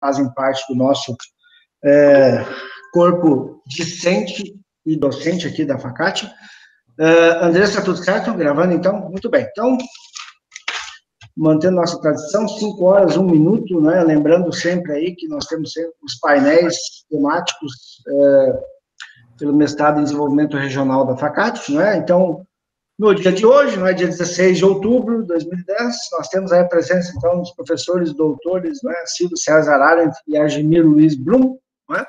fazem parte do nosso é, corpo discente e docente aqui da Facate. Uh, Andressa, tudo certo? Gravando, então? Muito bem. Então, mantendo nossa tradição, cinco horas, um minuto, né? Lembrando sempre aí que nós temos os painéis temáticos uh, pelo mestrado em desenvolvimento regional da Facate, né? Então, no dia de hoje, no é dia 16 de outubro de 2010, nós temos a presença, então, dos professores doutores, né? Silvio César Arendt e Argemiro Luiz Blum, né?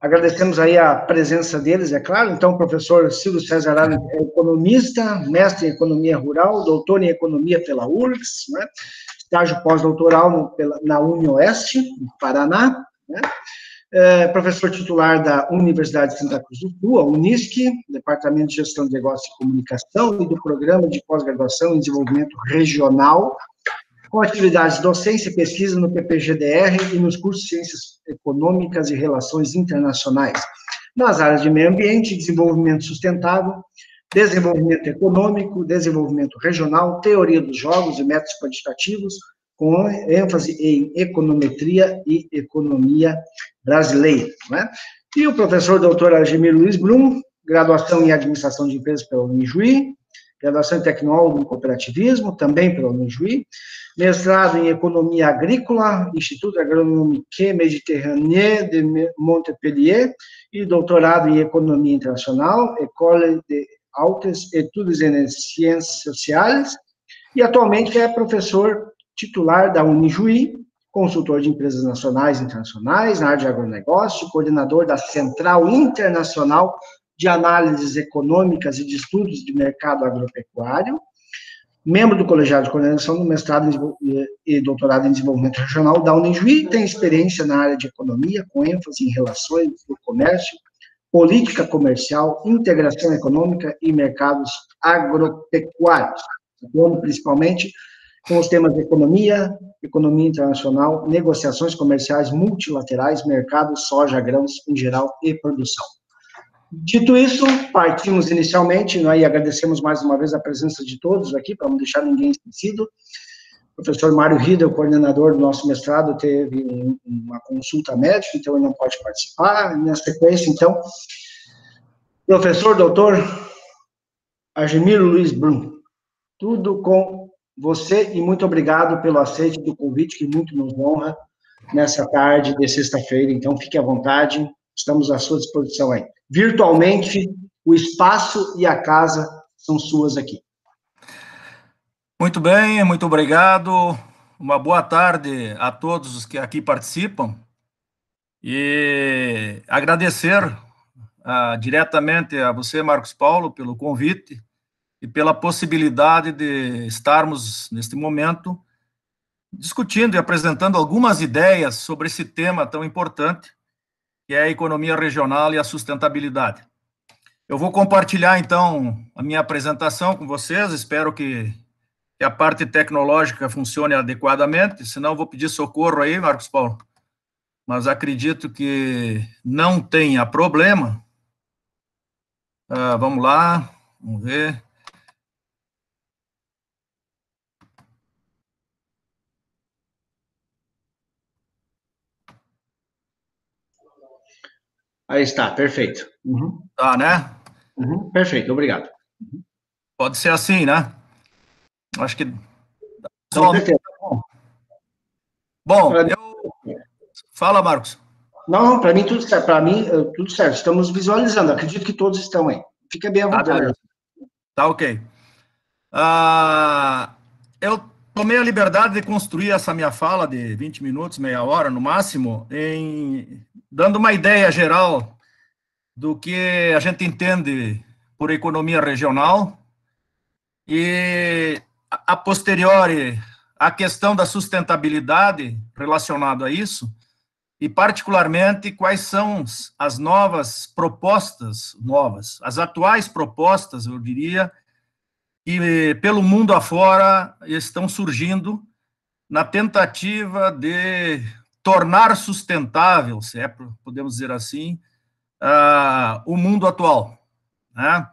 Agradecemos aí a presença deles, é claro. Então, o professor Silvio César Arendt é economista, mestre em economia rural, doutor em economia pela URGS, né? estágio pós-doutoral na UniOeste, no Paraná, né? É professor titular da Universidade de Santa Cruz do Sul, a Unisc, Departamento de Gestão de Negócios e Comunicação, e do Programa de Pós-Graduação em Desenvolvimento Regional com atividades de docência e pesquisa no PPGDR e nos cursos de Ciências Econômicas e Relações Internacionais, nas áreas de meio ambiente, desenvolvimento sustentável, desenvolvimento econômico, desenvolvimento regional, teoria dos jogos e métodos quantitativos, com ênfase em econometria e economia brasileira. Né? E o professor doutor Argemir Luiz Brum, graduação em administração de empresas pela Unijuí, graduação em tecnólogo em cooperativismo, também pela Unijuí, mestrado em Economia Agrícola, Instituto Agronomique Méditerranée de Montpellier, e doutorado em Economia Internacional, École de Hautes Études en Sciences Sociales, e atualmente é professor titular da Unijuí, consultor de empresas nacionais e internacionais na área de agronegócio, coordenador da Central Internacional de Análises Econômicas e de Estudos de Mercado Agropecuário, membro do colegiado de coordenação do mestrado e doutorado em desenvolvimento regional da Unijuí, tem experiência na área de economia, com ênfase em relações do comércio, política comercial, integração econômica e mercados agropecuários, atuando principalmente com os temas de economia, economia internacional, negociações comerciais multilaterais, mercado, soja, grãos em geral e produção. Dito isso, partimos inicialmente, né, e agradecemos mais uma vez a presença de todos aqui, para não deixar ninguém esquecido. O professor Mário Rida, o coordenador do nosso mestrado, teve uma consulta médica, então ele não pode participar. Na sequência, então, professor doutor Argemiro Luiz Brum, tudo com você e muito obrigado pelo aceite do convite, que muito nos honra nessa tarde de sexta-feira. Então, fique à vontade, estamos à sua disposição aí virtualmente, o espaço e a casa são suas aqui. Muito bem, muito obrigado. Uma boa tarde a todos os que aqui participam. E agradecer uh, diretamente a você, Marcos Paulo, pelo convite e pela possibilidade de estarmos, neste momento, discutindo e apresentando algumas ideias sobre esse tema tão importante que é a economia regional e a sustentabilidade. Eu vou compartilhar, então, a minha apresentação com vocês, espero que, que a parte tecnológica funcione adequadamente, senão vou pedir socorro aí, Marcos Paulo, mas acredito que não tenha problema. Uh, vamos lá, vamos ver. Aí está, perfeito. Uhum. Tá, né? Uhum, perfeito, obrigado. Pode ser assim, né? Acho que. Só... Bom, eu... fala, Marcos. Não, para mim tudo certo. Para mim, eh, tudo certo. Estamos visualizando. Acredito que todos estão aí. Fica bem à tá, vontade. Tá, ok. Uh, eu tomei a liberdade de construir essa minha fala de 20 minutos, meia hora no máximo, em dando uma ideia geral do que a gente entende por economia regional e, a posteriori, a questão da sustentabilidade relacionada a isso e, particularmente, quais são as novas propostas, novas, as atuais propostas, eu diria, que pelo mundo afora estão surgindo na tentativa de tornar sustentável, se é podemos dizer assim, uh, o mundo atual, né?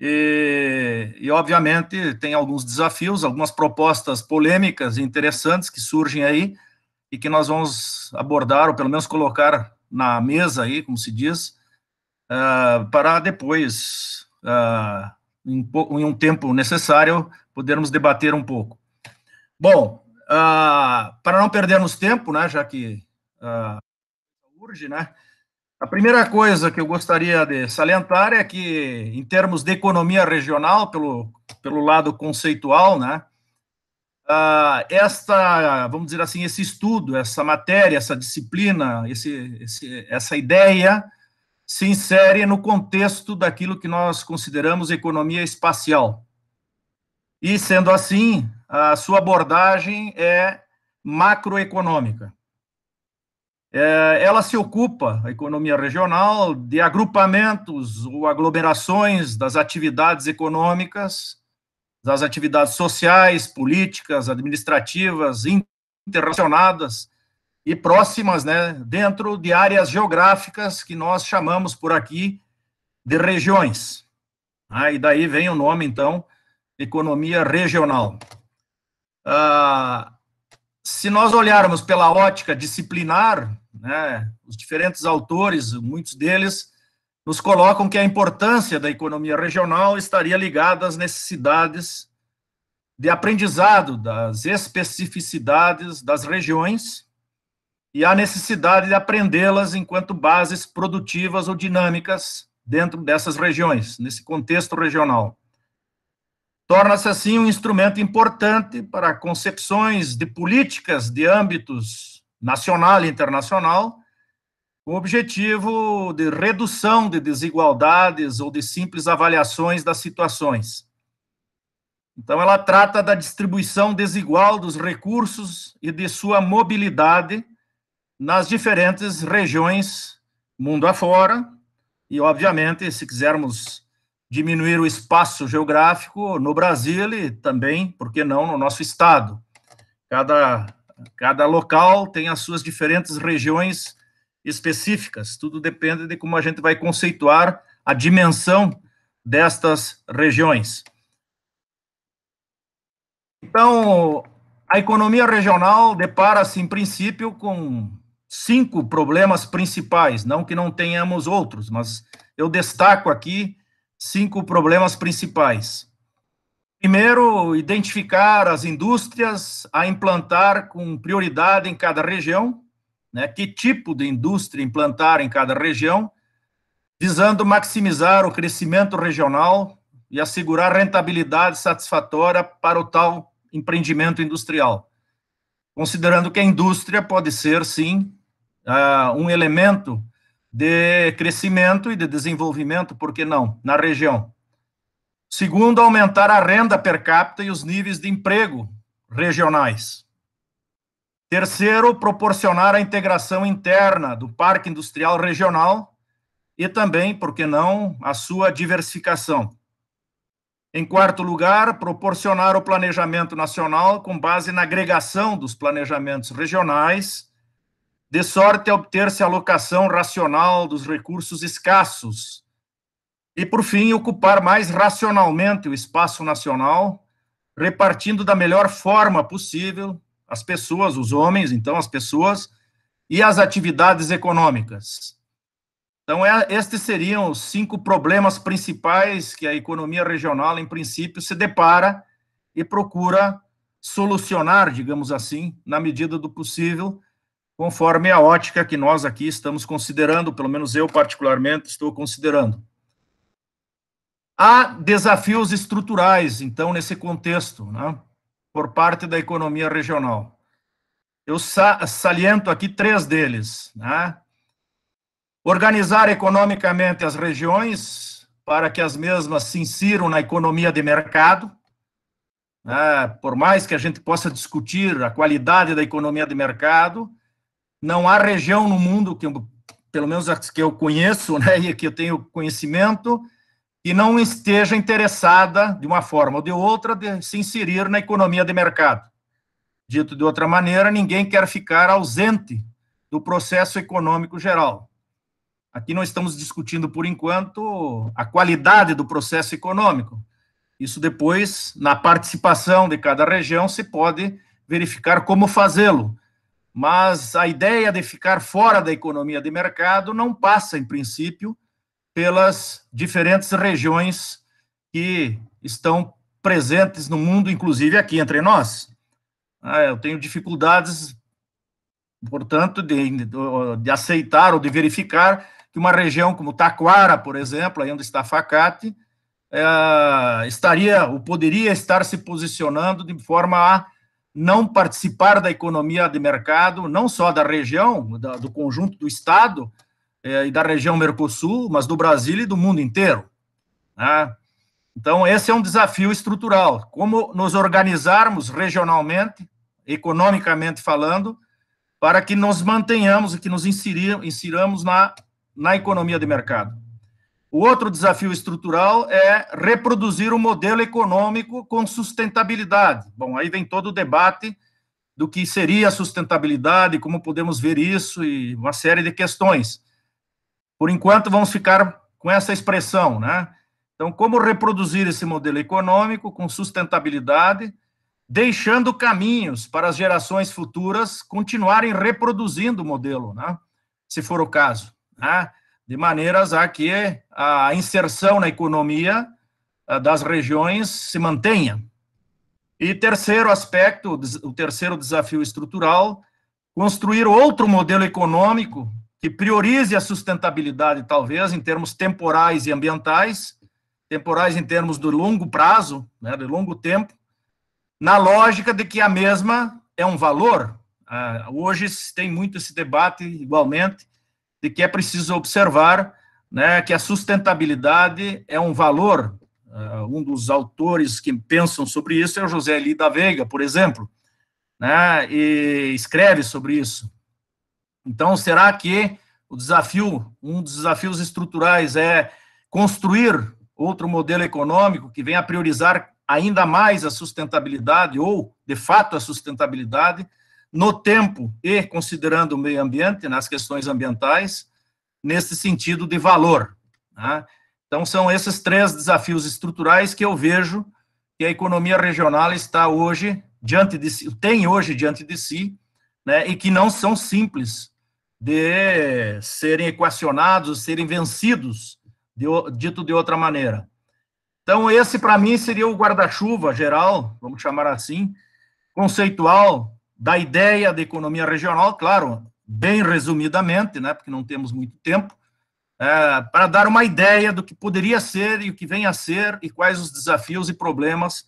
E, e, obviamente, tem alguns desafios, algumas propostas polêmicas e interessantes que surgem aí, e que nós vamos abordar, ou pelo menos colocar na mesa aí, como se diz, uh, para depois, uh, em, em, um tempo necessário, podermos debater um pouco. Bom, uh, para não perdermos tempo, né, já que urge, né, a primeira coisa que eu gostaria de salientar é que, em termos de economia regional, pelo, pelo lado conceitual, né, uh, esta, vamos dizer assim, esse estudo, essa matéria, essa disciplina, esse, esse, essa ideia se insere no contexto daquilo que nós consideramos economia espacial. E, sendo assim, a sua abordagem é macroeconômica. É, ela se ocupa, a economia regional, de agrupamentos ou aglomerações das atividades econômicas das atividades sociais, políticas, administrativas, interrelacionadas e próximas, né, dentro de áreas geográficas que nós chamamos por aqui de regiões. Ah, e daí vem o nome, então, economia regional. Ah, se nós olharmos pela ótica disciplinar, né, os diferentes autores, muitos deles, nos colocam que a importância da economia regional estaria ligada às necessidades de aprendizado das especificidades das regiões e à necessidade de aprendê-las enquanto bases produtivas ou dinâmicas dentro dessas regiões, nesse contexto regional. Torna-se assim um instrumento importante para concepções de políticas de âmbitos nacional e internacional com o objetivo de redução de desigualdades ou de simples avaliações das situações. Então, ela trata da distribuição desigual dos recursos e de sua mobilidade nas diferentes regiões mundo afora, e, obviamente, se quisermos diminuir o espaço geográfico no Brasil e também, por que não, no nosso estado. Cada, cada local tem as suas diferentes regiões específicas, tudo depende de como a gente vai conceituar a dimensão destas regiões. Então, a economia regional depara-se, em princípio, com cinco problemas principais, não que não tenhamos outros, mas eu destaco aqui cinco problemas principais. Primeiro, identificar as indústrias a implantar com prioridade em cada região, né, que tipo de indústria implantar em cada região, visando maximizar o crescimento regional e assegurar rentabilidade satisfatória para o tal empreendimento industrial. Considerando que a indústria pode ser, sim, uh, um elemento de crescimento e de desenvolvimento, por que não, na região. Segundo, aumentar a renda per capita e os níveis de emprego regionais. Terceiro, proporcionar a integração interna do Parque Industrial Regional e também, por que não, a sua diversificação. Em quarto lugar, proporcionar o planejamento nacional com base na agregação dos planejamentos regionais, de sorte a obter-se alocação racional dos recursos escassos. E, por fim, ocupar mais racionalmente o espaço nacional, repartindo da melhor forma possível as pessoas, os homens, então, as pessoas, e as atividades econômicas. Então, é, estes seriam os cinco problemas principais que a economia regional, em princípio, se depara e procura solucionar, digamos assim, na medida do possível, conforme a ótica que nós aqui estamos considerando, pelo menos eu particularmente estou considerando. Há desafios estruturais, então, nesse contexto, né? por parte da economia regional. Eu saliento aqui três deles. Né? Organizar economicamente as regiões para que as mesmas se insiram na economia de mercado. Né? Por mais que a gente possa discutir a qualidade da economia de mercado, não há região no mundo que, pelo menos as que eu conheço, né, e que eu tenho conhecimento, e não esteja interessada, de uma forma ou de outra, de se inserir na economia de mercado. Dito de outra maneira, ninguém quer ficar ausente do processo econômico geral. Aqui nós estamos discutindo, por enquanto, a qualidade do processo econômico. Isso depois, na participação de cada região, se pode verificar como fazê-lo. Mas a ideia de ficar fora da economia de mercado não passa, em princípio, pelas diferentes regiões que estão presentes no mundo, inclusive aqui entre nós. Ah, eu tenho dificuldades, portanto, de, de, aceitar ou de verificar que uma região como Taquara, por exemplo, aí onde está Facate, é, estaria ou poderia estar se posicionando de forma a não participar da economia de mercado, não só da região, da, do conjunto do Estado é, e da região Mercosul, mas do Brasil e do mundo inteiro. Né? Então, esse é um desafio estrutural. Como nos organizarmos regionalmente, economicamente falando, para que nos mantenhamos e que nos insiramos na, na economia de mercado. O outro desafio estrutural é reproduzir o um modelo econômico com sustentabilidade. Bom, aí vem todo o debate do que seria a sustentabilidade, como podemos ver isso e uma série de questões. Por enquanto, vamos ficar com essa expressão, né? Então, como reproduzir esse modelo econômico com sustentabilidade, deixando caminhos para as gerações futuras continuarem reproduzindo o modelo, né? se for o caso, né? De maneiras a que a inserção na economia eh, das regiões se mantenha. E terceiro aspecto, o terceiro desafio estrutural, construir outro modelo econômico que priorize a sustentabilidade, talvez, em termos temporais e ambientais, temporais em termos do longo prazo, né, de longo tempo, na lógica de que a mesma é um valor. Ah, hoje tem muito esse debate, igualmente, de que é preciso observar né, que a sustentabilidade é um valor. Ah, um dos autores que pensam sobre isso é o José Eli da Veiga, por exemplo, né, e escreve sobre isso. Então, será que o desafio, um dos desafios estruturais é construir outro modelo econômico que venha priorizar ainda mais a sustentabilidade, ou, de fato, a sustentabilidade, no tempo e considerando o meio ambiente, nas questões ambientais, nesse sentido de valor. Né? Então, são esses três desafios estruturais que eu vejo que a economia regional está hoje diante de si, tem hoje diante de si, né, e que não são simples de serem equacionados, serem vencidos de, dito de outra maneira. Então, esse, para mim, seria o guarda-chuva geral, vamos chamar assim, conceitual da ideia de economia regional, claro, bem resumidamente, né, porque não temos muito tempo, é, para dar uma ideia do que poderia ser e o que vem a ser e quais os desafios e problemas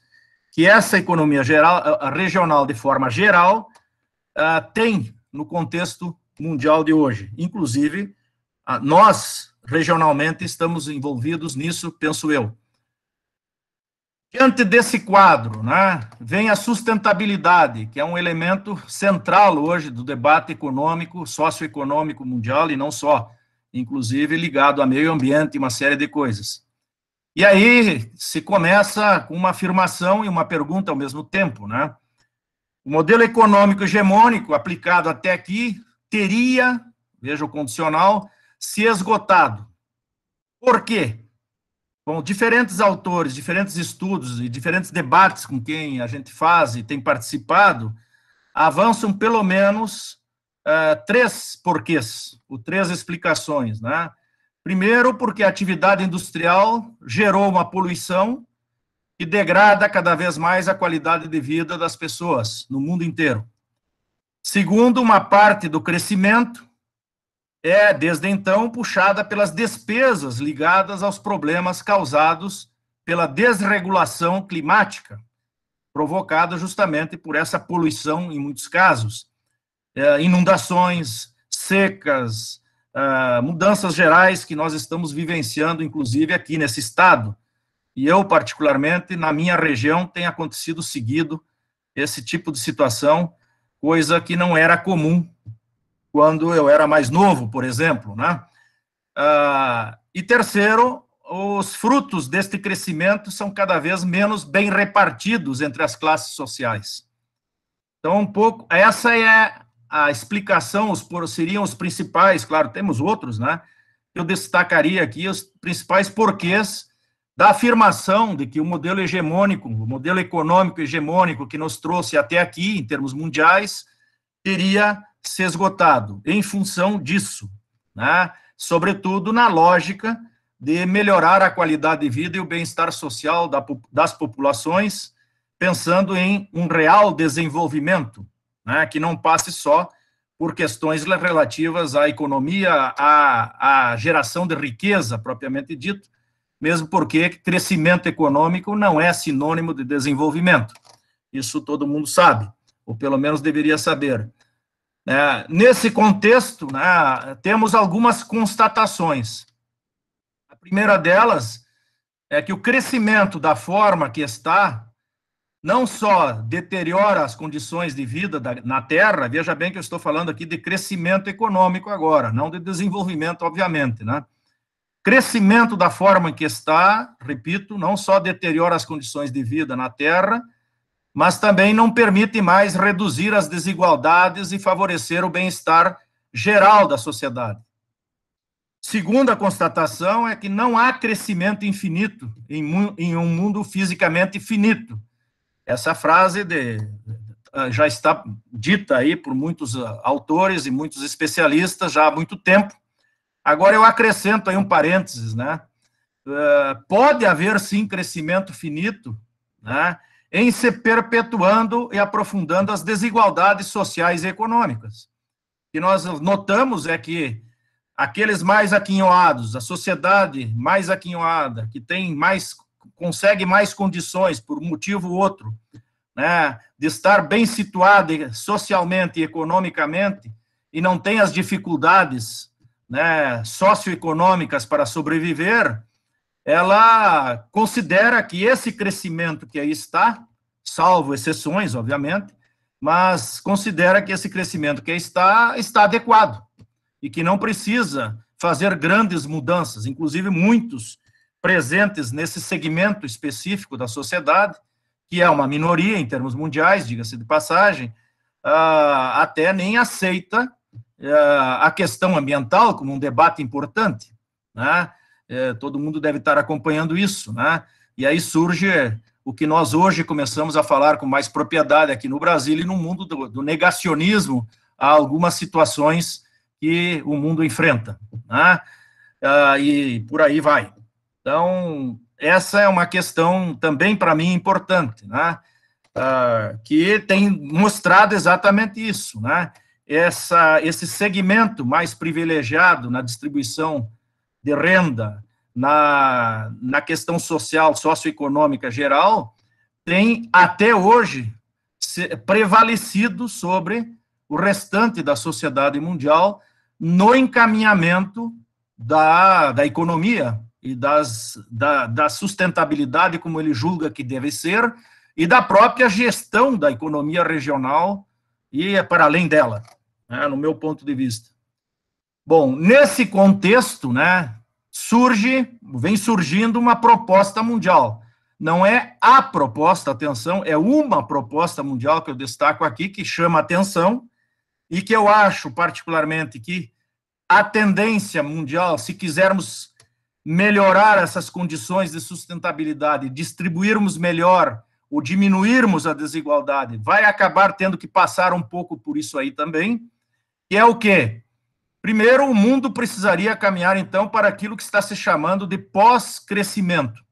que essa economia geral, regional, de forma geral, é, tem no contexto mundial de hoje. Inclusive, nós regionalmente estamos envolvidos nisso, penso eu. Diante desse quadro, né, vem a sustentabilidade, que é um elemento central hoje do debate econômico, socioeconômico mundial, e não só, inclusive ligado a meio ambiente e uma série de coisas. E aí se começa com uma afirmação e uma pergunta ao mesmo tempo, né? O modelo econômico hegemônico aplicado até aqui teria, veja o condicional, se esgotado. Por quê? Bom, diferentes autores, diferentes estudos e diferentes debates com quem a gente faz e tem participado avançam pelo menos uh, três porquês, ou três explicações, né? Primeiro, porque a atividade industrial gerou uma poluição que degrada cada vez mais a qualidade de vida das pessoas no mundo inteiro. Segundo, uma parte do crescimento é, desde então, puxada pelas despesas ligadas aos problemas causados pela desregulação climática, provocada justamente por essa poluição, em muitos casos. É, inundações, secas, é, mudanças gerais que nós estamos vivenciando, inclusive aqui nesse estado. E eu, particularmente, na minha região, tem acontecido seguido esse tipo de situação, coisa que não era comum quando eu era mais novo, por exemplo, né? Ah, e terceiro, os frutos deste crescimento são cada vez menos bem repartidos entre as classes sociais. Então, um pouco, essa é a explicação, os seriam os principais, claro, temos outros, né? Eu destacaria aqui os principais porquês da afirmação de que o modelo hegemônico, o modelo econômico hegemônico que nos trouxe até aqui, em termos mundiais, teria se esgotado em função disso, né? sobretudo na lógica de melhorar a qualidade de vida e o bem-estar social das populações, pensando em um real desenvolvimento, né? que não passe só por questões relativas à economia, à, à geração de riqueza, propriamente dito, mesmo porque crescimento econômico não é sinônimo de desenvolvimento. Isso todo mundo sabe, ou pelo menos deveria saber. É, nesse contexto, né, temos algumas constatações. A primeira delas é que o crescimento da forma que está não só deteriora as condições de vida da, na Terra, veja bem que eu estou falando aqui de crescimento econômico agora, não de desenvolvimento, obviamente, né? Crescimento da forma que está, repito, não só deteriora as condições de vida na Terra, mas também não permite mais reduzir as desigualdades e favorecer o bem-estar geral da sociedade. Segunda constatação é que não há crescimento infinito em, um mundo fisicamente finito. Essa frase de, ah, já está dita aí por muitos ah, autores e muitos especialistas já há muito tempo. Agora eu acrescento aí um parênteses, né? Uh, pode haver sim crescimento finito, né? Em se perpetuando e aprofundando as desigualdades sociais e econômicas. O que nós notamos é que aqueles mais aquinhoados, a sociedade mais aquinhoada, que tem mais, consegue mais condições por um motivo ou outro, né, de estar bem situada socialmente e economicamente, e não tem as dificuldades né, socioeconômicas para sobreviver, ela considera que esse crescimento que aí está, salvo exceções, obviamente, mas considera que esse crescimento que aí está está adequado e que não precisa fazer grandes mudanças, inclusive muitos presentes nesse segmento específico da sociedade, que é uma minoria em termos mundiais, diga-se de passagem, ah, até nem aceita ah, a questão ambiental como um debate importante, né? É, todo mundo deve estar acompanhando isso, né? E aí surge o que nós hoje começamos a falar com mais propriedade aqui no Brasil e no mundo do, do negacionismo a algumas situações que o mundo enfrenta, né? Ah, e por aí vai. Então, essa é uma questão também para mim importante, né? Ah, que tem mostrado exatamente isso, né? Essa, esse segmento mais privilegiado na distribuição de renda, na, na questão social, socioeconômica geral, tem até hoje prevalecido sobre o restante da sociedade mundial no encaminhamento da, da economia e das, da, da sustentabilidade como ele julga que deve ser e da própria gestão da economia regional e é para além dela, né, no meu ponto de vista. Bom, nesse contexto, né, surge, vem surgindo uma proposta mundial. Não é a proposta, atenção, é uma proposta mundial que eu destaco aqui, que chama atenção, e que eu acho particularmente que a tendência mundial, se quisermos melhorar essas condições de sustentabilidade, distribuirmos melhor ou diminuirmos a desigualdade, vai acabar tendo que passar um pouco por isso aí também, que é o quê? Primeiro, o mundo precisaria caminhar, então, para aquilo que está se chamando de pós-crescimento,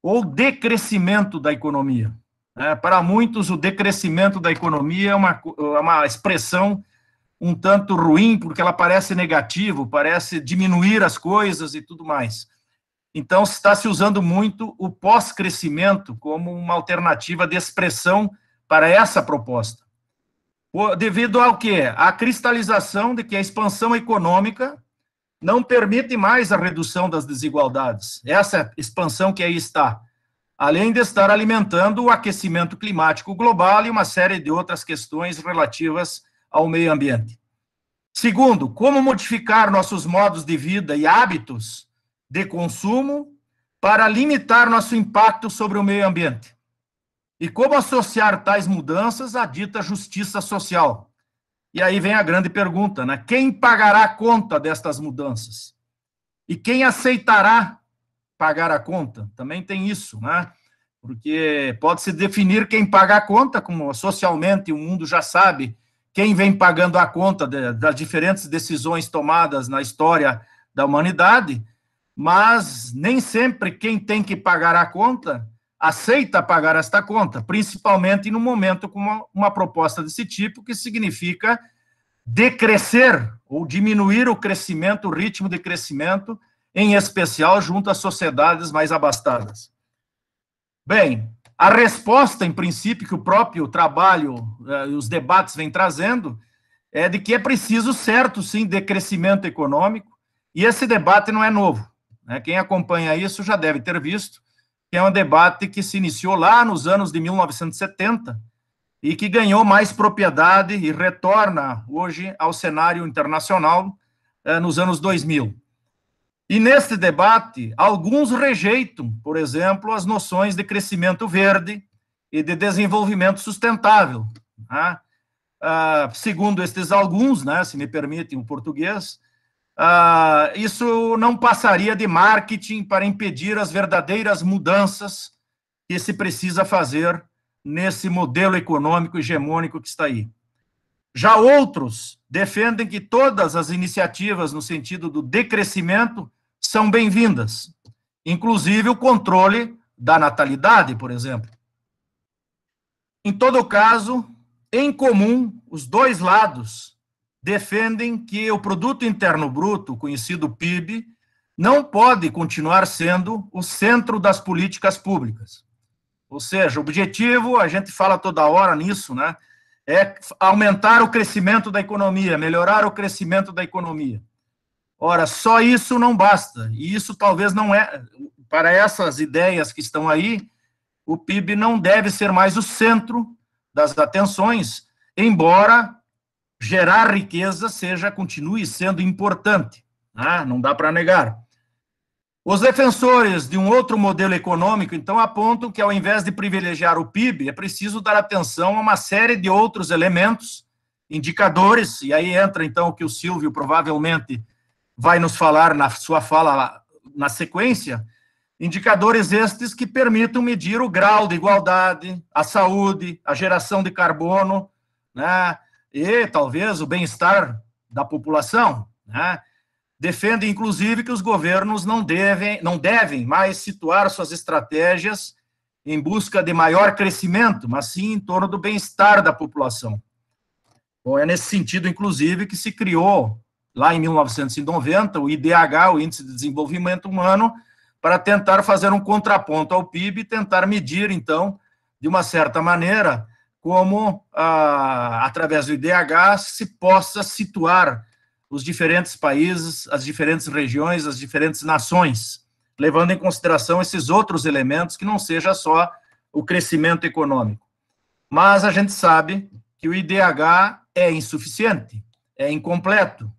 ou decrescimento da economia. É, para muitos, o decrescimento da economia é uma, é uma expressão um tanto ruim, porque ela parece negativo, parece diminuir as coisas e tudo mais. Então, está se usando muito o pós-crescimento como uma alternativa de expressão para essa proposta. Devido ao quê? A cristalização de que a expansão econômica não permite mais a redução das desigualdades. Essa expansão que aí está. Além de estar alimentando o aquecimento climático global e uma série de outras questões relativas ao meio ambiente. Segundo, como modificar nossos modos de vida e hábitos de consumo para limitar nosso impacto sobre o meio ambiente. E como associar tais mudanças à dita justiça social? E aí vem a grande pergunta, né? Quem pagará a conta destas mudanças? E quem aceitará pagar a conta? Também tem isso, né? Porque pode-se definir quem paga a conta, como socialmente o mundo já sabe quem vem pagando a conta de, das diferentes decisões tomadas na história da humanidade, mas nem sempre quem tem que pagar a conta aceita pagar esta conta, principalmente no momento com uma, uma proposta desse tipo, que significa decrescer ou diminuir o crescimento, o ritmo de crescimento, em especial junto às sociedades mais abastadas. Bem, a resposta, em princípio, que o próprio trabalho eh, e os debates vêm trazendo é de que é preciso, certo, sim, decrescimento econômico, e esse debate não é novo. Né? Quem acompanha isso já deve ter visto que é um debate que se iniciou lá nos anos de 1970 e que ganhou mais propriedade e retorna hoje ao cenário internacional eh, nos anos 2000. E neste debate, alguns rejeitam, por exemplo, as noções de crescimento verde e de desenvolvimento sustentável. Né? Ah, segundo estes alguns, né, se me permitem o português, ah, isso não passaria de marketing para impedir as verdadeiras mudanças que se precisa fazer nesse modelo econômico hegemônico que está aí. Já outros defendem que todas as iniciativas no sentido do decrescimento são bem-vindas, inclusive o controle da natalidade, por exemplo. Em todo caso, em comum, os dois lados defendem que o produto interno bruto, conhecido PIB, não pode continuar sendo o centro das políticas públicas. Ou seja, o objetivo, a gente fala toda hora nisso, né? É aumentar o crescimento da economia, melhorar o crescimento da economia. Ora, só isso não basta. E isso talvez não é para essas ideias que estão aí, o PIB não deve ser mais o centro das atenções, embora gerar riqueza seja continue sendo importante, né? não dá para negar. Os defensores de um outro modelo econômico, então, apontam que, ao invés de privilegiar o PIB, é preciso dar atenção a uma série de outros elementos, indicadores, e aí entra, então, o que o Silvio provavelmente vai nos falar na sua fala na sequência, indicadores estes que permitam medir o grau de igualdade, a saúde, a geração de carbono, né, e talvez o bem-estar da população. Né? Defende, inclusive, que os governos não devem, não devem mais situar suas estratégias em busca de maior crescimento, mas sim em torno do bem-estar da população. Bom, é nesse sentido, inclusive, que se criou, lá em 1990, o IDH, o Índice de Desenvolvimento Humano, para tentar fazer um contraponto ao PIB e tentar medir, então, de uma certa maneira, como, ah, através do IDH, se possa situar os diferentes países, as diferentes regiões, as diferentes nações, levando em consideração esses outros elementos que não seja só o crescimento econômico. Mas a gente sabe que o IDH é insuficiente, é incompleto,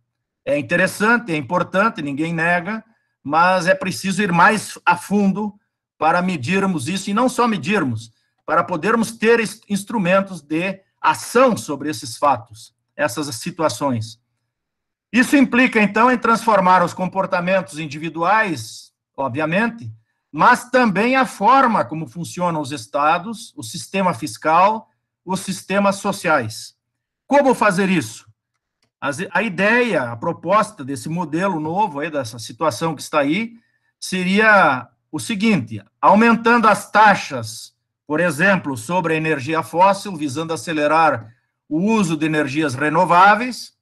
é interessante, é importante, ninguém nega, mas é preciso ir mais a fundo para medirmos isso, e não só medirmos, para podermos ter instrumentos de ação sobre esses fatos, essas situações. Isso implica, então, em transformar os comportamentos individuais, obviamente, mas também a forma como funcionam os estados, o sistema fiscal, os sistemas sociais. Como fazer isso? A ideia, a proposta desse modelo novo, aí, dessa situação que está aí, seria o seguinte: aumentando as taxas por exemplo, sobre a energia fóssil, visando acelerar o uso de energias renováveis,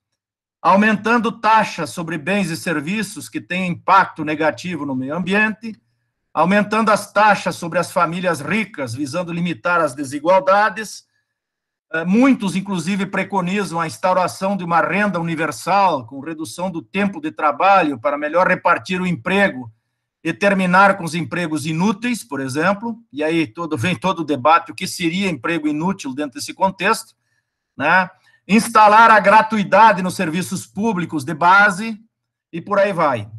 aumentando taxas sobre bens e serviços que têm impacto negativo no meio ambiente, aumentando as taxas sobre as famílias ricas, visando limitar as desigualdades. Eh, muitos, inclusive, preconizam a instauração de uma renda universal, com redução do tempo de trabalho para melhor repartir o emprego e terminar com os empregos inúteis, por exemplo, e aí todo, vem todo o debate o que seria emprego inútil dentro desse contexto, né? instalar a gratuidade nos serviços públicos de base e por aí vai.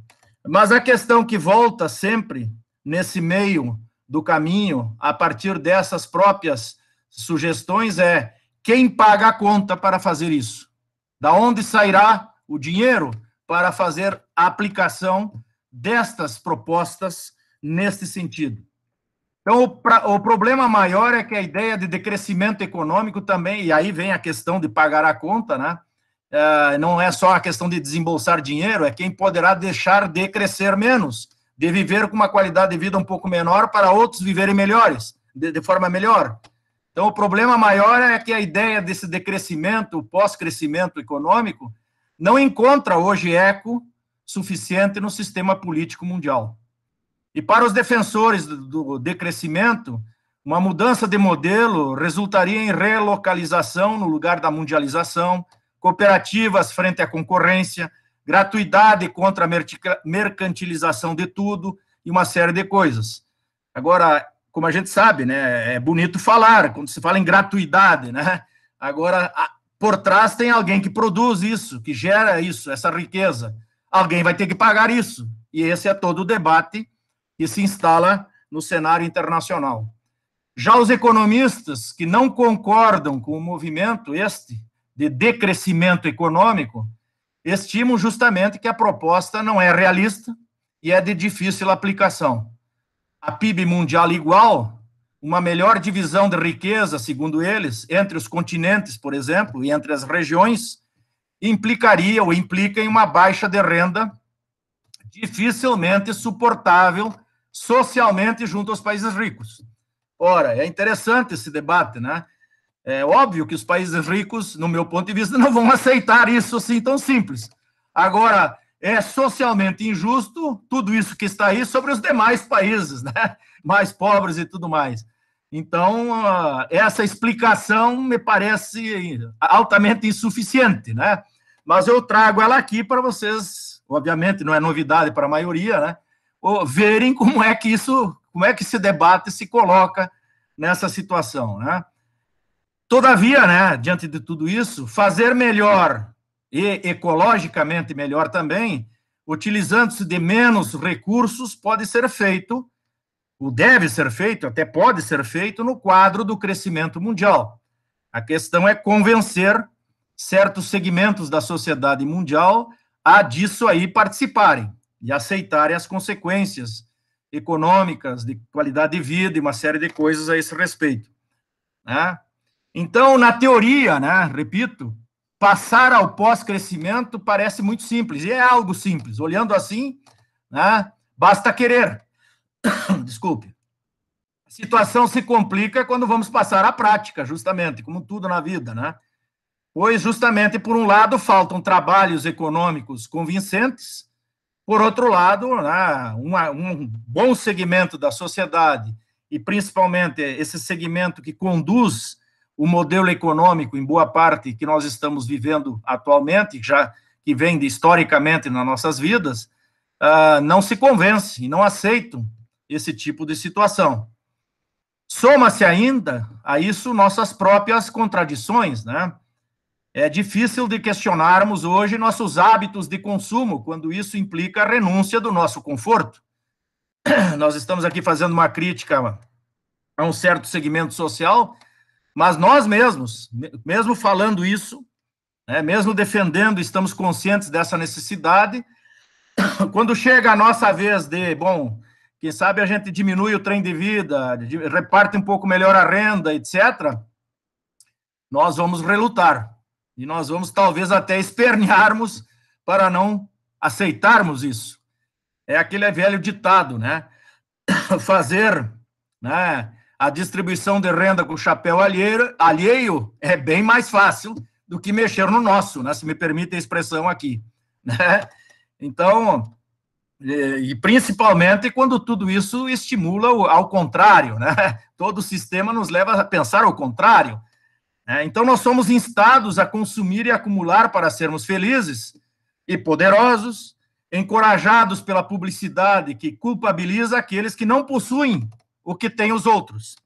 Mas a questão que volta sempre nesse meio do caminho, a partir dessas próprias sugestões, é quem paga a conta para fazer isso? Da onde sairá o dinheiro para fazer a aplicação destas propostas neste sentido. Então, o, pra, o, problema maior é que a ideia de decrescimento econômico também, e aí vem a questão de pagar a conta, né? É, não é só a questão de desembolsar dinheiro, é quem poderá deixar de crescer menos, de viver com uma qualidade de vida um pouco menor para outros viverem melhores, de, de forma melhor. Então, o problema maior é que a ideia desse decrescimento, pós-crescimento econômico, não encontra hoje eco suficiente no sistema político mundial. E para os defensores do decrescimento, uma mudança de modelo resultaria em relocalização no lugar da mundialização, cooperativas frente à concorrência, gratuidade contra a mercantilização de tudo e uma série de coisas. Agora, como a gente sabe, né, é bonito falar, quando se fala em gratuidade, né? Agora, por trás tem alguém que produz isso, que gera isso, essa riqueza. Alguém vai ter que pagar isso. E esse é todo o debate que se instala no cenário internacional. Já os economistas que não concordam com o movimento este de decrescimento econômico estimam justamente que a proposta não é realista e é de difícil aplicação. A PIB mundial igual, uma melhor divisão de riqueza, segundo eles, entre os continentes, por exemplo, e entre as regiões, implicaria ou implica em uma baixa de renda dificilmente suportável socialmente junto aos países ricos. Ora, é interessante esse debate, né? É óbvio que os países ricos, no meu ponto de vista, não vão aceitar isso assim tão simples. Agora, é socialmente injusto tudo isso que está aí sobre os demais países, né? Mais pobres e tudo mais. Então, essa explicação me parece altamente insuficiente, né? Mas eu trago ela aqui para vocês, obviamente não é novidade para a maioria, né? verem como é que isso, como é que esse debate se coloca nessa situação, né? Todavia, né, diante de tudo isso, fazer melhor e ecologicamente melhor também, utilizando-se de menos recursos, pode ser feito, ou deve ser feito, até pode ser feito no quadro do crescimento mundial. A questão é convencer certos segmentos da sociedade mundial a disso aí participarem e aceitarem as consequências econômicas, de qualidade de vida e uma série de coisas a esse respeito. Né? Então, na teoria, né, repito, passar ao pós-crescimento parece muito simples, e é algo simples. Olhando assim, né, basta querer. Desculpe. A situação se complica quando vamos passar à prática, justamente, como tudo na vida, né? Pois, justamente, por um lado, faltam trabalhos econômicos convincentes, por outro lado, né, um bom segmento da sociedade, e principalmente esse segmento que conduz o modelo econômico, em boa parte, que nós estamos vivendo atualmente, já que vem de, historicamente nas nossas vidas, uh, não se convence e não aceitam esse tipo de situação. Soma-se ainda a isso nossas próprias contradições, né? É difícil de questionarmos hoje nossos hábitos de consumo, quando isso implica a renúncia do nosso conforto. Nós estamos aqui fazendo uma crítica a um certo segmento social, mas nós mesmos, mesmo falando isso, né, mesmo defendendo, estamos conscientes dessa necessidade. Quando chega a nossa vez de, bom, quem sabe a gente diminui o trem de vida, reparte um pouco melhor a renda, etc., nós vamos relutar. E nós vamos talvez até espernearmos para não aceitarmos isso. É aquele velho ditado, né? Fazer né, a distribuição de renda com chapéu alheio, alheio é bem mais fácil do que mexer no nosso, né? Se me permite a expressão aqui. Né? Então, e principalmente quando tudo isso estimula ao contrário, né? Todo o sistema nos leva a pensar ao contrário. É, então, nós somos instados a consumir e acumular para sermos felizes e poderosos, encorajados pela publicidade que culpabiliza aqueles que não possuem o que têm os outros.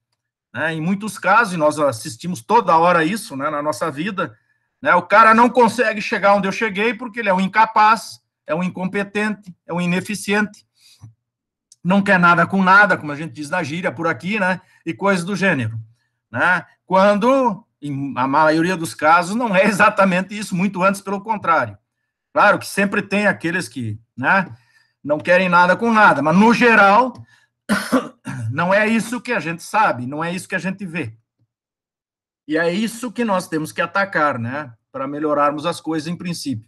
É, em muitos casos, nós assistimos toda hora isso né, na nossa vida, né, o cara não consegue chegar onde eu cheguei porque ele é um incapaz, é um incompetente, é um ineficiente, não quer nada com nada, como a gente diz na gíria por aqui, né, e coisas do gênero. Né? Quando em a maioria dos casos, não é exatamente isso, muito antes, pelo contrário. Claro que sempre tem aqueles que né, não querem nada com nada, mas no geral, Não é isso que a gente sabe, não é isso que a gente vê. E é isso que nós temos que atacar, né? Para melhorarmos as coisas em princípio.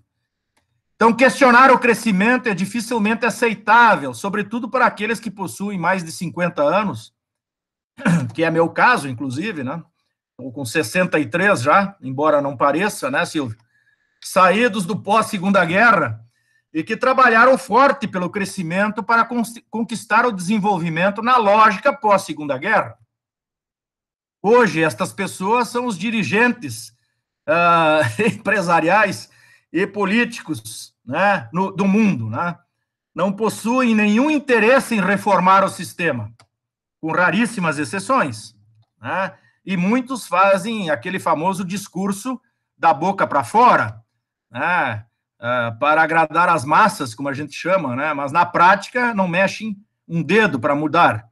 Então, questionar o crescimento é dificilmente aceitável, sobretudo para aqueles que possuem mais de 50 anos, que é meu caso, inclusive, né? Com 63 já, embora não pareça, né, Silvio? Saídos do pós-segunda guerra e que trabalharam forte pelo crescimento para conquistar o desenvolvimento na lógica pós-segunda guerra. Hoje, estas pessoas são os dirigentes uh, empresariais e políticos né, no, do mundo, né? não possuem nenhum interesse em reformar o sistema, com raríssimas exceções. Né? E muitos fazem aquele famoso discurso da boca para fora, né? uh, para agradar as massas, como a gente chama, né? mas na prática não mexem um dedo para mudar.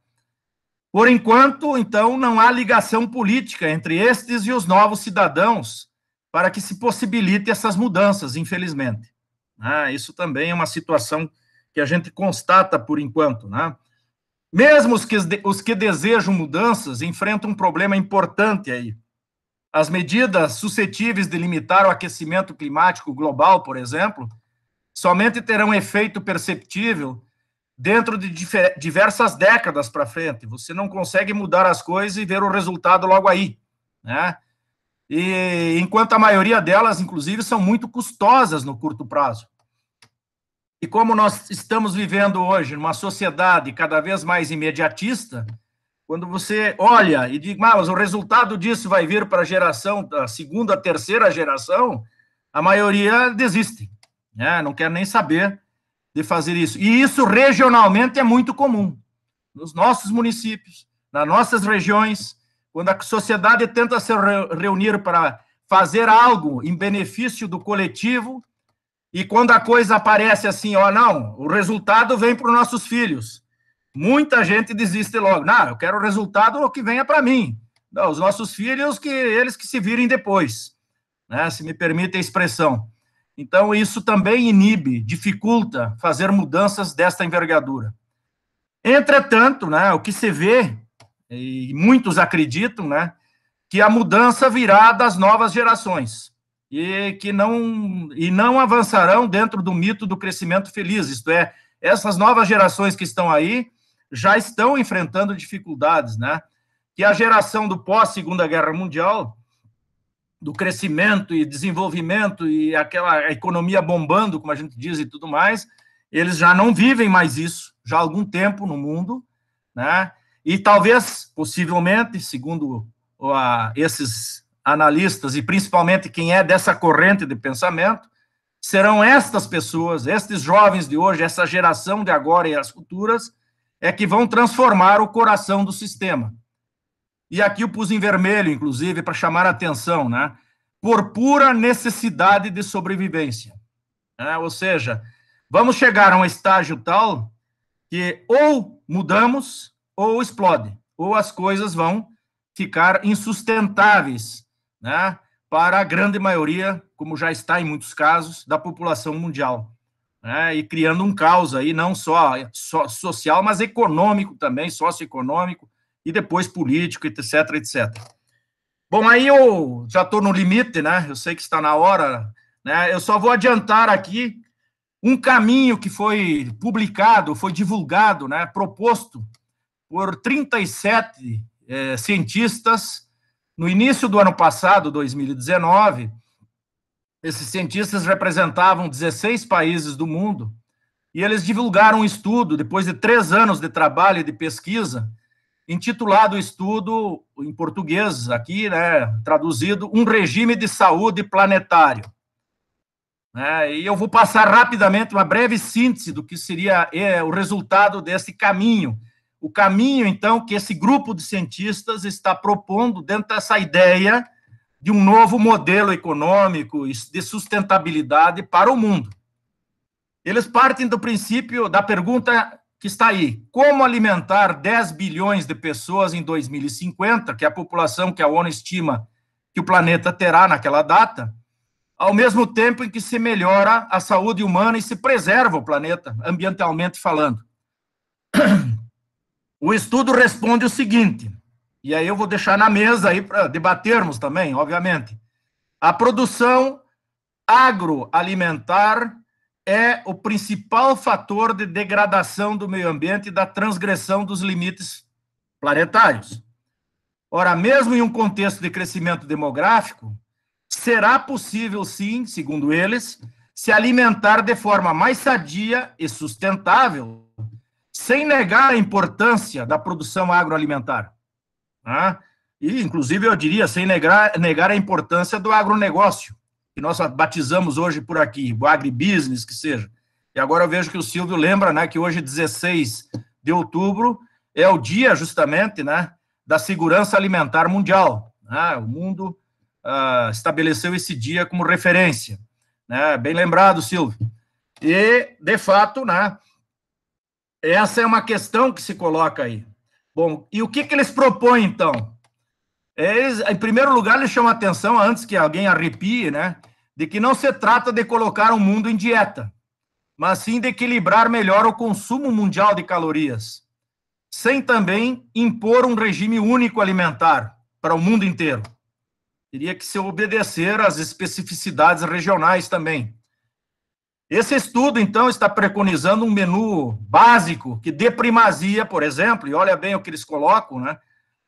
Por enquanto, então, não há ligação política entre estes e os novos cidadãos para que se possibilite essas mudanças, infelizmente. Né? Isso também é uma situação que a gente constata por enquanto. Né? Mesmo os que, os que desejam mudanças enfrentam um problema importante aí. As medidas suscetíveis de limitar o aquecimento climático global, por exemplo, somente terão efeito perceptível dentro de diversas décadas para frente. Você não consegue mudar as coisas e ver o resultado logo aí, né? e enquanto a maioria delas, inclusive, são muito custosas no curto prazo. E como nós estamos vivendo hoje numa sociedade cada vez mais imediatista, quando você olha e diz, mas o resultado disso vai vir para a geração, da segunda, terceira geração, a maioria desiste, né? não quer nem saber de fazer isso. E isso regionalmente é muito comum. Nos nossos municípios, nas nossas regiões, quando a sociedade tenta se reunir para fazer algo em benefício do coletivo, e quando a coisa aparece assim, ó, não, o resultado vem para os nossos filhos. Muita gente desiste logo. Não, eu quero o resultado que venha para mim. Não, os nossos filhos, que eles que se virem depois, né? Se me permite a expressão. Então, isso também inibe, dificulta fazer mudanças desta envergadura. Entretanto, né, o que se vê e muitos acreditam, né, que a mudança virá das novas gerações e que não e não avançarão dentro do mito do crescimento feliz, isto é, essas novas gerações que estão aí já estão enfrentando dificuldades, né? Que a geração do pós Segunda Guerra Mundial, do crescimento e desenvolvimento e aquela economia bombando, como a gente diz e tudo mais, eles já não vivem mais isso já há algum tempo no mundo, né? E talvez, possivelmente, segundo uh, esses analistas, e principalmente quem é dessa corrente de pensamento, serão estas pessoas, estes jovens de hoje, essa geração de agora e as futuras, é que vão transformar o coração do sistema. E aqui eu pus em vermelho, inclusive, para chamar a atenção, né? Por pura necessidade de sobrevivência. Né? Ou seja, vamos chegar a um estágio tal que ou mudamos ou explode, ou as coisas vão ficar insustentáveis, né, para a grande maioria, como já está em muitos casos, da população mundial, né, e criando um caos aí, não só, social, mas econômico também, socioeconômico, e depois político, etc, etc. Bom, aí eu já estou no limite, né, eu sei que está na hora, né, eu só vou adiantar aqui um caminho que foi publicado, foi divulgado, né, proposto por 37 é, cientistas no início do ano passado, 2019. Esses cientistas representavam 16 países do mundo e eles divulgaram um estudo, depois de três anos de trabalho e de pesquisa, intitulado o estudo, em português aqui, né, traduzido, Um Regime de Saúde Planetário. É, e eu vou passar rapidamente uma breve síntese do que seria é, o resultado desse caminho o caminho, então, que esse grupo de cientistas está propondo dentro dessa ideia de um novo modelo econômico de sustentabilidade para o mundo. Eles partem do princípio da pergunta que está aí: como alimentar 10 bilhões de pessoas em 2050, que é a população que a ONU estima que o planeta terá naquela data, ao mesmo tempo em que se melhora a saúde humana e se preserva o planeta, ambientalmente falando. O estudo responde o seguinte, e aí eu vou deixar na mesa aí para debatermos também, obviamente. A produção agroalimentar é o principal fator de degradação do meio ambiente e da transgressão dos limites planetários. Ora, mesmo em um contexto de crescimento demográfico, será possível, sim, segundo eles, se alimentar de forma mais sadia e sustentável, sem negar a importância da produção agroalimentar. Né? E, inclusive, eu diria, sem negar, negar a importância do agronegócio, que nós batizamos hoje por aqui, o agribusiness, que seja. E agora eu vejo que o Silvio lembra né, que hoje, 16 de outubro, é o dia, justamente, né, da segurança alimentar mundial. Né? O mundo uh, estabeleceu esse dia como referência. Né? Bem lembrado, Silvio. E, de fato, né, essa é uma questão que se coloca aí. Bom, e o que, que eles propõem, então? Eles, em primeiro lugar, eles chamam a atenção, antes que alguém arrepie, né, de que não se trata de colocar o mundo em dieta, mas sim de equilibrar melhor o consumo mundial de calorias, sem também impor um regime único alimentar para o mundo inteiro teria que se obedecer às especificidades regionais também. Esse estudo, então, está preconizando um menu básico que dê primazia, por exemplo, e olha bem o que eles colocam, né?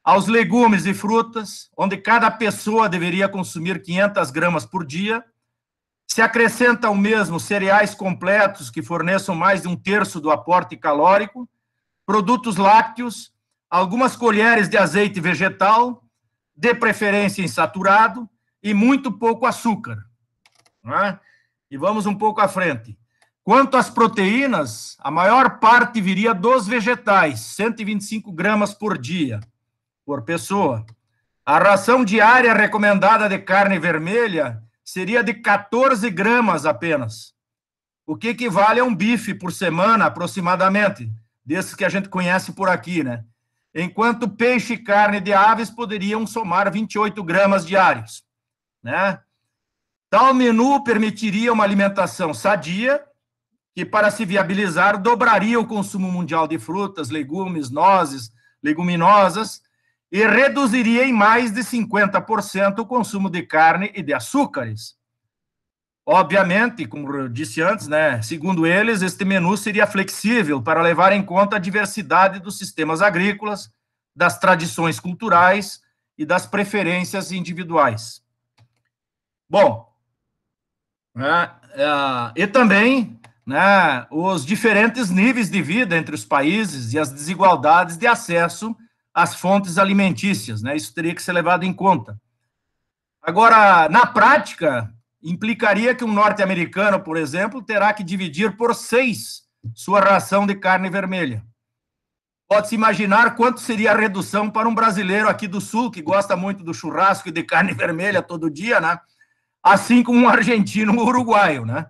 Aos legumes e frutas, onde cada pessoa deveria consumir 500 gramas por dia. Se acrescenta ao mesmo cereais completos que forneçam mais de um terço do aporte calórico, produtos lácteos, algumas colheres de azeite vegetal, de preferência insaturado e muito pouco açúcar. É? E vamos um pouco à frente. Quanto às proteínas, a maior parte viria dos vegetais, 125 gramas por dia, por pessoa. A ração diária recomendada de carne vermelha seria de 14 gramas apenas, o que equivale a um bife por semana, aproximadamente, desses que a gente conhece por aqui, né? enquanto peixe e carne de aves poderiam somar 28 gramas diários. Né? Tal menu permitiria uma alimentação sadia, que, para se viabilizar, dobraria o consumo mundial de frutas, legumes, nozes, leguminosas, e reduziria em mais de 50% o consumo de carne e de açúcares. Obviamente, como eu disse antes, né, segundo eles, este menu seria flexível para levar em conta a diversidade dos sistemas agrícolas, das tradições culturais e das preferências individuais. Bom, né, é, e também né, os diferentes níveis de vida entre os países e as desigualdades de acesso às fontes alimentícias, né, isso teria que ser levado em conta. Agora, na prática, implicaria que um norte-americano, por exemplo, terá que dividir por seis sua ração de carne vermelha. Pode-se imaginar quanto seria a redução para um brasileiro aqui do Sul, que gosta muito do churrasco e de carne vermelha todo dia, né? Assim como um argentino um uruguaio, né?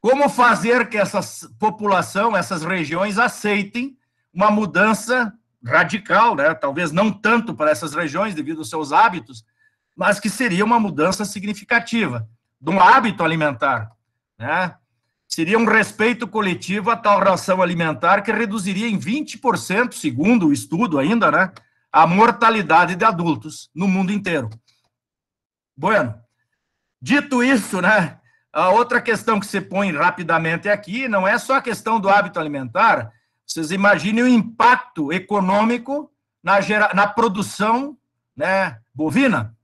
Como fazer que essa população, essas regiões aceitem uma mudança radical, né? Talvez não tanto para essas regiões devido aos seus hábitos, mas que seria uma mudança significativa de um hábito alimentar, né? Seria um respeito coletivo a tal ração alimentar que reduziria em 20%, segundo o estudo ainda, né, a mortalidade de adultos no mundo inteiro. Bueno, dito isso, né, a outra questão que se põe rapidamente aqui não é só a questão do hábito alimentar, vocês imaginem o impacto econômico na, gera, na produção né, bovina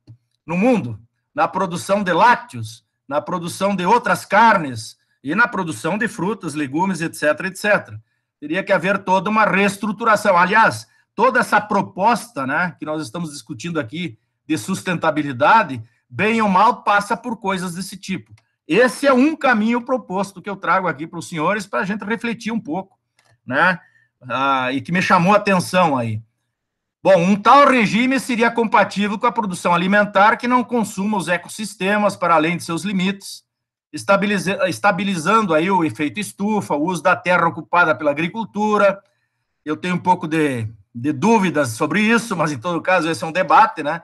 no mundo, na produção de lácteos, na produção de outras carnes e na produção de frutas, legumes, etc, etc. Teria que haver toda uma reestruturação. Aliás, toda essa proposta, né, que nós estamos discutindo aqui de sustentabilidade, bem ou mal passa por coisas desse tipo. Esse é um caminho proposto que eu trago aqui para os senhores para a gente refletir um pouco, né? Ah, e que me chamou a atenção aí. Bom, um tal regime seria compatível com a produção alimentar que não consuma os ecossistemas para além de seus limites, estabilizando aí o efeito estufa, o uso da terra ocupada pela agricultura. Eu tenho um pouco de, de dúvidas sobre isso, mas em todo caso esse é um debate, né?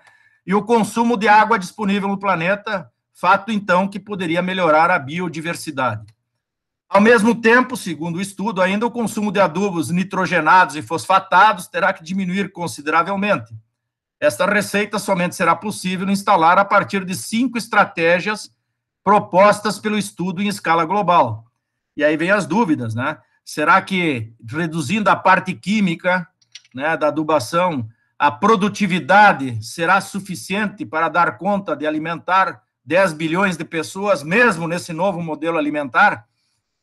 E o consumo de água disponível no planeta, fato então que poderia melhorar a biodiversidade. Ao mesmo tempo, segundo o estudo, ainda o consumo de adubos nitrogenados e fosfatados terá que diminuir consideravelmente. Esta receita somente será possível instalar a partir de cinco estratégias propostas pelo estudo em escala global. E aí vem as dúvidas, né? Será que reduzindo a parte química né, da adubação, a produtividade será suficiente para dar conta de alimentar 10 bilhões de pessoas, mesmo nesse novo modelo alimentar?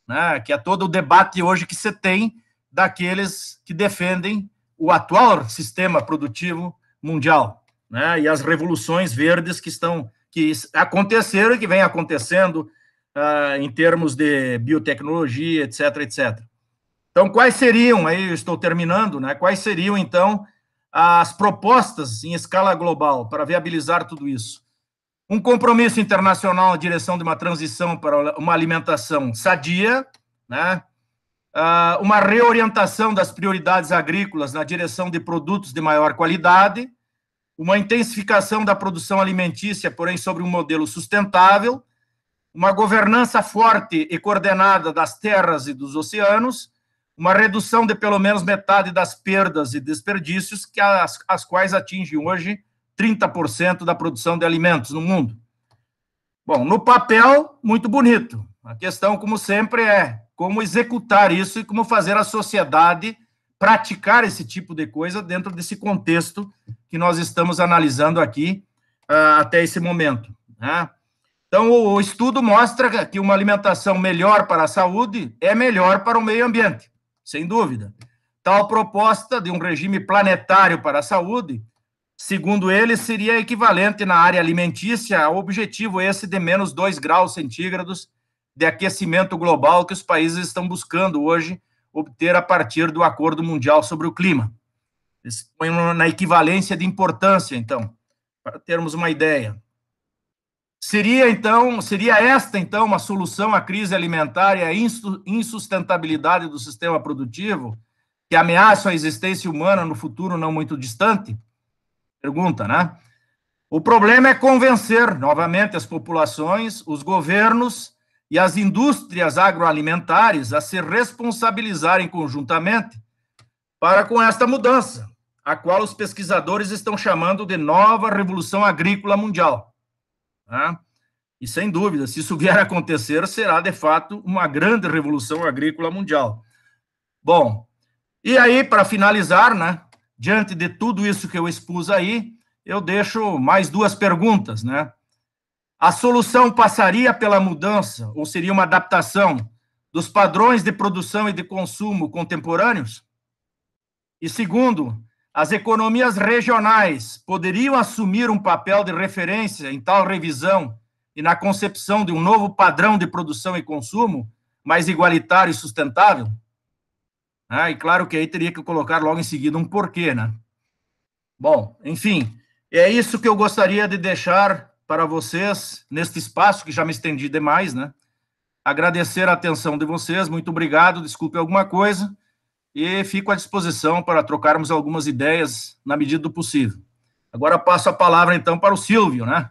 Né, que é todo o debate hoje que se tem daqueles que defendem o atual sistema produtivo mundial, né? E as revoluções verdes que estão que aconteceram e que vem acontecendo uh, em termos de biotecnologia, etc, etc. Então, quais seriam, aí eu estou terminando, né? Quais seriam, então, as propostas em escala global para viabilizar tudo isso? Um compromisso internacional na direção de uma transição para uma alimentação sadia, né? Uh, uma reorientação das prioridades agrícolas na direção de produtos de maior qualidade, uma intensificação da produção alimentícia, porém sobre um modelo sustentável, uma governança forte e coordenada das terras e dos oceanos, uma redução de pelo menos metade das perdas e desperdícios, que as, as quais atingem hoje 30% da produção de alimentos no mundo. Bom, no papel, muito bonito. A questão, como sempre, é como executar isso e como fazer a sociedade praticar esse tipo de coisa dentro desse contexto que nós estamos analisando aqui uh, até esse momento. Né? Então, o, o estudo mostra que uma alimentação melhor para a saúde é melhor para o meio ambiente, sem dúvida. Tal proposta de um regime planetário para a saúde, segundo ele, seria equivalente na área alimentícia ao objetivo esse de menos 2 graus centígrados de aquecimento global que os países estão buscando hoje obter a partir do Acordo Mundial sobre o Clima. Na equivalência de importância, então, para termos uma ideia. Seria, então, seria esta, então, uma solução à crise alimentar e à insustentabilidade do sistema produtivo que ameaça a existência humana no futuro não muito distante? Pergunta, né? O problema é convencer novamente as populações, os governos e as indústrias agroalimentares a se responsabilizarem conjuntamente para com esta mudança, a qual os pesquisadores estão chamando de nova revolução agrícola mundial. Tá? E sem dúvida, se isso vier a acontecer, será de fato uma grande revolução agrícola mundial. Bom, e aí, para finalizar, né, diante de tudo isso que eu expus aí, eu deixo mais duas perguntas, né? A solução passaria pela mudança, ou seria uma adaptação, dos padrões de produção e de consumo contemporâneos? E segundo, as economias regionais poderiam assumir um papel de referência em tal revisão e na concepção de um novo padrão de produção e consumo mais igualitário e sustentável? Ah, e claro que aí teria que colocar logo em seguida um porquê, né? Bom, enfim, é isso que eu gostaria de deixar para vocês neste espaço, que já me estendi demais, né? Agradecer a atenção de vocês, muito obrigado, desculpe alguma coisa, e fico à disposição para trocarmos algumas ideias na medida do possível. Agora passo a palavra, então, para o Silvio, né?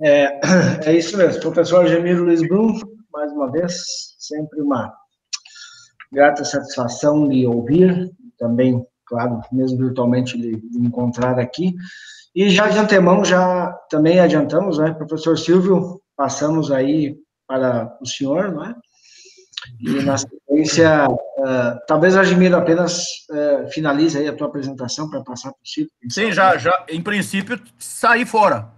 É, é isso mesmo, professor Gemiro Luiz Brum, mais uma vez, sempre uma grata satisfação de ouvir, também, claro, mesmo virtualmente, de, de encontrar aqui. E já de antemão, já também adiantamos, né, professor Silvio, passamos aí para o senhor, não é? E na sequência, uh, talvez Admiro apenas uh, finalize aí a tua apresentação para passar para o Silvio. Sim, já, já, em princípio, sair fora.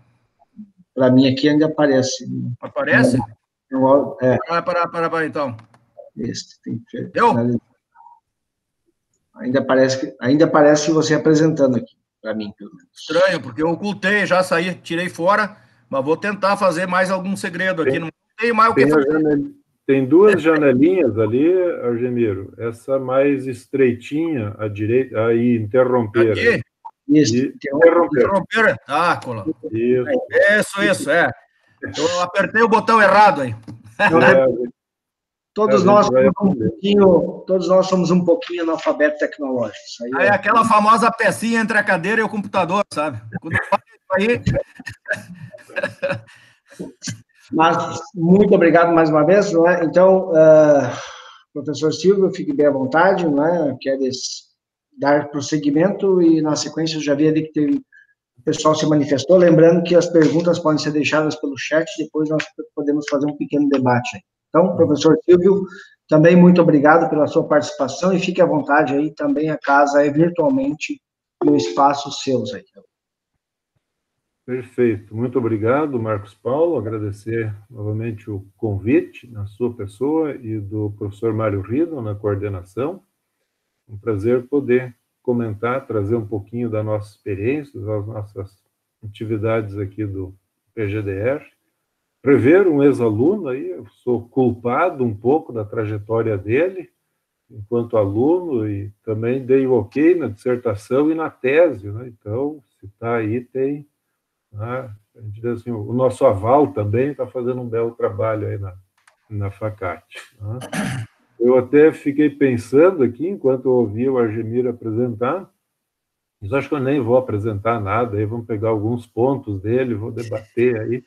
Para mim aqui ainda aparece. Aparece? É. Para, para, para, para, então. Isso, tem que Eu? Ainda parece que ainda parece você apresentando aqui para mim, pelo menos. Estranho, porque eu ocultei, já saí, tirei fora, mas vou tentar fazer mais algum segredo aqui. Tem, não tenho mais o que fazer. Janel... Tem duas janelinhas ali, Argemiro. Essa mais estreitinha à direita, aí, interromper. Aqui? Isso, interromper. interromper. Ah, Cola. Isso. Isso, isso, é. Eu apertei o botão errado aí. É, Todos nós, somos um pouquinho, todos nós somos um pouquinho analfabeto tecnológico. Aí é... é aquela famosa pecinha entre a cadeira e o computador, sabe? Quando faz isso aí. Mas, muito obrigado mais uma vez. É? Então, uh, professor Silvio, fique bem à vontade, não é? Queres dar prosseguimento e, na sequência, eu já vi ali que teve, o pessoal se manifestou. Lembrando que as perguntas podem ser deixadas pelo chat, depois nós podemos fazer um pequeno debate. Então, professor Silvio, também muito obrigado pela sua participação e fique à vontade aí, também a casa é virtualmente e o espaço seus aí. Perfeito, muito obrigado, Marcos Paulo. Agradecer novamente o convite na sua pessoa e do professor Mário Rido na coordenação. Um prazer poder comentar, trazer um pouquinho da nossa experiência, das nossas atividades aqui do PGDR. Prever um ex-aluno aí, eu sou culpado um pouco da trajetória dele, enquanto aluno, e também dei o ok na dissertação e na tese, né? Então, se está aí, tem né? A gente diz assim, o nosso aval também está fazendo um belo trabalho aí na, na FACAT. Né? Eu até fiquei pensando aqui, enquanto eu ouvia o Argemiro apresentar, mas acho que eu nem vou apresentar nada, aí vamos pegar alguns pontos dele, vou debater aí,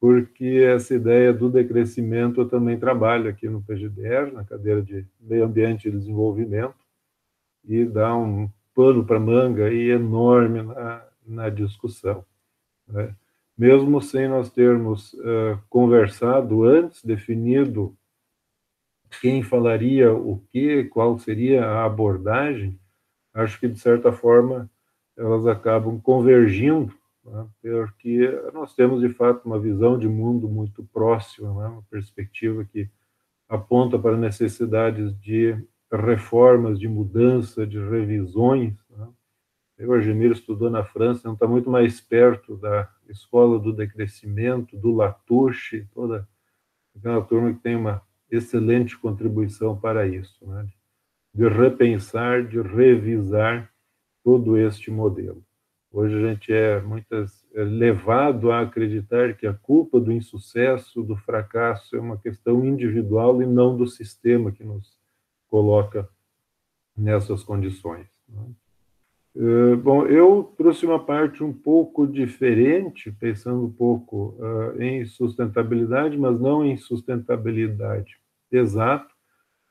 porque essa ideia do decrescimento eu também trabalho aqui no PGDR, na cadeira de Meio Ambiente e Desenvolvimento, e dá um pano para manga aí enorme na, na discussão. Né? Mesmo sem nós termos uh, conversado antes, definido quem falaria o que, qual seria a abordagem, acho que, de certa forma, elas acabam convergindo, né? porque nós temos, de fato, uma visão de mundo muito próxima, né? uma perspectiva que aponta para necessidades de reformas, de mudança, de revisões, né? O Argemiro estudou na França, então está muito mais perto da escola do decrescimento, do Latouche, toda aquela turma que tem uma excelente contribuição para isso, né? de repensar, de revisar todo este modelo. Hoje a gente é muitas é levado a acreditar que a culpa do insucesso, do fracasso é uma questão individual e não do sistema que nos coloca nessas condições. Né? Eh, bom, eu trouxe uma parte um pouco diferente, pensando um pouco uh, em sustentabilidade, mas não em sustentabilidade exato,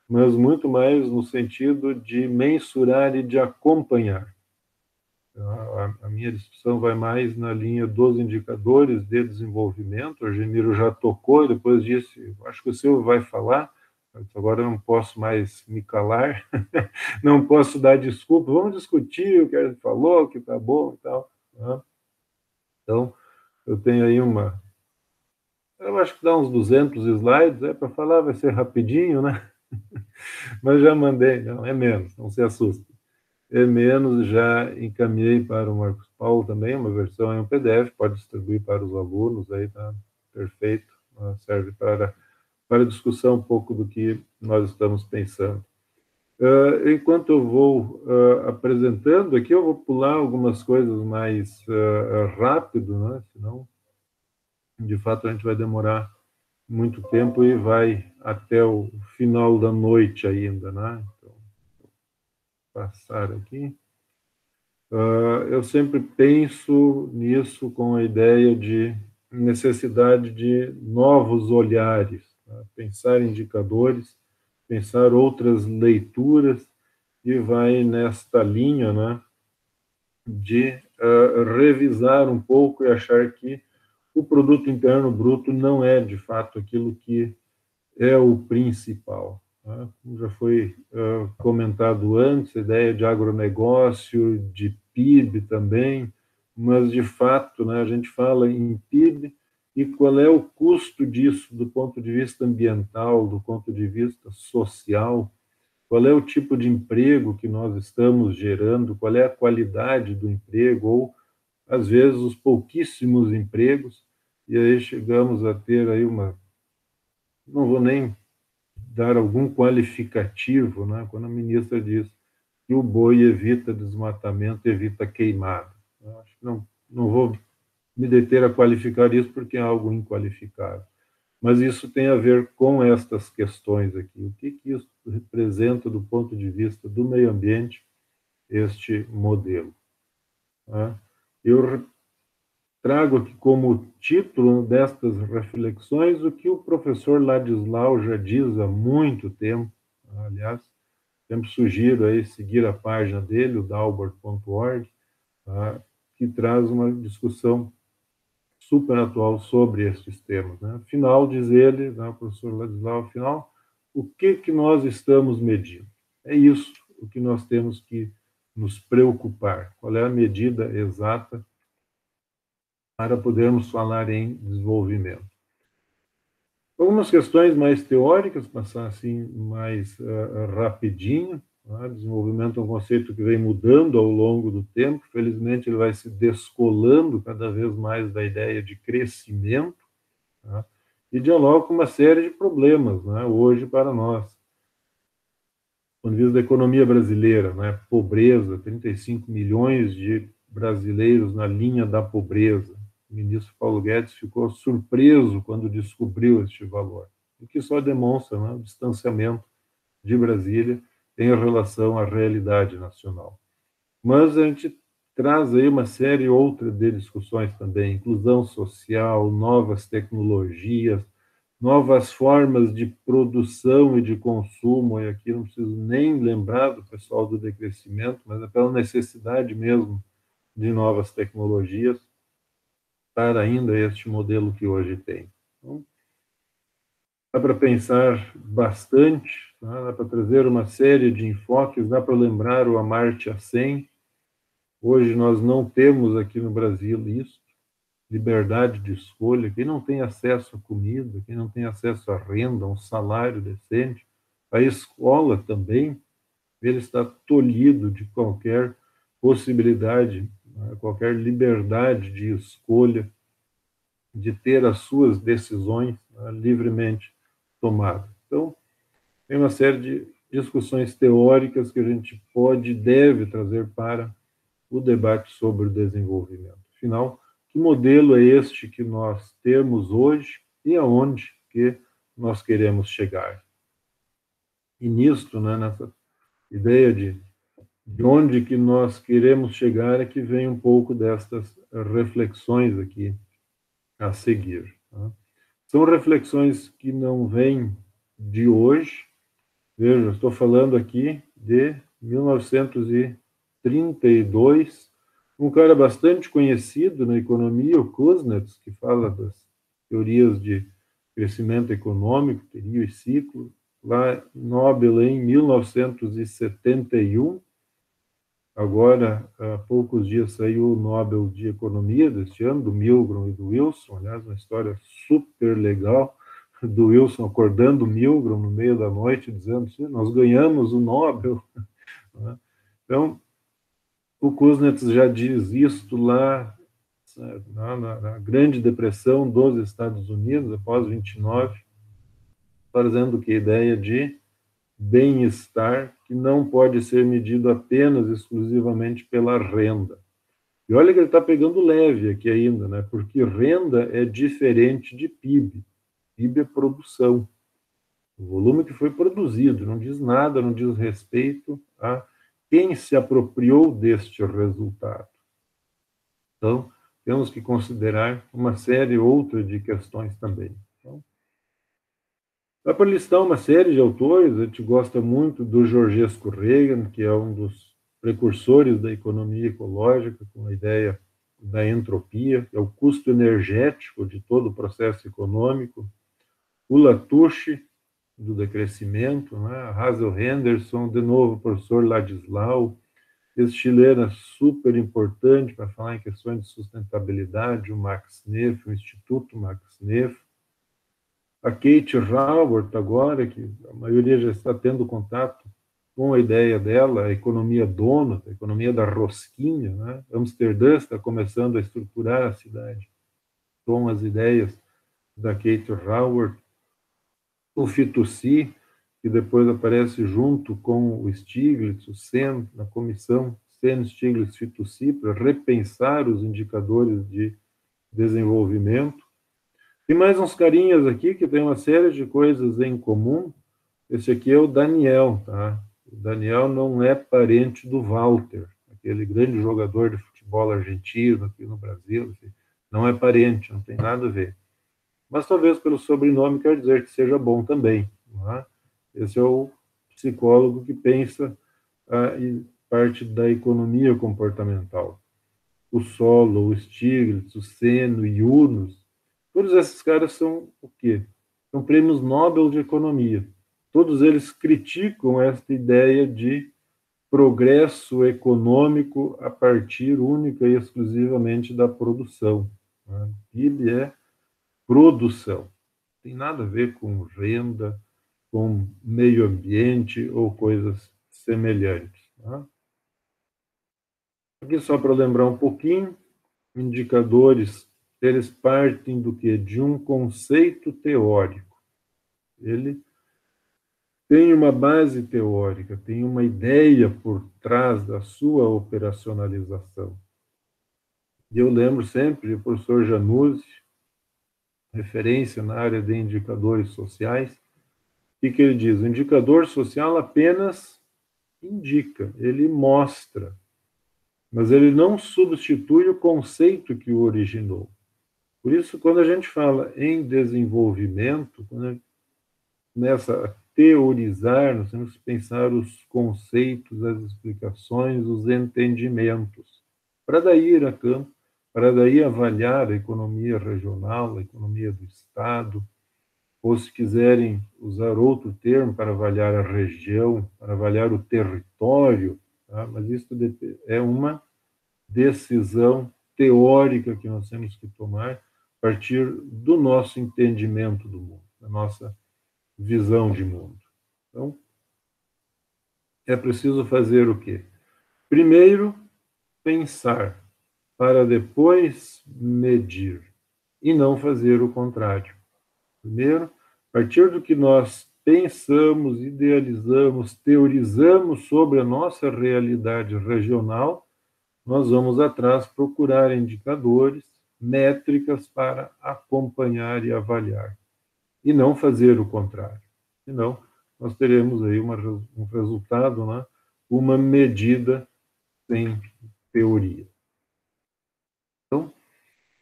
mas muito mais no sentido de mensurar e de acompanhar. A, minha discussão vai mais na linha dos indicadores de desenvolvimento. O Gemiro já tocou, depois disse, acho que o senhor vai falar, Agora eu não posso mais me calar, não posso dar desculpa, vamos discutir o que gente falou, que tá bom e tal. Né? Então, eu tenho aí uma. Eu acho que dá uns 200 slides, é para falar, vai ser rapidinho, né? Mas já mandei, não, é menos, não se assuste. É menos, já encaminhei para o Marcos Paulo também, uma versão em um PDF, pode distribuir para os alunos, aí tá perfeito, né? serve para para discussão um pouco do que nós estamos pensando. Uh, enquanto eu vou uh, apresentando aqui, eu vou pular algumas coisas mais uh, rápido, né? senão, de fato, a gente vai demorar muito tempo e vai até o final da noite ainda. Né? Então, passar aqui. eu sempre penso nisso com a ideia de necessidade de novos olhares pensar indicadores, pensar outras leituras, e vai nesta linha né, de uh, revisar um pouco e achar que o produto interno bruto não é de fato aquilo que é o principal. Né? Como já foi uh, comentado antes, a ideia de agronegócio, de PIB também, mas de fato né, a gente fala em PIB e qual é o custo disso do ponto de vista ambiental, do ponto de vista social, qual é o tipo de emprego que nós estamos gerando, qual é a qualidade do emprego, ou às vezes os pouquíssimos empregos, e aí chegamos a ter aí uma. Não vou nem dar algum qualificativo, né? quando a ministra diz que o boi evita desmatamento, evita queimada. Acho que não, não vou me deter a qualificar isso porque é algo inqualificável. Mas isso tem a ver com estas questões aqui. O que, que isso representa do ponto de vista do meio ambiente, este modelo? Né? Eu trago aqui como título destas reflexões o que o professor Ladislau já diz há muito tempo, aliás, sempre sugiro aí seguir a página dele, o dalbert.org, tá? que traz uma discussão super atual sobre estes temas. Né? Afinal, diz ele, né, o professor Ladislau, afinal, o que, que nós estamos medindo? É isso o que nós temos que nos preocupar. Qual é a medida exata para podermos falar em desenvolvimento? Algumas questões mais teóricas, passar assim mais uh, rapidinho. Né? Desenvolvimento é um conceito que vem mudando ao longo do tempo. Felizmente, ele vai se descolando cada vez mais da ideia de crescimento tá? e dialoga com uma série de problemas né? hoje para nós. Do ponto de vista da economia brasileira, né? pobreza, 35 milhões de brasileiros na linha da pobreza o ministro Paulo Guedes ficou surpreso quando descobriu este valor, o que só demonstra né, o distanciamento de Brasília em relação à realidade nacional. Mas a gente traz aí uma série outra de discussões também, inclusão social, novas tecnologias, novas formas de produção e de consumo, e aqui não preciso nem lembrar do pessoal do decrescimento, mas é pela necessidade mesmo de novas tecnologias para ainda este modelo que hoje tem. Então, dá para pensar bastante, tá? dá para trazer uma série de enfoques, dá para lembrar o Amartya Sen. Hoje nós não temos aqui no Brasil isso, liberdade de escolha. Quem não tem acesso à comida, quem não tem acesso à renda, a um salário decente, a escola também, ele está tolhido de qualquer possibilidade né, qualquer liberdade de escolha, de ter as suas decisões né, livremente tomadas. Então, tem uma série de discussões teóricas que a gente pode e deve trazer para o debate sobre o desenvolvimento. Afinal, que modelo é este que nós temos hoje e aonde que nós queremos chegar? E nisto, né, nessa ideia de de onde que nós queremos chegar é que vem um pouco destas reflexões aqui a seguir. Tá? São reflexões que não vêm de hoje. Veja, estou falando aqui de 1932, um cara bastante conhecido na economia, o Kuznets, que fala das teorias de crescimento econômico, teoria e ciclo, lá Nobel em 1971, Agora, há poucos dias saiu o Nobel de Economia deste ano, do Milgram e do Wilson, aliás, uma história super legal, do Wilson acordando o Milgram no meio da noite, dizendo assim, nós ganhamos o Nobel. Né? Então, o Kuznets já diz isto lá na, na Grande Depressão dos Estados Unidos, após 29, fazendo que a ideia de bem-estar que não pode ser medido apenas exclusivamente pela renda. E olha que ele está pegando leve aqui ainda, né? Porque renda é diferente de PIB. PIB é produção. O volume que foi produzido não diz nada, não diz respeito a quem se apropriou deste resultado. Então, temos que considerar uma série outra de questões também. Dá para listar uma série de autores, a gente gosta muito do Georgescu Reagan, que é um dos precursores da economia ecológica, com a ideia da entropia, que é o custo energético de todo o processo econômico, o Latouche, do decrescimento, né? Hazel Henderson, de novo, o professor Ladislau, esse chileno é super importante para falar em questões de sustentabilidade, o Max Neff, o Instituto Max Neff, a Kate Raworth agora, que a maioria já está tendo contato com a ideia dela, a economia dona, a economia da rosquinha, né? Amsterdã está começando a estruturar a cidade com as ideias da Kate Raworth, o Fitoci, que depois aparece junto com o Stiglitz, o SEN, na comissão SEN Stiglitz Fitoci, para repensar os indicadores de desenvolvimento, tem mais uns carinhas aqui que tem uma série de coisas em comum. Esse aqui é o Daniel, tá? O Daniel não é parente do Walter, aquele grande jogador de futebol argentino aqui no Brasil. não é parente, não tem nada a ver. Mas talvez pelo sobrenome quer dizer que seja bom também. É? Esse é o psicólogo que pensa a parte da economia comportamental. O Solo, o Stiglitz, o Seno, o Yunus, todos esses caras são o quê? São prêmios Nobel de economia. Todos eles criticam esta ideia de progresso econômico a partir única e exclusivamente da produção. Né? PIB é produção. Tem nada a ver com renda, com meio ambiente ou coisas semelhantes. Né? Aqui só para lembrar um pouquinho, indicadores, eles partem do que? De um conceito teórico. Ele tem uma base teórica, tem uma ideia por trás da sua operacionalização. E eu lembro sempre do professor Januzzi, referência na área de indicadores sociais, e que ele diz: o indicador social apenas indica, ele mostra, mas ele não substitui o conceito que o originou. Por isso, quando a gente fala em desenvolvimento, quando a gente começa a teorizar, nós temos que pensar os conceitos, as explicações, os entendimentos, para daí ir a campo, para daí avaliar a economia regional, a economia do Estado, ou se quiserem usar outro termo para avaliar a região, para avaliar o território, tá? mas isso é uma decisão teórica que nós temos que tomar partir do nosso entendimento do mundo, da nossa visão de mundo. Então, é preciso fazer o quê? Primeiro, pensar, para depois medir, e não fazer o contrário. Primeiro, a partir do que nós pensamos, idealizamos, teorizamos sobre a nossa realidade regional, nós vamos atrás procurar indicadores, métricas para acompanhar e avaliar e não fazer o contrário. Senão, nós teremos aí uma, um resultado, né? uma medida sem teoria. Então,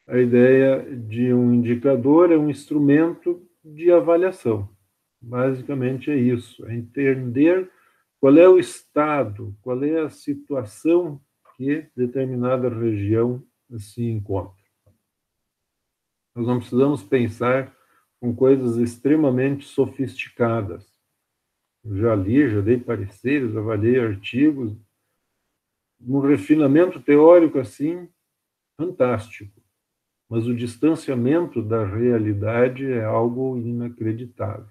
a ideia de um indicador é um instrumento de avaliação. Basicamente é isso, é entender qual é o estado, qual é a situação que determinada região se encontra. Nós não precisamos pensar com coisas extremamente sofisticadas. Eu já li, já dei pareceres, avaliei artigos, um refinamento teórico assim, fantástico. Mas o distanciamento da realidade é algo inacreditável.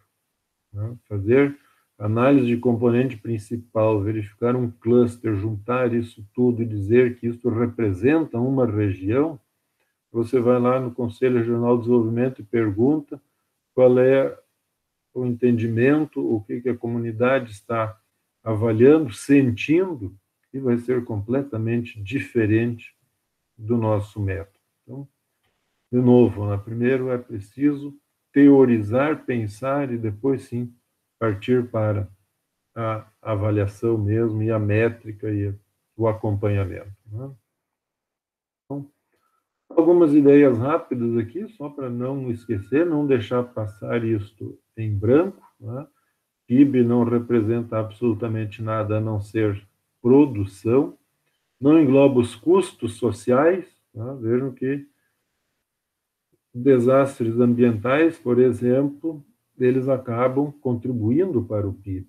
Né? Fazer análise de componente principal, verificar um cluster, juntar isso tudo e dizer que isso representa uma região, você vai lá no Conselho Regional de Desenvolvimento e pergunta qual é o entendimento, o que, que a comunidade está avaliando, sentindo, e vai ser completamente diferente do nosso método. Então, de novo, né? primeiro é preciso teorizar, pensar e depois sim partir para a avaliação mesmo e a métrica e o acompanhamento. Né? Algumas ideias rápidas aqui, só para não esquecer, não deixar passar isto em branco. Né? PIB não representa absolutamente nada a não ser produção, não engloba os custos sociais. Né? Vejam que desastres ambientais, por exemplo, eles acabam contribuindo para o PIB.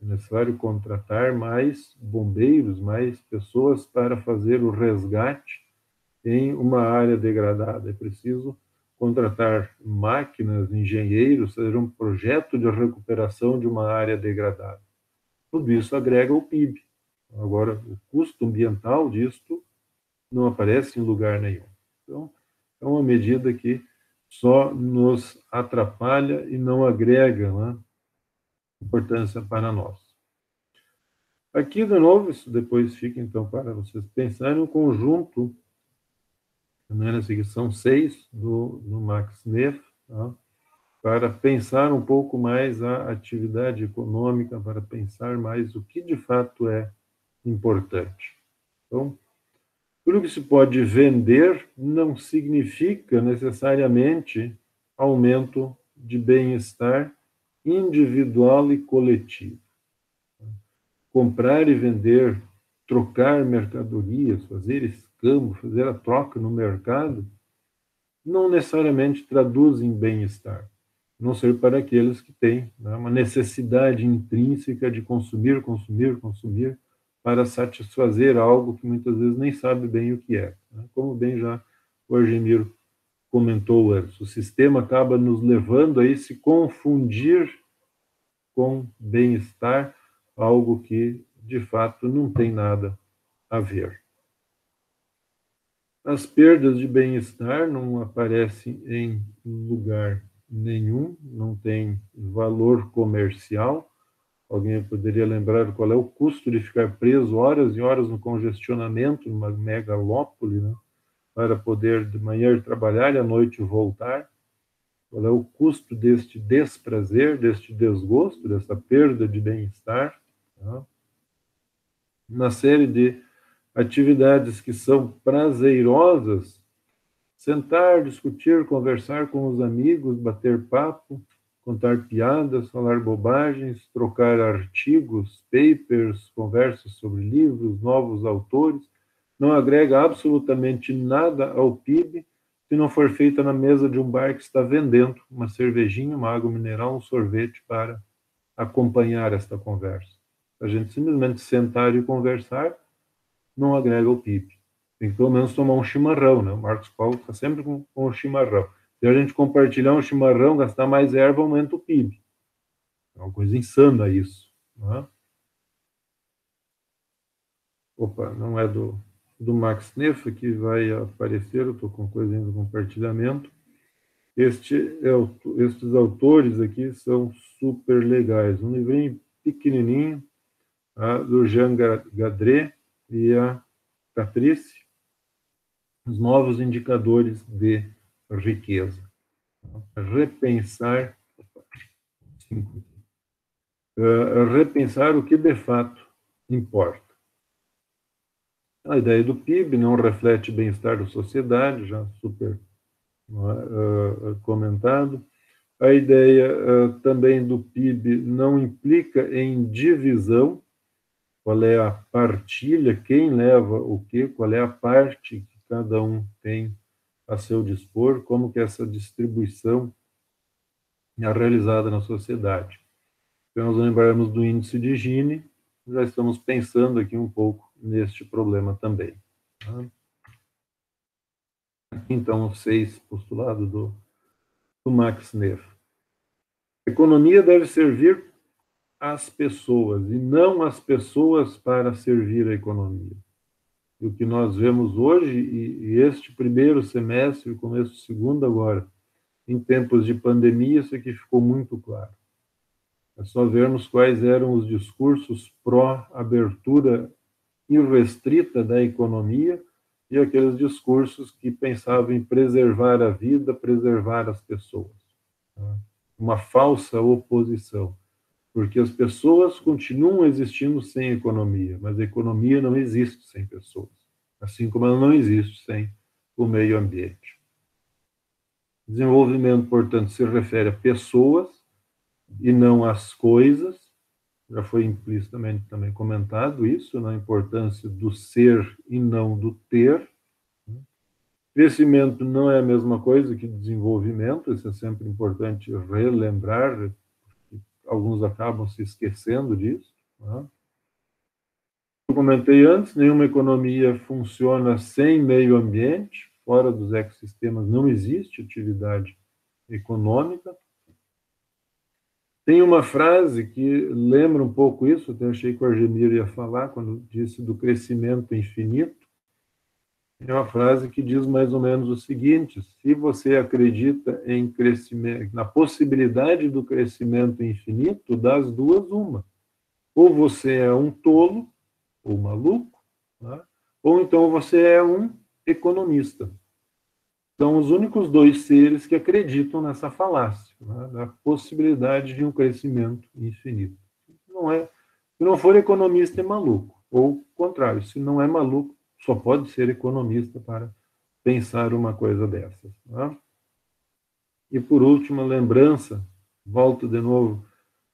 É necessário contratar mais bombeiros, mais pessoas para fazer o resgate em uma área degradada. É preciso contratar máquinas, engenheiros, fazer um projeto de recuperação de uma área degradada. Tudo isso agrega o PIB. Agora, o custo ambiental disto não aparece em lugar nenhum. Então, é uma medida que só nos atrapalha e não agrega né, importância para nós. Aqui, de novo, isso depois fica, então, para vocês pensarem, um conjunto né, são seis do, do Max Neff, tá? para pensar um pouco mais a atividade econômica, para pensar mais o que de fato é importante. Então, Tudo que se pode vender não significa necessariamente aumento de bem-estar individual e coletivo. Comprar e vender, trocar mercadorias, fazer fazer a troca no mercado, não necessariamente traduz em bem-estar, não ser para aqueles que têm né, uma necessidade intrínseca de consumir, consumir, consumir, para satisfazer algo que muitas vezes nem sabe bem o que é. Né? Como bem já o Argemiro comentou antes, o sistema acaba nos levando a se confundir com bem-estar, algo que de fato não tem nada a ver. As perdas de bem-estar não aparecem em lugar nenhum, não tem valor comercial. Alguém poderia lembrar qual é o custo de ficar preso horas e horas no congestionamento, numa megalópole, né? para poder de manhã trabalhar e à noite voltar? Qual é o custo deste desprazer, deste desgosto, dessa perda de bem-estar? Tá? Na série de atividades que são prazerosas, sentar, discutir, conversar com os amigos, bater papo, contar piadas, falar bobagens, trocar artigos, papers, conversas sobre livros, novos autores, não agrega absolutamente nada ao PIB se não for feita na mesa de um bar que está vendendo uma cervejinha, uma água mineral, um sorvete para acompanhar esta conversa. A gente simplesmente sentar e conversar não agrega ao PIB. Tem que pelo menos tomar um chimarrão, né? O Marcos Paulo está sempre com, com o chimarrão. Se a gente compartilhar um chimarrão, gastar mais erva, aumenta o PIB. É uma coisa insana isso. Não é? Opa, não é do, do Max Neff que vai aparecer, eu estou com coisa ainda compartilhamento. Este é, estes autores aqui são super legais. Um livrinho pequenininho, tá? do Jean Gadret e a Catrice, os novos indicadores de riqueza. Repensar, uh, repensar o que de fato importa. A ideia do PIB não reflete bem-estar da sociedade, já super uh, comentado. A ideia uh, também do PIB não implica em divisão, qual é a partilha, quem leva o quê, qual é a parte que cada um tem a seu dispor, como que essa distribuição é realizada na sociedade. Se nós lembrarmos do índice de Gini, já estamos pensando aqui um pouco neste problema também. Tá? Aqui, então, os seis postulados do, do Max Neff. Economia deve servir às pessoas e não as pessoas para servir a economia. E o que nós vemos hoje, e, e este primeiro semestre, começo do segundo agora, em tempos de pandemia, isso aqui ficou muito claro. É só vermos quais eram os discursos pró-abertura irrestrita da economia e aqueles discursos que pensavam em preservar a vida, preservar as pessoas. Uma falsa oposição, porque as pessoas continuam existindo sem economia, mas a economia não existe sem pessoas, assim como ela não existe sem o meio ambiente. Desenvolvimento, portanto, se refere a pessoas e não às coisas, já foi implicitamente também comentado isso, na importância do ser e não do ter. Crescimento não é a mesma coisa que desenvolvimento, isso é sempre importante relembrar, alguns acabam se esquecendo disso. Né? Eu comentei antes, nenhuma economia funciona sem meio ambiente, fora dos ecossistemas não existe atividade econômica. Tem uma frase que lembra um pouco isso, até achei que o Argemiro ia falar quando disse do crescimento infinito. É uma frase que diz mais ou menos o seguinte: se você acredita em crescimento, na possibilidade do crescimento infinito, das duas uma. Ou você é um tolo, ou maluco, né? ou então você é um economista são os únicos dois seres que acreditam nessa falácia, né, na possibilidade de um crescimento infinito. Não é, se não for economista, é maluco. Ou, contrário, se não é maluco, só pode ser economista para pensar uma coisa dessas. Né? E por último, lembrança, volto de novo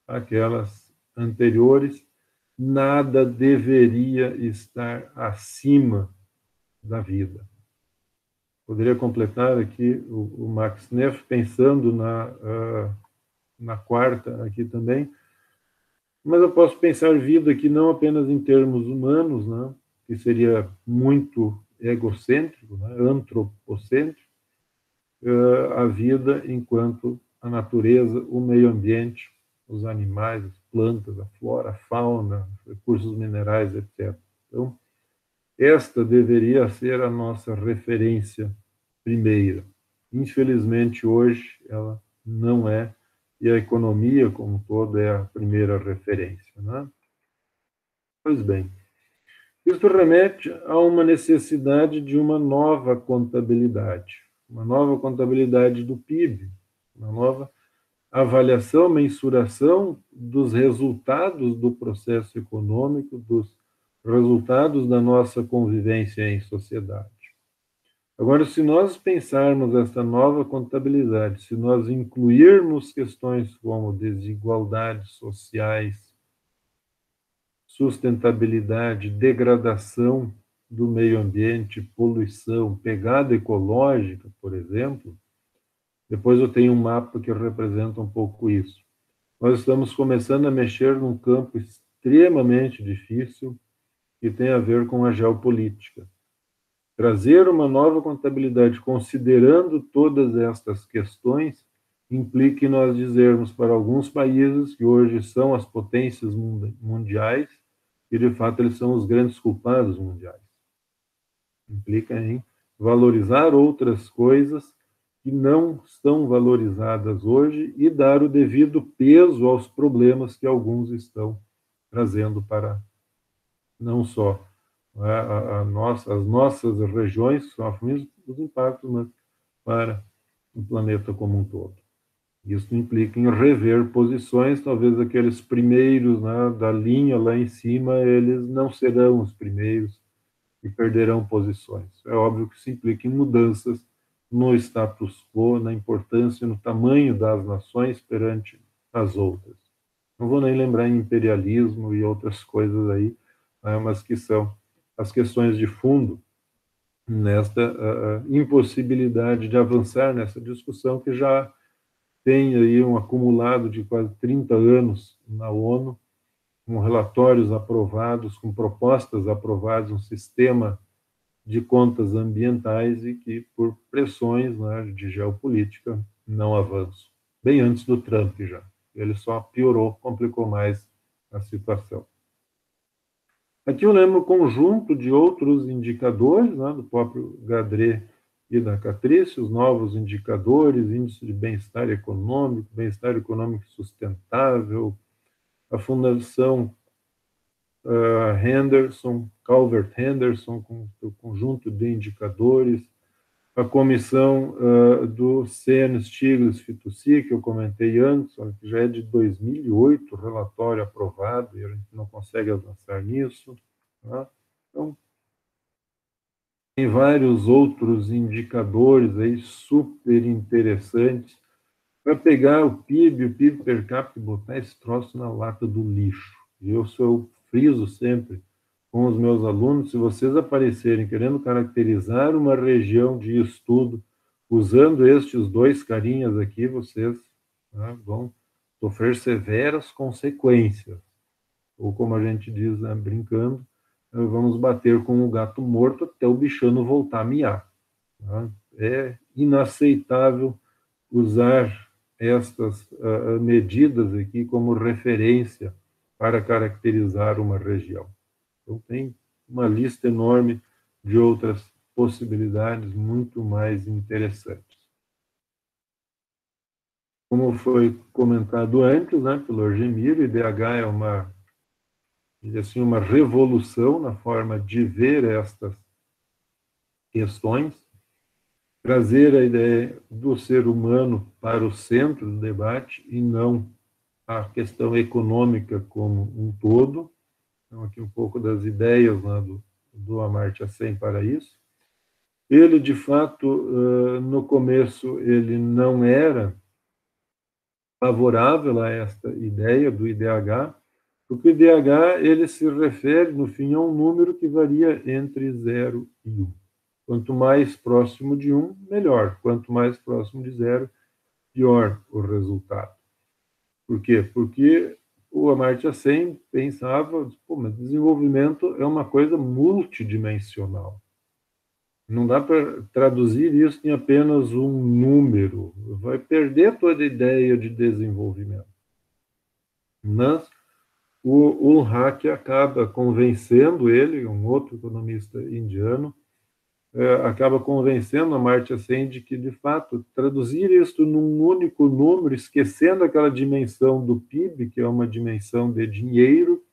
àquelas anteriores, nada deveria estar acima da vida. Poderia completar aqui o, o Max Neff pensando na, uh, na quarta aqui também, mas eu posso pensar vida aqui não apenas em termos humanos, né, que seria muito egocêntrico, né, antropocêntrico, uh, a vida enquanto a natureza, o meio ambiente, os animais, as plantas, a flora, a fauna, recursos minerais, etc. Então, esta deveria ser a nossa referência primeira. Infelizmente, hoje, ela não é, e a economia, como um todo, é a primeira referência. Né? Pois bem, isso remete a uma necessidade de uma nova contabilidade, uma nova contabilidade do PIB, uma nova avaliação, mensuração dos resultados do processo econômico, dos resultados da nossa convivência em sociedade. Agora, se nós pensarmos essa nova contabilidade, se nós incluirmos questões como desigualdades sociais, sustentabilidade, degradação do meio ambiente, poluição, pegada ecológica, por exemplo, depois eu tenho um mapa que representa um pouco isso. Nós estamos começando a mexer num campo extremamente difícil que tem a ver com a geopolítica. Trazer uma nova contabilidade considerando todas estas questões implica nós dizermos para alguns países que hoje são as potências mundiais e de fato eles são os grandes culpados mundiais. Implica em valorizar outras coisas que não estão valorizadas hoje e dar o devido peso aos problemas que alguns estão trazendo para não só né, a, a nossa, as nossas regiões sofrem os impactos, mas para o planeta como um todo. Isso implica em rever posições, talvez aqueles primeiros né, da linha lá em cima, eles não serão os primeiros e perderão posições. É óbvio que isso implica em mudanças no status quo, na importância, no tamanho das nações perante as outras. Não vou nem lembrar em imperialismo e outras coisas aí, né, mas que são as questões de fundo nesta uh, impossibilidade de avançar nessa discussão que já tem aí um acumulado de quase 30 anos na ONU, com relatórios aprovados, com propostas aprovadas, um sistema de contas ambientais e que, por pressões né, de geopolítica, não avançam. Bem antes do Trump já. Ele só piorou, complicou mais a situação. Aqui eu lembro um conjunto de outros indicadores, né, do próprio Gadré e da Catrice, os novos indicadores, índice de bem-estar econômico, bem-estar econômico sustentável, a Fundação uh, Henderson, Calvert Henderson, com o conjunto de indicadores, a comissão uh, do CN Stiglitz Fitoci, que eu comentei antes, que já é de 2008, relatório aprovado, e a gente não consegue avançar nisso. Tá? Então, tem vários outros indicadores aí super interessantes para pegar o PIB, o PIB per capita e botar esse troço na lata do lixo. Eu sou friso sempre com os meus alunos, se vocês aparecerem querendo caracterizar uma região de estudo usando estes dois carinhas aqui, vocês né, vão sofrer severas consequências. Ou como a gente diz, né, brincando, vamos bater com o gato morto até o bichano voltar a miar. Né? É inaceitável usar estas uh, medidas aqui como referência para caracterizar uma região. Então, tem uma lista enorme de outras possibilidades muito mais interessantes. Como foi comentado antes, né, pelo Argemiro, IDH é uma, assim, uma revolução na forma de ver estas questões, trazer a ideia do ser humano para o centro do debate e não a questão econômica como um todo. Então, aqui um pouco das ideias do do Amartya Sen para isso. Ele, de fato, no começo, ele não era favorável a esta ideia do IDH, o IDH ele se refere, no fim, a um número que varia entre 0 e 1. Quanto mais próximo de 1, melhor. Quanto mais próximo de 0, pior o resultado. Por quê? Porque o Amartya Sen pensava, pô, mas desenvolvimento é uma coisa multidimensional. Não dá para traduzir isso em apenas um número. Vai perder toda a ideia de desenvolvimento. Mas o, o Hack acaba convencendo ele, um outro economista indiano, é, acaba convencendo a Martia Sen de que, de fato, traduzir isso num único número, esquecendo aquela dimensão do PIB, que é uma dimensão de dinheiro,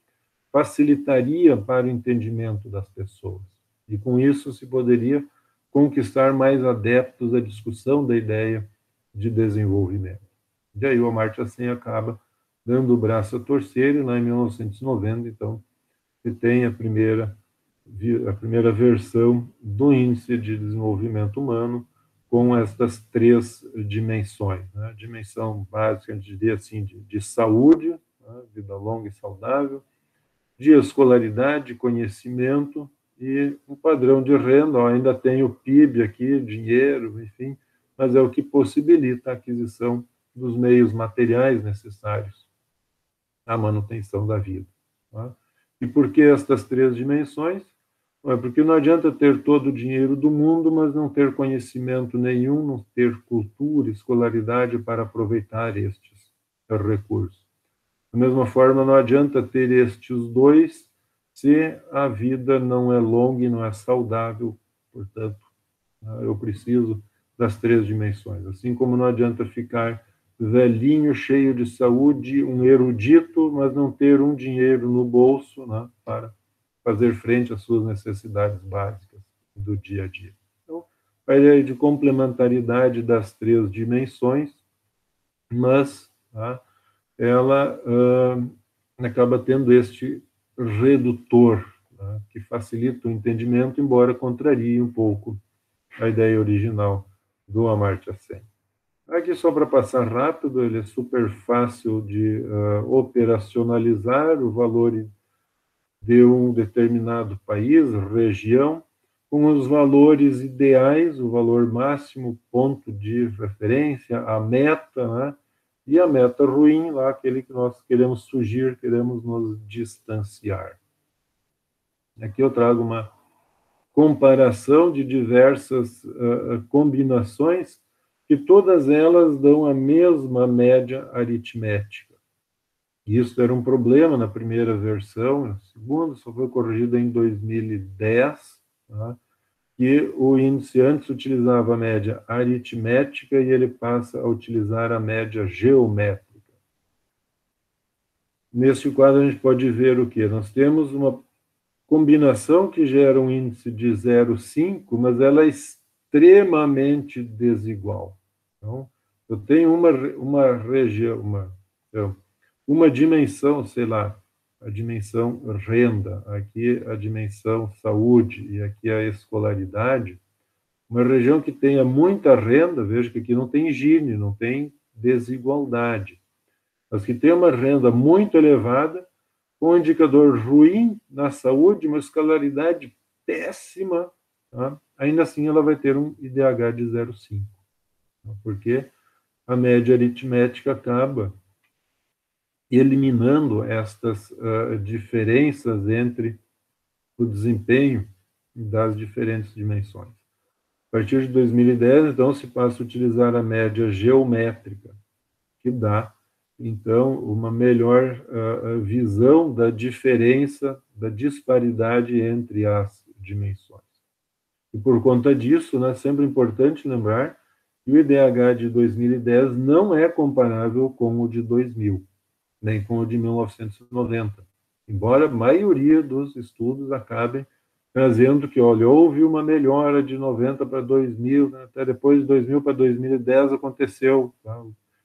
facilitaria para o entendimento das pessoas. E com isso se poderia conquistar mais adeptos à discussão da ideia de desenvolvimento. E aí o Amartya Sen acaba dando o braço a torcer e lá em 1990, então, se tem a primeira a primeira versão do índice de desenvolvimento humano com estas três dimensões, né? dimensão básica, a gente diria assim, de, de saúde, né? vida longa e saudável, de escolaridade, conhecimento e um padrão de renda, ó, ainda tem o PIB aqui, dinheiro, enfim, mas é o que possibilita a aquisição dos meios materiais necessários à manutenção da vida. Tá? E por que estas três dimensões? É porque não adianta ter todo o dinheiro do mundo, mas não ter conhecimento nenhum, não ter cultura, escolaridade para aproveitar estes recursos. Da mesma forma, não adianta ter estes dois se a vida não é longa e não é saudável, portanto, eu preciso das três dimensões. Assim como não adianta ficar velhinho, cheio de saúde, um erudito, mas não ter um dinheiro no bolso né, para fazer frente às suas necessidades básicas do dia a dia. Então, a ideia de complementaridade das três dimensões, mas tá, ela acaba tendo este redutor, né, que facilita o entendimento, embora contrarie um pouco a ideia original do Amartya Sen. Aqui, só para passar rápido, ele é super fácil de uh, operacionalizar o valor de um determinado país, região, com os valores ideais, o valor máximo, ponto de referência, a meta, né? e a meta ruim, lá aquele que nós queremos fugir, queremos nos distanciar. Aqui eu trago uma comparação de diversas uh, combinações, que todas elas dão a mesma média aritmética. Isso era um problema na primeira versão, na segunda só foi corrigido em 2010, tá? que o índice antes utilizava a média aritmética e ele passa a utilizar a média geométrica. Neste quadro, a gente pode ver o que? Nós temos uma combinação que gera um índice de 0,5, mas ela é extremamente desigual. Então, eu tenho uma, uma região, uma, então, uma dimensão, sei lá, a dimensão renda, aqui a dimensão saúde e aqui a escolaridade, uma região que tenha muita renda, veja que aqui não tem Gini, não tem desigualdade, mas que tem uma renda muito elevada, com um indicador ruim na saúde, uma escolaridade péssima, tá? ainda assim ela vai ter um IDH de 0,5, tá? Porque a média aritmética acaba eliminando estas uh, diferenças entre o desempenho das diferentes dimensões. A partir de 2010, então, se passa a utilizar a média geométrica, que dá, então, uma melhor uh, visão da diferença, da disparidade entre as dimensões. E por conta disso, né, sempre importante lembrar que o IDH de 2010 não é comparável com o de 2000 nem com o de 1990. Embora a maioria dos estudos acabem trazendo que, olha, houve uma melhora de 90 para 2000, né? até depois de 2000 para 2010 aconteceu. Tá?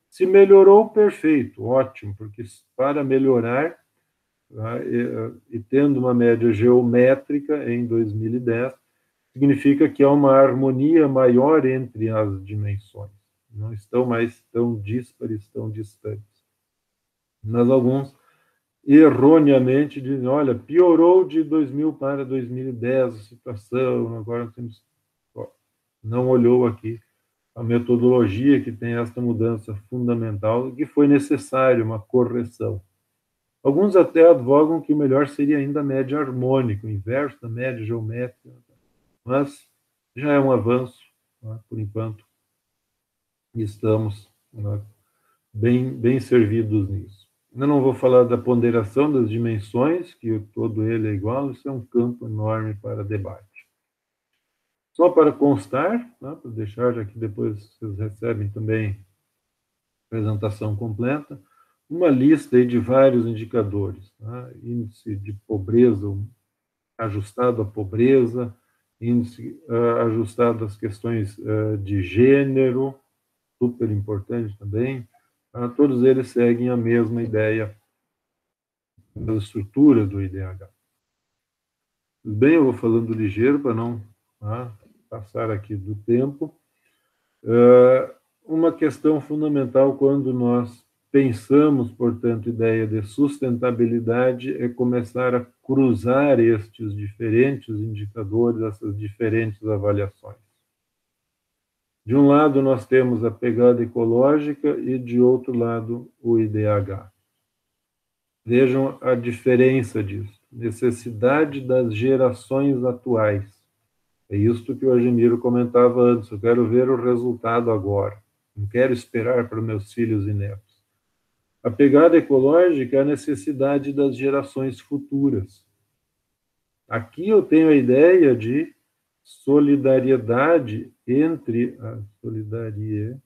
Se melhorou, perfeito, ótimo, porque para melhorar tá? e, e tendo uma média geométrica em 2010, significa que há uma harmonia maior entre as dimensões. Não estão mais tão díspares, tão distantes. Mas alguns erroneamente dizem, olha, piorou de 2000 para 2010 a situação, agora temos... Não olhou aqui a metodologia que tem esta mudança fundamental, que foi necessária uma correção. Alguns até advogam que o melhor seria ainda a média harmônica, o inverso da média geométrica, mas já é um avanço, né, por enquanto, estamos né, bem, bem servidos nisso. Eu não vou falar da ponderação das dimensões, que todo ele é igual, isso é um campo enorme para debate. Só para constar, né, para deixar aqui depois vocês recebem também a apresentação completa, uma lista de vários indicadores, né, índice de pobreza ajustado à pobreza, índice uh, ajustado às questões uh, de gênero, super importante também, uh, todos eles seguem a mesma ideia da estrutura do IDH. Tudo bem, eu vou falando ligeiro para não passar aqui do tempo. uma questão fundamental quando nós pensamos, portanto, ideia de sustentabilidade é começar a cruzar estes diferentes indicadores, essas diferentes avaliações. De um lado, nós temos a pegada ecológica e, de outro lado, o IDH. Vejam a diferença disso. Necessidade das gerações atuais. É isto que o Ageniro comentava antes. Eu quero ver o resultado agora. Não quero esperar para meus filhos e netos. A pegada ecológica é a necessidade das gerações futuras. Aqui eu tenho a ideia de solidariedade entre a solidariedade,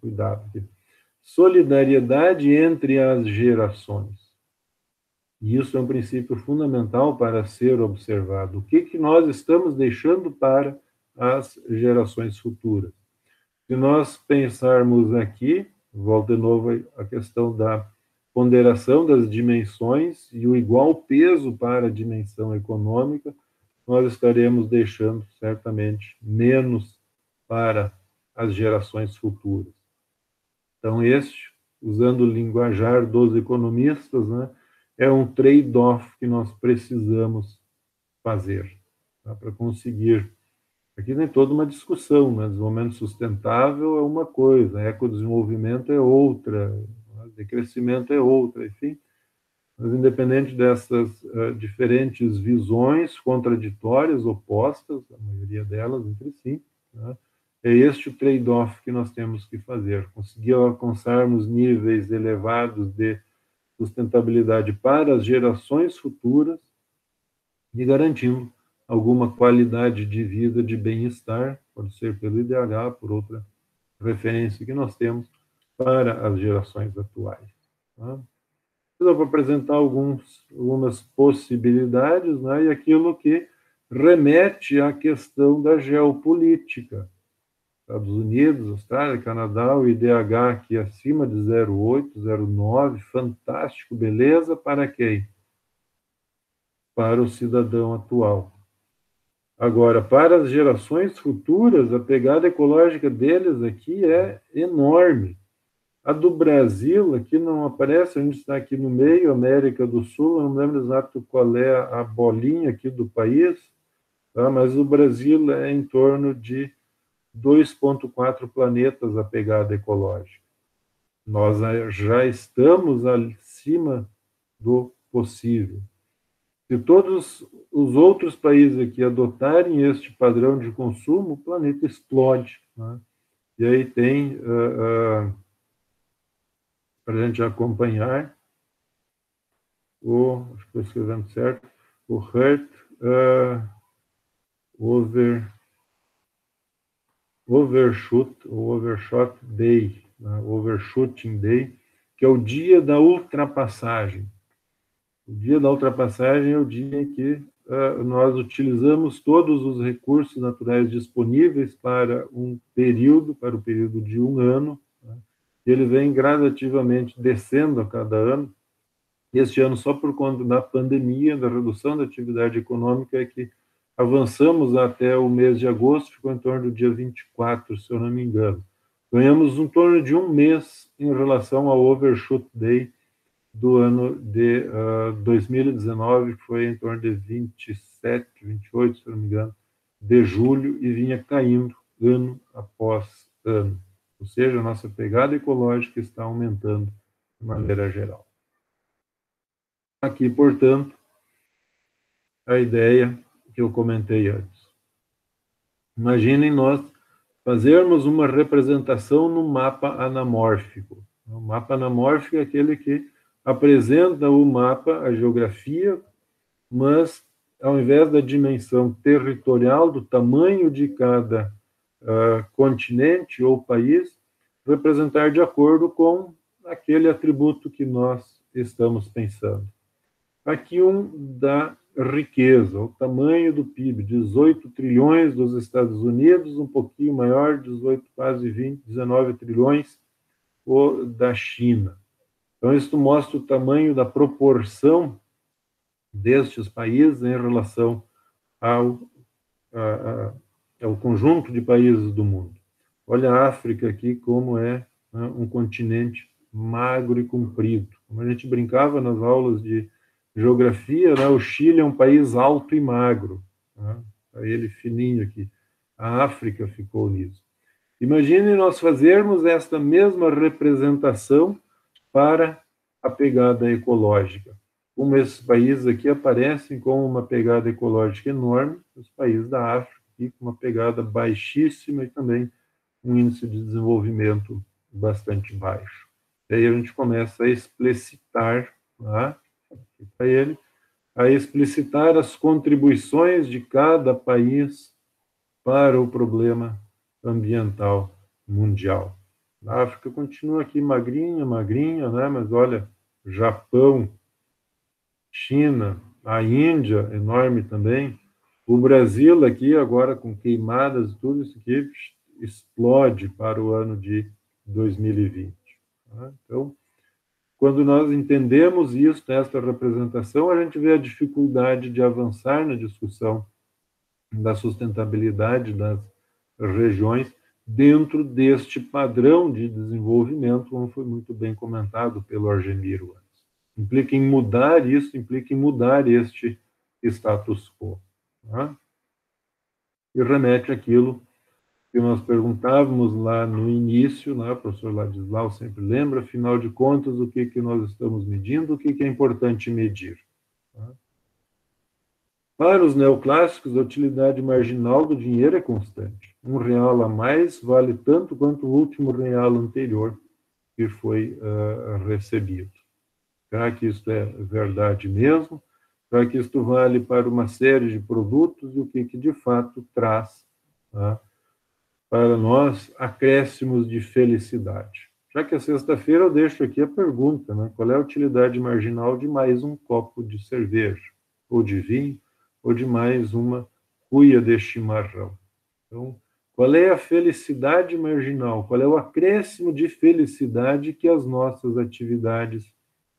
cuidado aqui, solidariedade entre as gerações. E isso é um princípio fundamental para ser observado. O que, que nós estamos deixando para as gerações futuras? Se nós pensarmos aqui, volta de novo a questão da ponderação das dimensões e o igual peso para a dimensão econômica, nós estaremos deixando certamente menos para as gerações futuras. Então, este, usando o linguajar dos economistas, né, é um trade-off que nós precisamos fazer tá, para conseguir Aqui tem toda uma discussão, né? Desenvolvimento sustentável é uma coisa, ecodesenvolvimento é outra, decrescimento é outra, enfim. Mas, independente dessas uh, diferentes visões contraditórias, opostas, a maioria delas entre si, né? é este o trade-off que nós temos que fazer. Conseguir alcançarmos níveis elevados de sustentabilidade para as gerações futuras e garantindo alguma qualidade de vida, de bem-estar, pode ser pelo IDH, por outra referência que nós temos para as gerações atuais. Tá? Eu vou apresentar alguns, algumas possibilidades né, e aquilo que remete à questão da geopolítica. Estados Unidos, Austrália, Canadá, o IDH aqui acima de 0,8, 0,9, fantástico, beleza, para quem? Para o cidadão atual. Agora, para as gerações futuras, a pegada ecológica deles aqui é enorme. A do Brasil, aqui não aparece, a gente está aqui no meio, América do Sul, não lembro exato qual é a bolinha aqui do país, tá? mas o Brasil é em torno de 2,4 planetas a pegada ecológica. Nós já estamos acima do possível. Se todos os outros países aqui adotarem este padrão de consumo, o planeta explode. Né? E aí tem, uh, uh, para a gente acompanhar, o, acho que estou escrevendo certo, o Hurt uh, over, Overshoot, Overshot Day, né? Overshooting Day, que é o dia da ultrapassagem. O dia da ultrapassagem é o dia em que uh, nós utilizamos todos os recursos naturais disponíveis para um período, para o período de um ano. Né? Ele vem gradativamente descendo a cada ano, Este ano, só por conta da pandemia, da redução da atividade econômica, é que avançamos até o mês de agosto, ficou em torno do dia 24, se eu não me engano. Ganhamos em torno de um mês em relação ao Overshoot Day do ano de uh, ah, 2019, que foi em torno de 27, 28, se não me engano, de julho, e vinha caindo ano após ano. Ou seja, a nossa pegada ecológica está aumentando de maneira geral. Aqui, portanto, a ideia que eu comentei antes. Imaginem nós fazermos uma representação no mapa anamórfico. O mapa anamórfico é aquele que apresenta o mapa, a geografia, mas ao invés da dimensão territorial, do tamanho de cada uh, continente ou país, representar de acordo com aquele atributo que nós estamos pensando. Aqui um da riqueza, o tamanho do PIB, 18 trilhões dos Estados Unidos, um pouquinho maior, 18, quase 20, 19 trilhões o da China. Então, isso mostra o tamanho da proporção destes países em relação ao, a, a, ao conjunto de países do mundo. Olha a África aqui como é né, um continente magro e comprido. Como a gente brincava nas aulas de geografia, né, o Chile é um país alto e magro. Né, ele fininho aqui. A África ficou nisso. Imagine nós fazermos esta mesma representação para a pegada ecológica como esses países aqui aparecem com uma pegada ecológica enorme, os países da África, aqui, com uma pegada baixíssima e também um índice de desenvolvimento bastante baixo. E aí a gente começa a explicitar, tá? para ele, a explicitar as contribuições de cada país para o problema ambiental mundial. A África continua aqui magrinha, magrinha, né? mas olha, Japão, China, a Índia, enorme também. O Brasil aqui, agora com queimadas e tudo isso aqui, explode para o ano de 2020. Tá? Então, quando nós entendemos isso, esta representação, a gente vê a dificuldade de avançar na discussão da sustentabilidade das regiões dentro deste padrão de desenvolvimento, como foi muito bem comentado pelo Argemiro implica em mudar isso, implica em mudar este status quo. Tá? E remete àquilo que nós perguntávamos lá no início, né? o professor Ladislau sempre lembra, afinal de contas, o que, que nós estamos medindo, o que, que é importante medir. Para os neoclássicos, a utilidade marginal do dinheiro é constante. Um real a mais vale tanto quanto o último real anterior que foi uh, recebido. Será que isso é verdade mesmo? Será que isto vale para uma série de produtos e o que, que de fato traz tá, para nós acréscimos de felicidade? Já que é sexta-feira, eu deixo aqui a pergunta: né? qual é a utilidade marginal de mais um copo de cerveja, ou de vinho, ou de mais uma cuia de chimarrão? Então, qual é a felicidade marginal? Qual é o acréscimo de felicidade que as nossas atividades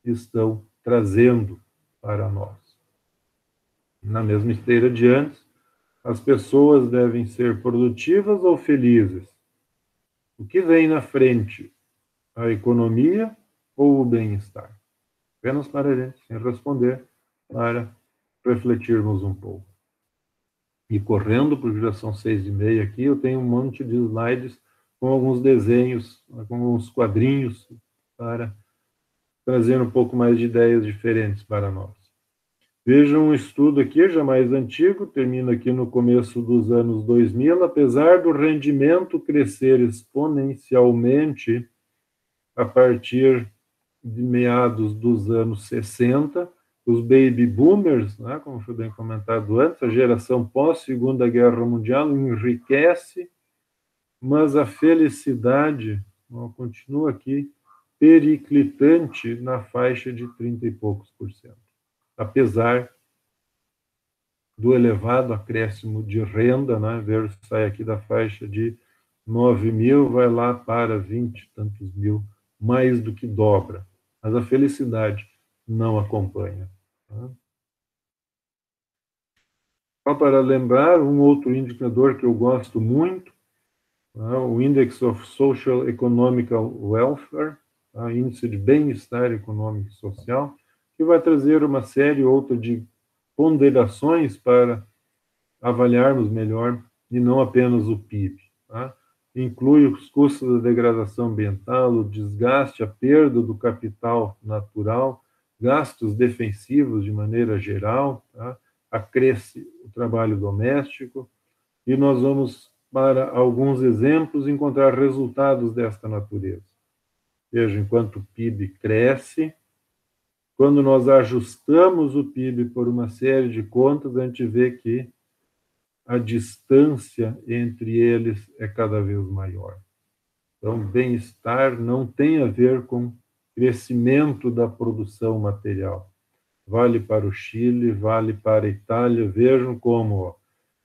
estão trazendo para nós. Na mesma esteira de antes, as pessoas devem ser produtivas ou felizes? O que vem na frente? A economia ou o bem-estar? Apenas para a gente responder, para refletirmos um pouco. E correndo, já são seis e meia aqui, eu tenho um monte de slides com alguns desenhos, com alguns quadrinhos para trazer um pouco mais de ideias diferentes para nós. Vejam um estudo aqui, já mais antigo, termina aqui no começo dos anos 2000, apesar do rendimento crescer exponencialmente a partir de meados dos anos 60, os baby boomers, né, como foi bem comentado antes, a geração pós-Segunda Guerra Mundial enriquece, mas a felicidade ó, continua aqui periclitante na faixa de 30 e poucos por cento, apesar do elevado acréscimo de renda, né? Ver sai aqui da faixa de 9 mil, vai lá para 20 e tantos mil, mais do que dobra. Mas a felicidade não acompanha. Só para lembrar, um outro indicador que eu gosto muito, tá? o Index of Social Economical Welfare, tá? índice de bem-estar econômico e social, que vai trazer uma série outra de ponderações para avaliarmos melhor e não apenas o PIB. Tá? Inclui os custos da degradação ambiental, o desgaste, a perda do capital natural, gastos defensivos de maneira geral, tá? acresce o trabalho doméstico, e nós vamos, para alguns exemplos, encontrar resultados desta natureza. Veja, enquanto o PIB cresce, quando nós ajustamos o PIB por uma série de contas, a gente vê que a distância entre eles é cada vez maior. Então, bem-estar não tem a ver com crescimento da produção material. Vale para o Chile, vale para a Itália. Vejam como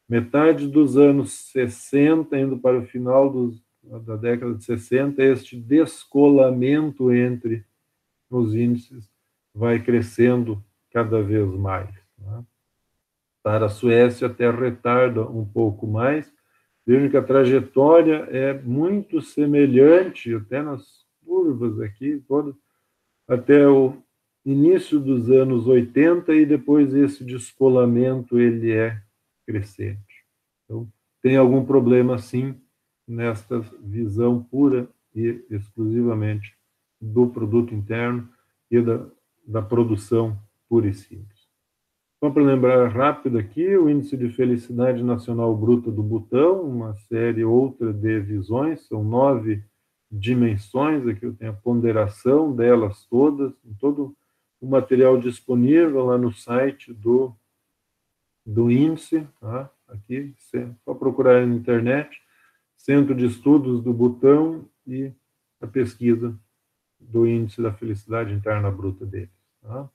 metade dos anos 60, indo para o final dos, da década de 60, este descolamento entre os índices vai crescendo cada vez mais. Né? Para a Suécia até retarda um pouco mais. Vejam que a trajetória é muito semelhante, até nas curvas aqui, todas, até o início dos anos 80 e depois esse descolamento ele é crescente. Então, tem algum problema sim nesta visão pura e exclusivamente do produto interno e da, da produção pura e simples. Só para lembrar rápido aqui, o Índice de Felicidade Nacional Bruta do Butão, uma série outra de visões, são nove dimensões, aqui eu tenho a ponderação delas todas, todo o material disponível lá no site do, do índice, tá? aqui, só procurar na internet, Centro de Estudos do Butão e a pesquisa do Índice da Felicidade Interna Bruta deles. Tá?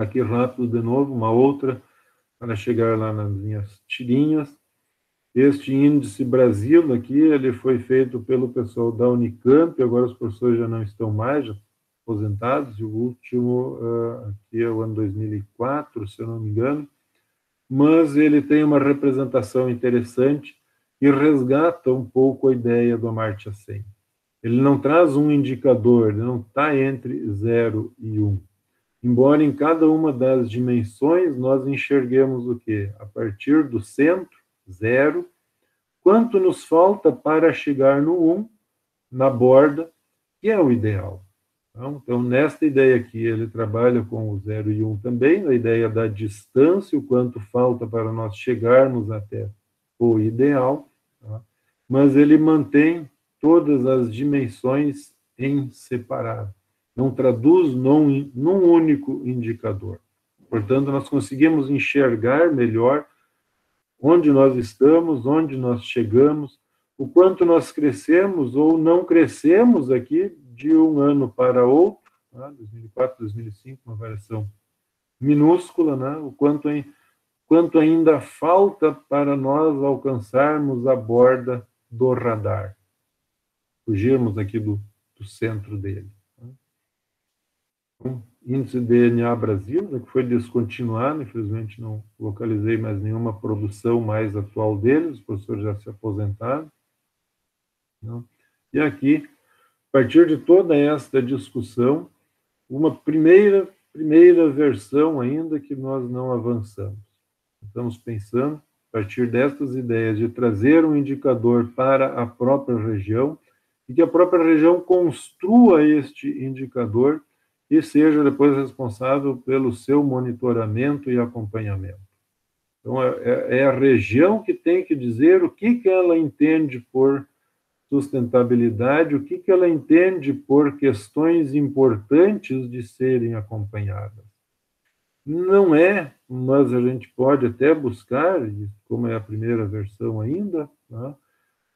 Aqui rápido de novo, uma outra, para chegar lá nas minhas tirinhas. Este índice Brasil aqui, ele foi feito pelo pessoal da Unicamp, agora os professores já não estão mais, aposentados, e o último uh, aqui é o ano 2004, se eu não me engano, mas ele tem uma representação interessante e resgata um pouco a ideia do Amartya Sen. Ele não traz um indicador, ele não está entre 0 e 1. Um embora em cada uma das dimensões nós enxerguemos o que? A partir do centro, zero, quanto nos falta para chegar no um, na borda, que é o ideal. Então, então, nesta ideia aqui, ele trabalha com o zero e um também, a ideia da distância, o quanto falta para nós chegarmos até o ideal, tá? mas ele mantém todas as dimensões em separado não traduz num, num único indicador. Portanto, nós conseguimos enxergar melhor onde nós estamos, onde nós chegamos, o quanto nós crescemos ou não crescemos aqui de um ano para outro, né? 2004, 2005, uma variação minúscula, né? o quanto, quanto ainda falta para nós alcançarmos a borda do radar, fugirmos aqui do, do centro dele índice DNA Brasil, né, que foi descontinuado, infelizmente não localizei mais nenhuma produção mais atual deles, os professores já se aposentaram. Não? E aqui, a partir de toda esta discussão, uma primeira, primeira versão ainda que nós não avançamos. Estamos pensando, a partir destas ideias, de trazer um indicador para a própria região e que a própria região construa este indicador e seja depois responsável pelo seu monitoramento e acompanhamento. Então, é, é, é a região que tem que dizer o que, que ela entende por sustentabilidade, o que, que ela entende por questões importantes de serem acompanhadas. Não é, mas a gente pode até buscar, como é a primeira versão ainda, né,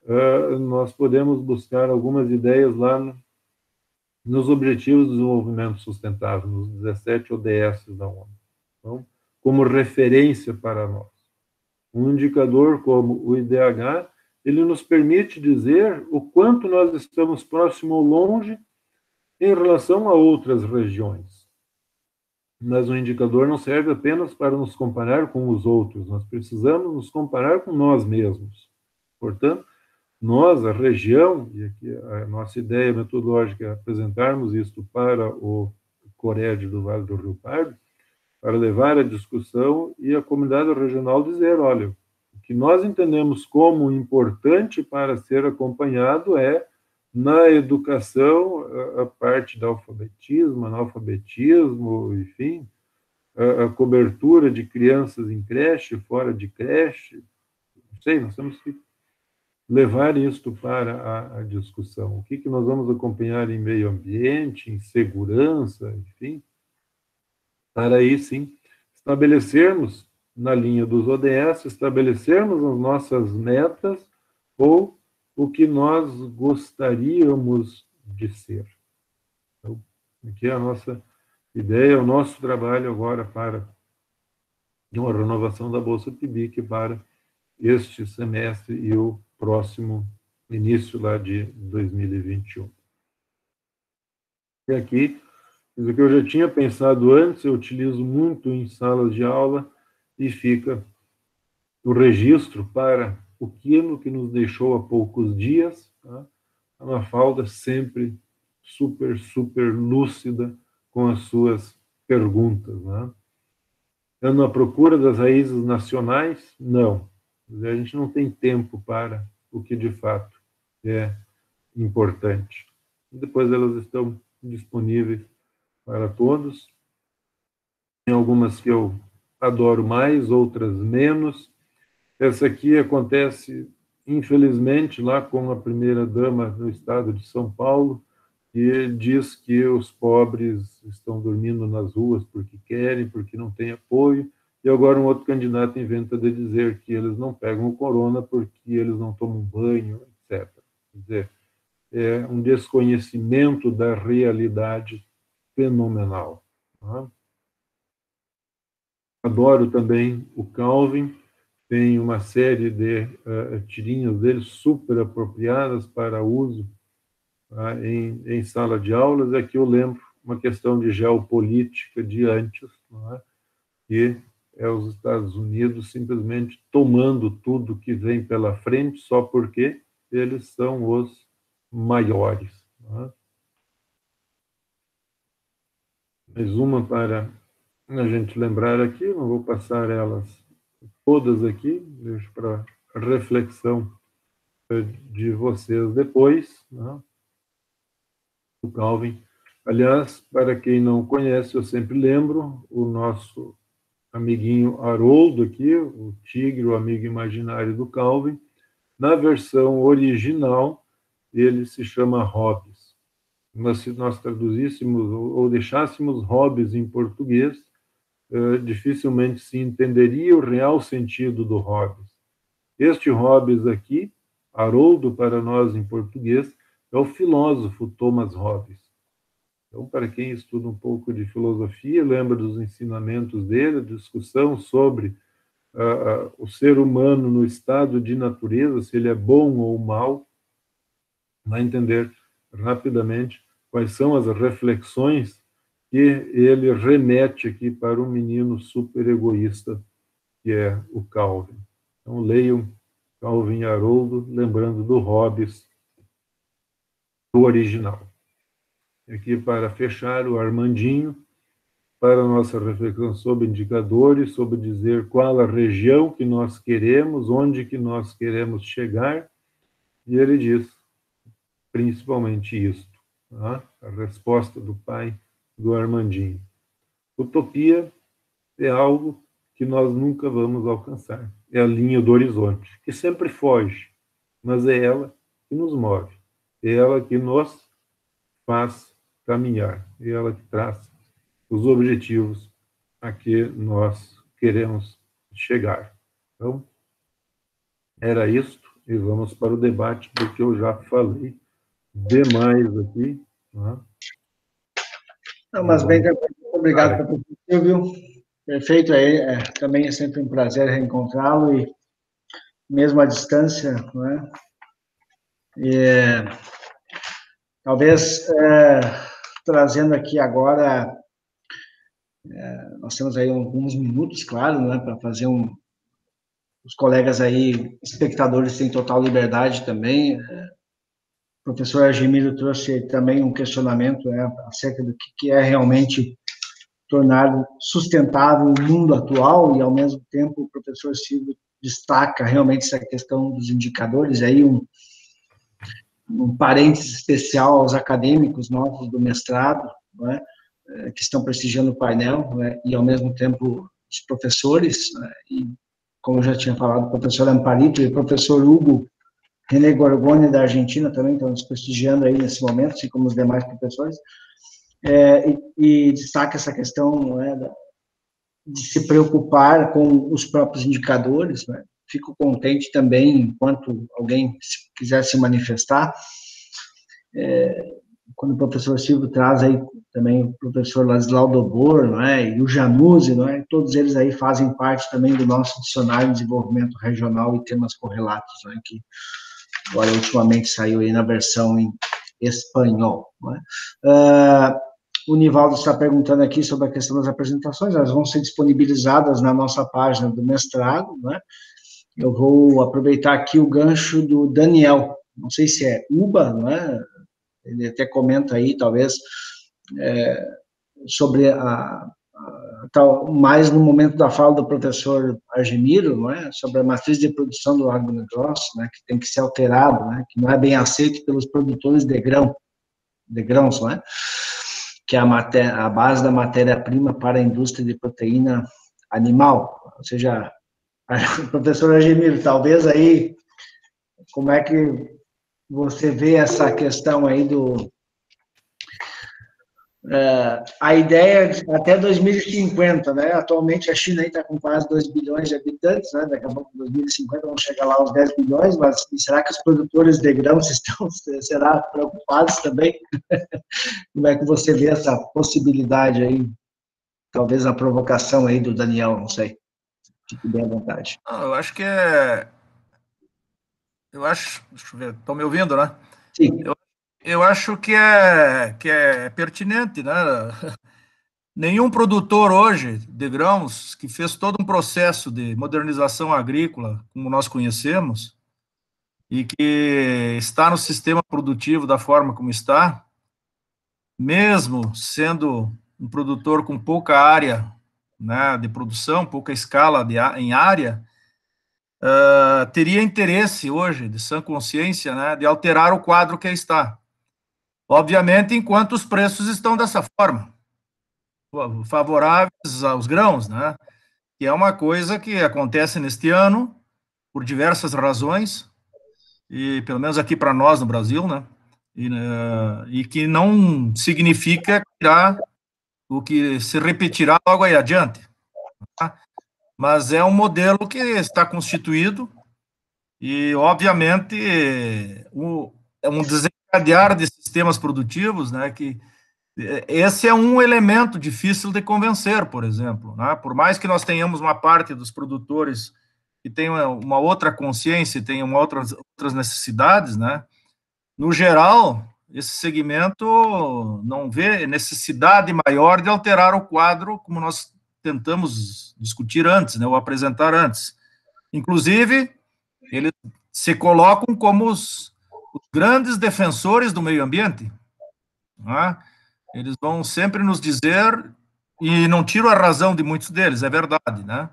uh, nós podemos buscar algumas ideias lá nos Objetivos de Desenvolvimento Sustentável, nos 17 ODS da ONU. Então, como referência para nós. Um indicador como o IDH, ele nos permite dizer o quanto nós estamos próximo ou longe em relação a outras regiões. mas o indicador não serve apenas para nos comparar com os outros, nós precisamos nos comparar com nós mesmos. Portanto, nós, a região, e aqui a nossa ideia metodológica é apresentarmos isto para o CORED do Vale do Rio Pardo, para levar a discussão e a comunidade regional dizer, olha, o que nós entendemos como importante para ser acompanhado é na educação, a, parte do alfabetismo, analfabetismo, enfim, a, cobertura de crianças em creche, fora de creche, não sei, nós temos que levar isto para a, a discussão. O que, que nós vamos acompanhar em meio ambiente, em segurança, enfim, para aí sim estabelecermos na linha dos ODS, estabelecermos as nossas metas ou o que nós gostaríamos de ser. Então, aqui é a nossa ideia, o nosso trabalho agora para uma renovação da Bolsa PIBIC para este semestre e o próximo início lá de 2021. E aqui, o que eu já tinha pensado antes, eu utilizo muito em salas de aula e fica o registro para o Quino, que nos deixou há poucos dias. Tá? A Mafalda sempre super, super lúcida com as suas perguntas. Né? Ando à procura das raízes nacionais? Não. A gente não tem tempo para o que de fato é importante. Depois elas estão disponíveis para todos. Tem algumas que eu adoro mais, outras menos. Essa aqui acontece, infelizmente, lá com a primeira-dama no estado de São Paulo, que diz que os pobres estão dormindo nas ruas porque querem, porque não têm apoio, e agora um outro candidato inventa de dizer que eles não pegam o corona porque eles não tomam banho, etc. Quer dizer, é um desconhecimento da realidade fenomenal. Tá? Adoro também o Calvin, tem uma série de uh, tirinhas dele super apropriadas para uso uh, em, em, sala de aulas. Aqui eu lembro uma questão de geopolítica de antes, é? que é os Estados Unidos simplesmente tomando tudo que vem pela frente só porque eles são os maiores. É? Mais uma para a gente lembrar aqui, não vou passar elas todas aqui, deixo para reflexão de vocês depois. Né? O Calvin. Aliás, para quem não conhece, eu sempre lembro o nosso amiguinho Haroldo aqui, o tigre, o amigo imaginário do Calvin. Na versão original, ele se chama Hobbes. Mas se nós traduzíssemos ou deixássemos Hobbes em português, eh, dificilmente se entenderia o real sentido do Hobbes. Este Hobbes aqui, Haroldo para nós em português, é o filósofo Thomas Hobbes. Então, para quem estuda um pouco de filosofia, lembra dos ensinamentos dele, a discussão sobre uh, o ser humano no estado de natureza, se ele é bom ou mal, vai entender rapidamente quais são as reflexões que ele remete aqui para um menino super egoísta, que é o Calvin. Então, leiam Calvin Haroldo, lembrando do Hobbes, do original. Aqui, para fechar, o Armandinho, para a nossa reflexão sobre indicadores, sobre dizer qual a região que nós queremos, onde que nós queremos chegar, e ele diz, principalmente isto, tá? a resposta do pai do Armandinho. Utopia é algo que nós nunca vamos alcançar. É a linha do horizonte, que sempre foge, mas é ela que nos move, é ela que nos faz caminhar, é ela que traz os objetivos a que nós queremos chegar. Então, era isto, e vamos para o debate, porque eu já falei demais aqui. Né? Não, mas bem, obrigado pelo Silvio. Perfeito, é, é, também é sempre um prazer reencontrá-lo e mesmo à distância, não é? E, talvez é, trazendo aqui agora É, nós temos aí alguns minutos, claro, né, para fazer um. Os colegas aí, espectadores, têm total liberdade também. É, o professor Argemiro trouxe também um questionamento né, acerca do que, é realmente tornar sustentável o mundo atual e, ao mesmo tempo, o professor Silvio destaca realmente essa questão dos indicadores, aí um, um parênteses especial aos acadêmicos nossos do mestrado, né, que estão prestigiando o painel, né, e, ao mesmo tempo, os professores, né, e, como já tinha falado, o professor Amparito e o professor Hugo René Gorgoni, da Argentina, também estão nos prestigiando aí nesse momento, assim como os demais professores, é, e, e, destaca essa questão de se preocupar com os próprios indicadores. Fico contente também, enquanto alguém quiser se manifestar, é, quando o professor Silvio traz aí também o professor Ladislau Dobor, não é, e o Januzzi, não é, todos eles aí fazem parte também do nosso dicionário de desenvolvimento regional e temas correlatos, não é, que agora ultimamente saiu aí na versão em espanhol. Não é. Uh, o Nivaldo está perguntando aqui sobre a questão das apresentações, elas vão ser disponibilizadas na nossa página do mestrado, né? Eu vou aproveitar aqui o gancho do Daniel, não sei se é UBA, não é? Ele até comenta aí, talvez, é, sobre a, a, tal, mais no momento da fala do professor Argemiro, não é? Sobre a matriz de produção do agronegócio, né? Que tem que ser alterado, né? Que não é bem aceito pelos produtores de grão, de grãos, não é? que é a, matéria, a base da matéria-prima para a indústria de proteína animal. Ou seja, professor Agemiro, talvez aí, como é que você vê essa questão aí do, Uh, a ideia é até 2050, né? Atualmente a China está com quase 2 bilhões de habitantes, né? Daqui a pouco, em 2050, vão chegar lá aos 10 bilhões, mas será que os produtores de grãos estão será preocupados também? Como é que você vê essa possibilidade aí? Talvez a provocação aí do Daniel, não sei. Fique bem à vontade. Ah, eu acho que é. Eu acho. Deixa eu ver, estão me ouvindo, né? Sim. Eu eu acho que é, que é pertinente, né? Nenhum produtor hoje de grãos que fez todo um processo de modernização agrícola, como nós conhecemos, e que está no sistema produtivo da forma como está, mesmo sendo um produtor com pouca área né, de produção, pouca escala de, em área, uh, teria interesse hoje, de sã consciência, né, de alterar o quadro que está. Obviamente, enquanto os preços estão dessa forma, favoráveis aos grãos, né? Que é uma coisa que acontece neste ano por diversas razões, e pelo menos aqui para nós no Brasil, né? E, uh, e, que não significa irá, o que se repetirá logo aí adiante. Tá? Mas é um modelo que está constituído e, obviamente, o, é um desencadear de sistemas produtivos, né, que é, esse é um elemento difícil de convencer, por exemplo, né, por mais que nós tenhamos uma parte dos produtores que tem uma outra consciência, tem uma outras, necessidades, né, no geral, esse segmento não vê necessidade maior de alterar o quadro como nós tentamos discutir antes, né, ou apresentar antes. Inclusive, eles se colocam como os os grandes defensores do meio ambiente. É? Eles vão sempre nos dizer, e não tiro a razão de muitos deles, é verdade, né?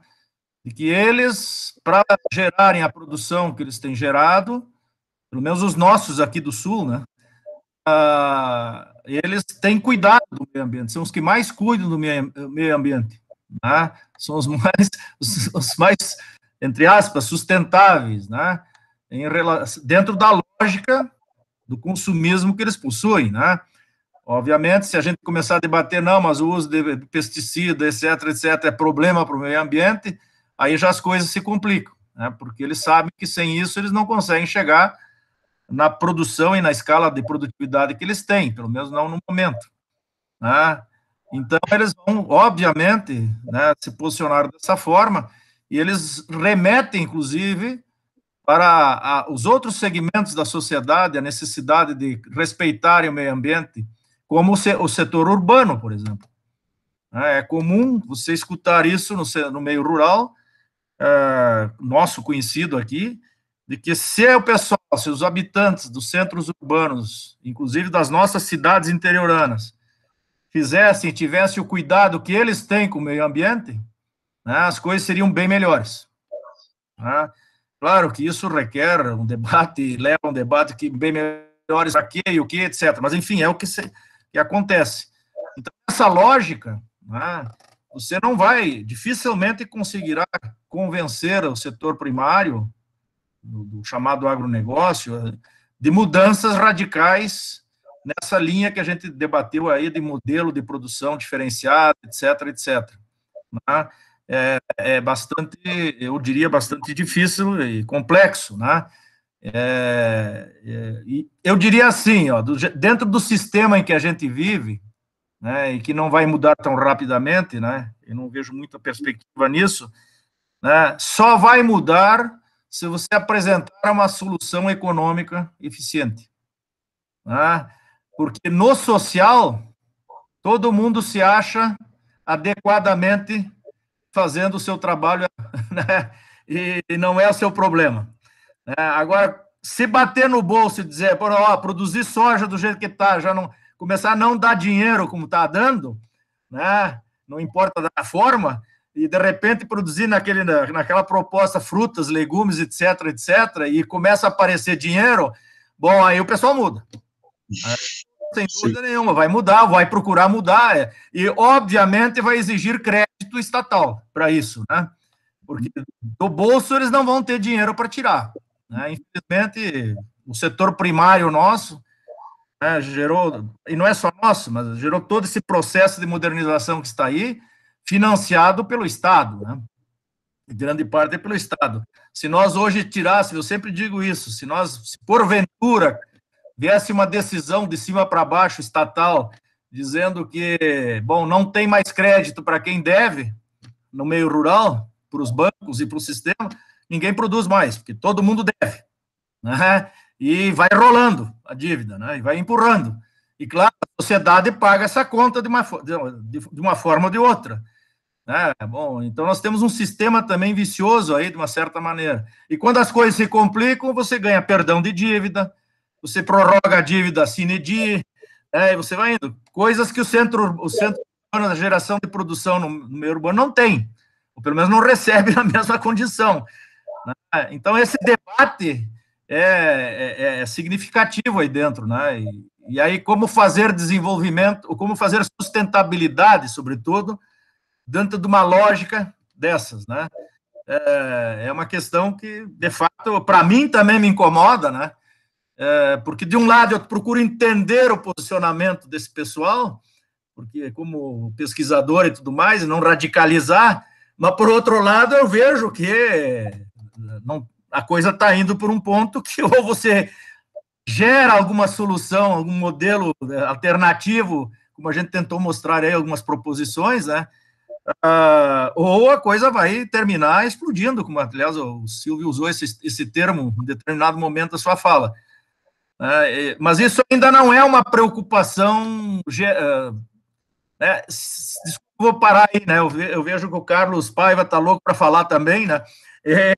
De que eles, para gerarem a produção que eles têm gerado, pelo menos os nossos aqui do Sul, né? Uh, eles têm cuidado do meio ambiente, são os que mais cuidam do meio, meio ambiente, né? São os mais, os, os mais, entre aspas, sustentáveis, né? em relação, dentro da lógica do consumismo que eles possuem, né? Obviamente, se a gente começar a debater, não, mas o uso de pesticida, etc., etc., é problema para o meio ambiente, aí já as coisas se complicam, né? Porque eles sabem que sem isso eles não conseguem chegar na produção e na escala de produtividade que eles têm, pelo menos não no momento, né? Então, eles vão, obviamente, né, se posicionar dessa forma, e eles remetem, inclusive, para a, os outros segmentos da sociedade a necessidade de respeitarem o meio ambiente, como o, se, o setor urbano, por exemplo. É comum você escutar isso no, no meio rural, é, nosso conhecido aqui, de que se o pessoal, se os habitantes dos centros urbanos, inclusive das nossas cidades interioranas, fizessem, tivessem o cuidado que eles têm com o meio ambiente, né, as coisas seriam bem melhores. Né? Claro que isso requer um debate, leva um debate que bem melhores aqui e o que, etc. Mas, enfim, é o que, se, que acontece. Então, essa lógica, né, você não vai, dificilmente conseguirá convencer o setor primário, do, do chamado agronegócio, de mudanças radicais nessa linha que a gente debateu aí de modelo de produção diferenciada, etc, etc. Né? É, é, bastante, eu diria, bastante difícil e complexo, né? É, é, eu diria assim, ó, do, dentro do sistema em que a gente vive, né, e que não vai mudar tão rapidamente, né, eu não vejo muita perspectiva nisso, né, só vai mudar se você apresentar uma solução econômica eficiente. Né, porque no social, todo mundo se acha adequadamente fazendo o seu trabalho, né, e não é o seu problema. Né. Agora, se bater no bolso e dizer, ó, produzir soja do jeito que está, já não começar a não dar dinheiro como está dando, né? não importa da forma, e de repente produzir naquele, naquela proposta frutas, legumes, etc, etc, e começa a aparecer dinheiro, bom, aí o pessoal muda. Sem dúvida Sim. nenhuma, vai mudar, vai procurar mudar, é, e obviamente vai exigir crédito estatal para isso, né? Porque do bolso eles não vão ter dinheiro para tirar. Né? Infelizmente, o setor primário nosso né, gerou, e não é só nosso, mas gerou todo esse processo de modernização que está aí, financiado pelo Estado, né? grande parte é pelo Estado. Se nós hoje tirássemos, eu sempre digo isso, se nós, se porventura, viesse uma decisão de cima para baixo, estatal, dizendo que, bom, não tem mais crédito para quem deve, no meio rural, para os bancos e para o sistema, ninguém produz mais, porque todo mundo deve. Né? e vai rolando a dívida, né? E vai empurrando. E claro, a sociedade paga essa conta de uma, de, uma forma ou de outra. Né? Bom, então nós temos um sistema também vicioso aí, de uma certa maneira. E quando as coisas se complicam, você ganha perdão de dívida, você prorroga a dívida sine die, né? e você vai indo. Coisas que o centro, o centro urbano, a geração de produção no, no meio urbano não tem, ou pelo menos não recebe na mesma condição. Né? Então, esse debate é, é, é, significativo aí dentro, né? E, e, aí, como fazer desenvolvimento, como fazer sustentabilidade, sobretudo, dentro de uma lógica dessas, né? É, é uma questão que, de fato, para mim também me incomoda, né? É, porque, de um lado, eu procuro entender o posicionamento desse pessoal, porque, como pesquisador e tudo mais, não radicalizar, mas, por outro lado, eu vejo que não, a coisa está indo por um ponto que ou você gera alguma solução, algum modelo eh, alternativo, como a gente tentou mostrar aí algumas proposições, né? Uh, ou a coisa vai terminar explodindo, como aliás o Silvio usou esse, esse termo em determinado momento da sua fala. Uh, mas isso ainda não é uma preocupação. Uh, né? Desculpa, vou parar aí, né? Eu, ve, eu vejo que o Carlos Paiva está louco para falar também, né? É,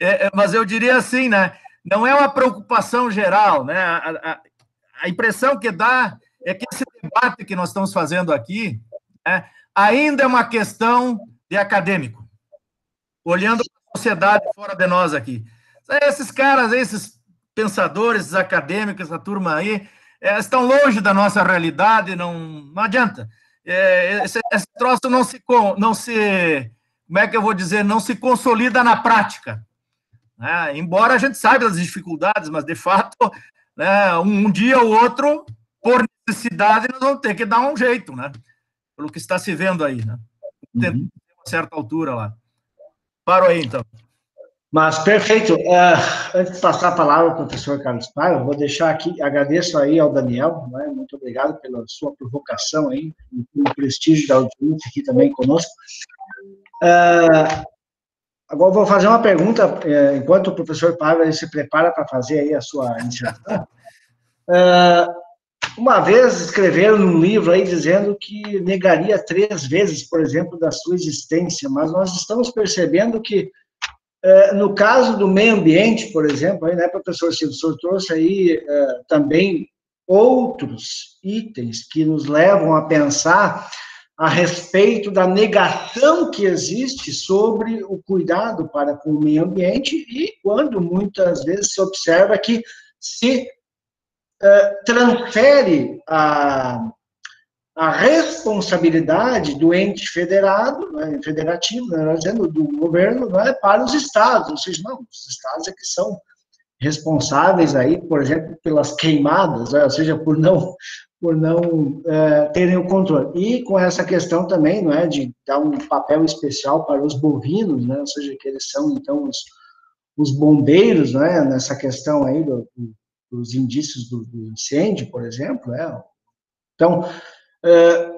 é, é, mas eu diria assim, né? Não é uma preocupação geral, né? A, a, a, impressão que dá é que esse debate que nós estamos fazendo aqui né, ainda é uma questão de acadêmico, olhando a sociedade fora de nós aqui. Esses caras, esses pensadores, esses acadêmicos, essa turma aí, é, estão longe da nossa realidade, não, não adianta. É, esse, esse troço não se, não se como é que eu vou dizer, não se consolida na prática. Né? Embora a gente saiba das dificuldades, mas de fato, né, um dia ou outro, por necessidade, nós vamos ter que dar um jeito, né? Pelo que está se vendo aí, né? Tem uhum. uma certa altura lá. Paro aí, então. Mas, perfeito. Uh, antes de passar a palavra ao professor Carlos Paiva, vou deixar aqui, agradeço aí ao Daniel, né, muito obrigado pela sua provocação aí, o prestígio da audiência aqui também conosco. Uh, agora vou fazer uma pergunta, uh, enquanto o professor Paiva se prepara para fazer aí a sua iniciação. Uma vez escreveram num livro aí dizendo que negaria três vezes, por exemplo, da sua existência, mas nós estamos percebendo que, é, no caso do meio ambiente, por exemplo, aí, né, professor Silvio, o senhor trouxe aí é, também outros itens que nos levam a pensar a respeito da negação que existe sobre o cuidado para com o meio ambiente e quando muitas vezes se observa que se uh, transfere a, a responsabilidade do ente federado, né, federativo, né, dizendo, do governo, né, para os estados, ou seja, não, os estados é que são responsáveis aí, por exemplo, pelas queimadas, né, ou seja, por não por não é, terem o controle. E com essa questão também, não é, de dar um papel especial para os bovinos, né, ou seja, que eles são, então, os, os bombeiros, né, nessa questão aí do, dos indícios do, do, incêndio, por exemplo, é. Então, é,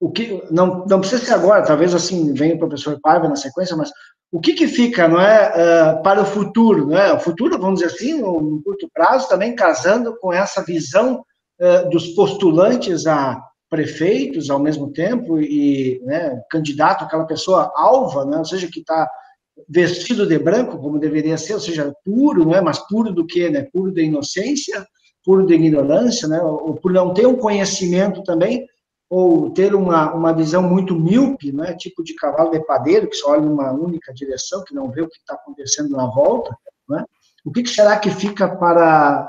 o que, não, não precisa ser agora, talvez assim, venha o professor Paiva na sequência, mas o que, que fica, não é, uh, para o futuro, não é? O futuro, vamos dizer assim, no, no curto prazo, também casando com essa visão uh, dos postulantes a prefeitos ao mesmo tempo e né, candidato, aquela pessoa alva, né, ou seja, que está vestido de branco, como deveria ser, ou seja, puro, não é? Mas puro do que, né? Puro da inocência, puro da ignorância, né? Ou por não ter um conhecimento também ou ter uma, uma visão muito míope, né, tipo de cavalo de padeiro, que só olha em uma única direção, que não vê o que está acontecendo na volta, né? o que, que, será que fica para,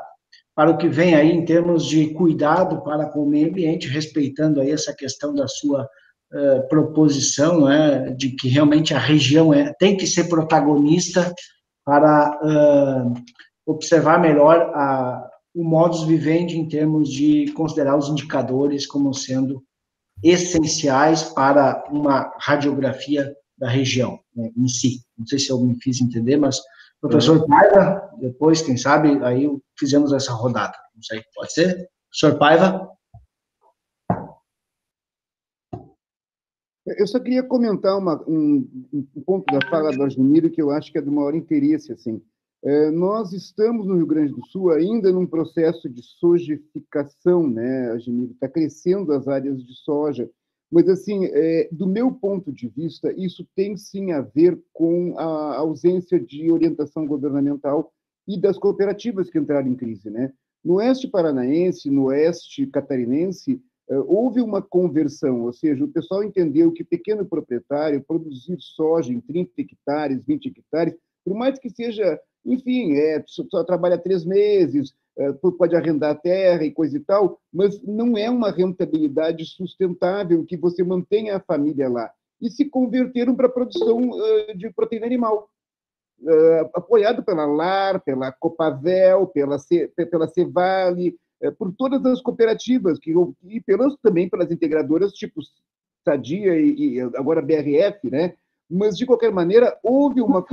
para o que vem aí em termos de cuidado para com o meio ambiente, respeitando aí essa questão da sua uh, proposição, né, de que realmente a região é, tem que ser protagonista para uh, observar melhor a, o modus vivendi em termos de considerar os indicadores como sendo essenciais para uma radiografia da região né, em si. Não sei se eu me fiz entender, mas professor Paiva, depois, quem sabe, aí fizemos essa rodada. Não sei, pode ser? Professor Paiva? Eu só queria comentar uma, um, um, ponto da fala do Argemiro que eu acho que é do maior interesse. Assim. É, nós estamos no Rio Grande do Sul ainda num processo de sojificação, né, Admiro? Está crescendo as áreas de soja, mas, assim, é, do meu ponto de vista, isso tem sim a ver com a ausência de orientação governamental e das cooperativas que entraram em crise, né? No oeste paranaense, no oeste catarinense, houve uma conversão, ou seja, o pessoal entendeu que pequeno proprietário produzir soja em 30 hectares, 20 hectares, por mais que seja enfim, é, só trabalha três meses, é, pode arrendar terra e coisa e tal, mas não é uma rentabilidade sustentável que você mantenha a família lá. E se converteram para a produção uh, de proteína animal, uh, apoiado pela LAR, pela Copavel, pela, pela Cevale, uh, por todas as cooperativas, que, e pelas, também pelas integradoras tipo Sadia e, e agora BRF, né? Mas, de qualquer maneira, houve uma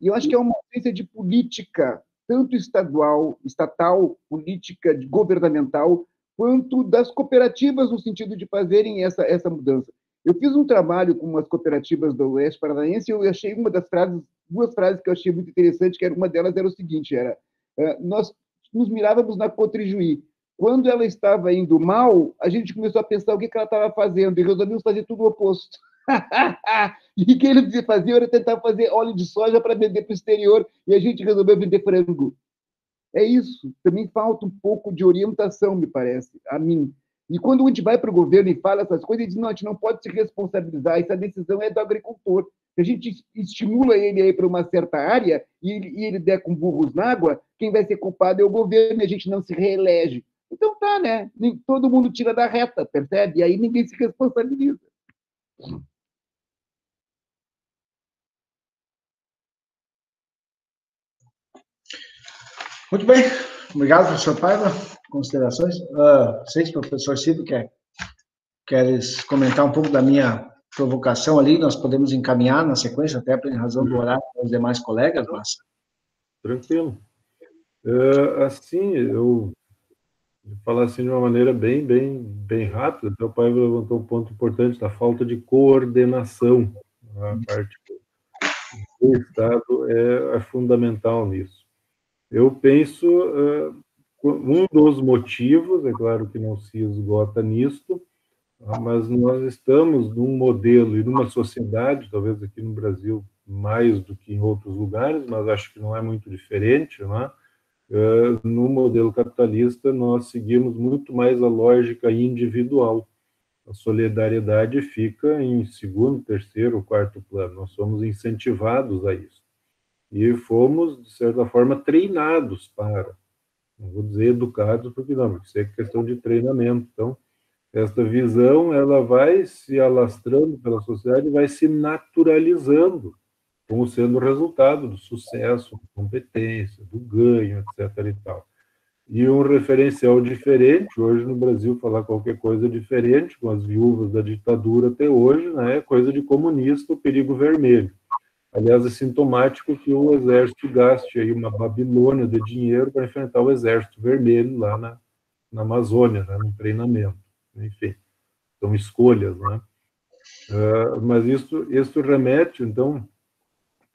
e eu acho que é uma ausência de política, tanto estadual, estatal, política governamental, quanto das cooperativas no sentido de fazerem essa, essa mudança. Eu fiz um trabalho com umas cooperativas do Oeste Paranaense e eu achei uma das frases, duas frases que eu achei muito interessante, que era uma delas era o seguinte, era uh, nós nos mirávamos na Cotrijuí. Quando ela estava indo mal, a gente começou a pensar o que, que ela estava fazendo e resolvemos fazer tudo o oposto. e o que ele fazia era tentar fazer óleo de soja para vender para o exterior e a gente resolveu vender frango. É isso. Também falta um pouco de orientação, me parece, a mim. E quando a gente vai para o governo e fala essas coisas, ele diz: não, a gente não pode se responsabilizar, essa decisão é do agricultor. Se a gente estimula ele aí para uma certa área e ele, e ele der com burros na água, quem vai ser culpado é o governo e a gente não se reelege. Então tá, né? Todo mundo tira da reta, percebe? E aí ninguém se responsabiliza. Muito bem, obrigado, professor Paiva. Considerações? Uh, sei se o professor Silvio quer queres comentar um pouco da minha provocação ali, nós podemos encaminhar na sequência, até em razão do horário dos demais colegas, mas... Tranquilo. Uh, assim, eu vou falar assim de uma maneira bem, bem, bem rápida, o pai levantou um ponto importante da falta de coordenação. A parte do Estado é, é fundamental nisso. Eu penso, uh, um dos motivos, é claro que não se esgota nisto, mas nós estamos num modelo e numa sociedade, talvez aqui no Brasil mais do que em outros lugares, mas acho que não é muito diferente, não é? no modelo capitalista, nós seguimos muito mais a lógica individual. A solidariedade fica em segundo, terceiro, quarto plano. Nós somos incentivados a isso. E fomos, de certa forma, treinados para. Não vou dizer educados, porque não, porque isso é questão de treinamento. Então, esta visão ela vai se alastrando pela sociedade, vai se naturalizando como sendo o resultado do sucesso, da competência, do ganho, etc. E, tal. e um referencial diferente, hoje no Brasil falar qualquer coisa diferente, com as viúvas da ditadura até hoje, né, é coisa de comunista, o perigo vermelho. Aliás, é sintomático que o exército gaste aí uma Babilônia de dinheiro para enfrentar o exército vermelho lá na, na Amazônia, né, no treinamento enfim, são escolhas, né? Uh, mas isso, isso remete, então,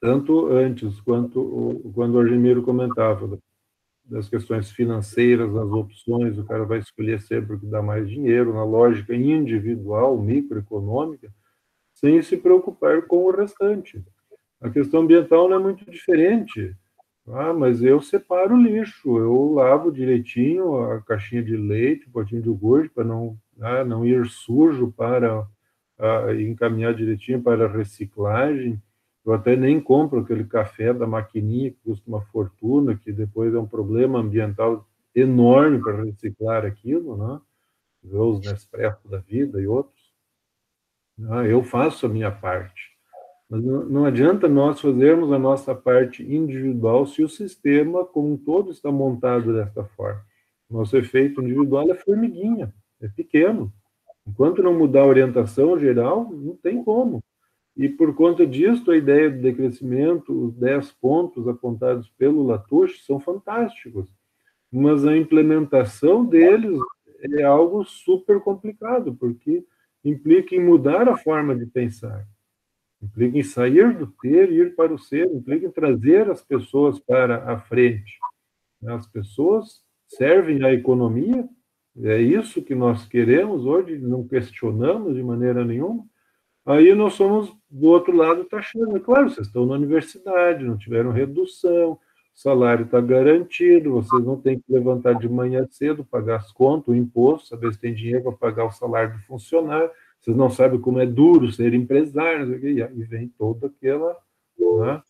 tanto antes quanto o, quando o Argemiro comentava das questões financeiras, das opções, o cara vai escolher sempre o que dá mais dinheiro, na lógica individual, microeconômica, sem se preocupar com o restante. A questão ambiental não é muito diferente. Ah, mas eu separo o lixo, eu lavo direitinho a caixinha de leite, o potinho de iogurte, para não né, não ir sujo para uh, encaminhar direitinho para a reciclagem. Eu até nem compro aquele café da maquininha que custa uma fortuna, que depois é um problema ambiental enorme para reciclar aquilo, né? Os Nespresso da vida e outros. Ah, eu faço a minha parte. Mas não, adianta nós fazermos a nossa parte individual se o sistema como um todo está montado desta forma. Nosso efeito individual é formiguinha é pequeno. Enquanto não mudar a orientação geral, não tem como. E por conta disso, a ideia do decrescimento, os 10 pontos apontados pelo Latouche são fantásticos. Mas a implementação deles é algo super complicado, porque implica em mudar a forma de pensar, implica em sair do ter e ir para o ser, implica em trazer as pessoas para a frente. As pessoas servem à economia é isso que nós queremos hoje, não questionamos de maneira nenhuma. Aí nós somos do outro lado taxando. É claro, vocês estão na universidade, não tiveram redução, o salário está garantido, vocês não têm que levantar de manhã cedo, pagar as contas, o imposto, saber se tem dinheiro para pagar o salário do funcionário, vocês não sabem como é duro ser empresário, e aí vem todo aquele né,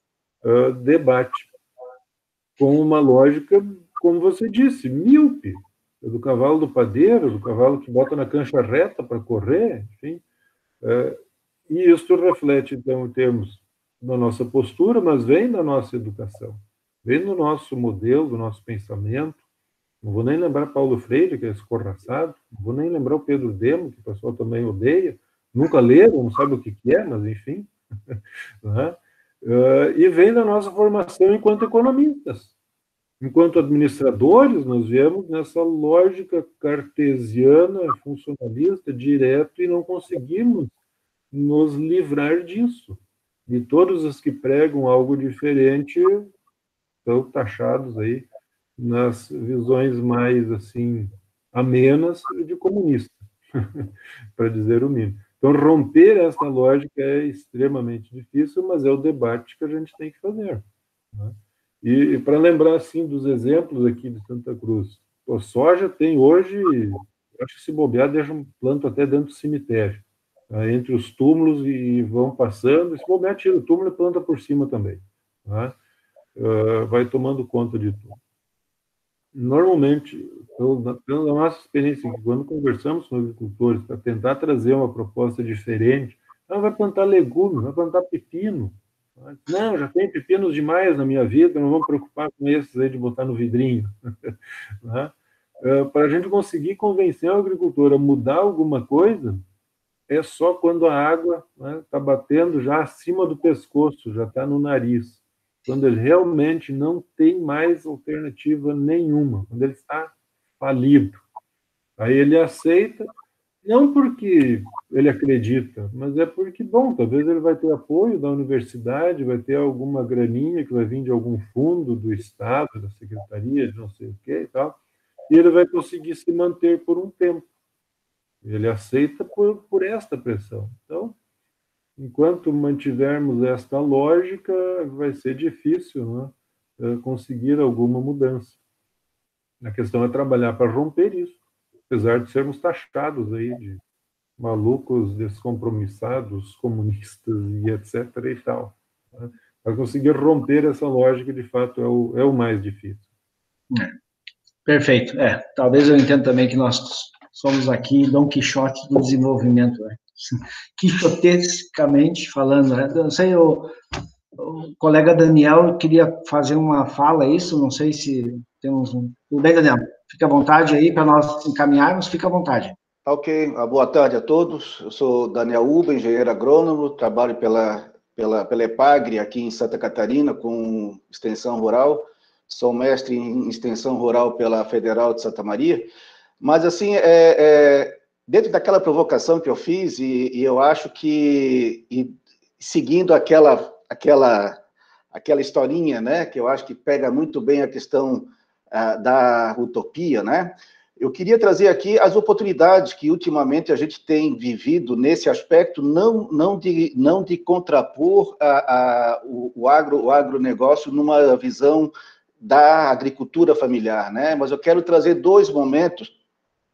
uh, debate com uma lógica, como você disse, míope do cavalo do padeiro, do cavalo que bota na cancha reta para correr, enfim. É, e isso reflete, então, em termos da nossa postura, mas vem da nossa educação, vem do nosso modelo, do nosso pensamento. Não vou nem lembrar Paulo Freire, que é escorraçado, não vou nem lembrar o Pedro Demo, que o pessoal também odeia, nunca leram, não sabe o que, é, mas enfim. né? uh, e vem da nossa formação enquanto economistas. Enquanto administradores, nós viemos nessa lógica cartesiana, funcionalista, direto, e não conseguimos nos livrar disso. E todos os que pregam algo diferente estão taxados aí nas visões mais, assim, amenas de comunista, para dizer o mínimo. Então, romper essa lógica é extremamente difícil, mas é o debate que a gente tem que fazer. Né? E, e para lembrar assim dos exemplos aqui de Santa Cruz, a soja tem hoje, acho que se bobear, deixa um planto até dentro do cemitério, tá? entre os túmulos e vão passando, se bobear, tira o túmulo e planta por cima também. Uh, vai tomando conta de tudo. Normalmente, pela, nossa experiência, quando conversamos com agricultores para tentar trazer uma proposta diferente, ela vai plantar legumes, vai plantar pepino, não, já tem pepinos demais na minha vida, não vamos preocupar com esses aí de botar no vidrinho. né? É, Para a gente conseguir convencer o agricultor a mudar alguma coisa, é só quando a água está né, tá batendo já acima do pescoço, já está no nariz. Quando ele realmente não tem mais alternativa nenhuma, quando ele está falido. Aí ele aceita, Não porque ele acredita, mas é porque, bom, talvez ele vai ter apoio da universidade, vai ter alguma graninha que vai vir de algum fundo do Estado, da Secretaria, de não sei o que e tal, e ele vai conseguir se manter por um tempo. Ele aceita por, por esta pressão. Então, enquanto mantivermos esta lógica, vai ser difícil né, conseguir alguma mudança. A questão é trabalhar para romper isso apesar de sermos taxados aí de malucos, descompromissados, comunistas e etc. e tal. Né? Para conseguir romper essa lógica, de fato, é o, é o mais difícil. É. Perfeito. É, talvez eu entenda também que nós somos aqui Dom Quixote do desenvolvimento, né? quixotescamente falando. Né? Não sei, o, o colega Daniel queria fazer uma fala, isso, não sei se temos um... Tudo bem, Daniel? Fique à vontade aí para nós encaminharmos, fique à vontade. Ok, boa tarde a todos. Eu sou Daniel Uba, engenheiro agrônomo, trabalho pela, pela, pela EPAGRE aqui em Santa Catarina com extensão rural. Sou mestre em extensão rural pela Federal de Santa Maria. Mas, assim, é, é, dentro daquela provocação que eu fiz, e, e eu acho que, e, seguindo aquela, aquela, aquela historinha, né, que eu acho que pega muito bem a questão da utopia, né? Eu queria trazer aqui as oportunidades que ultimamente a gente tem vivido nesse aspecto, não, não, de, não de contrapor a, a, o, o, agro, o agronegócio numa visão da agricultura familiar, né? Mas eu quero trazer dois momentos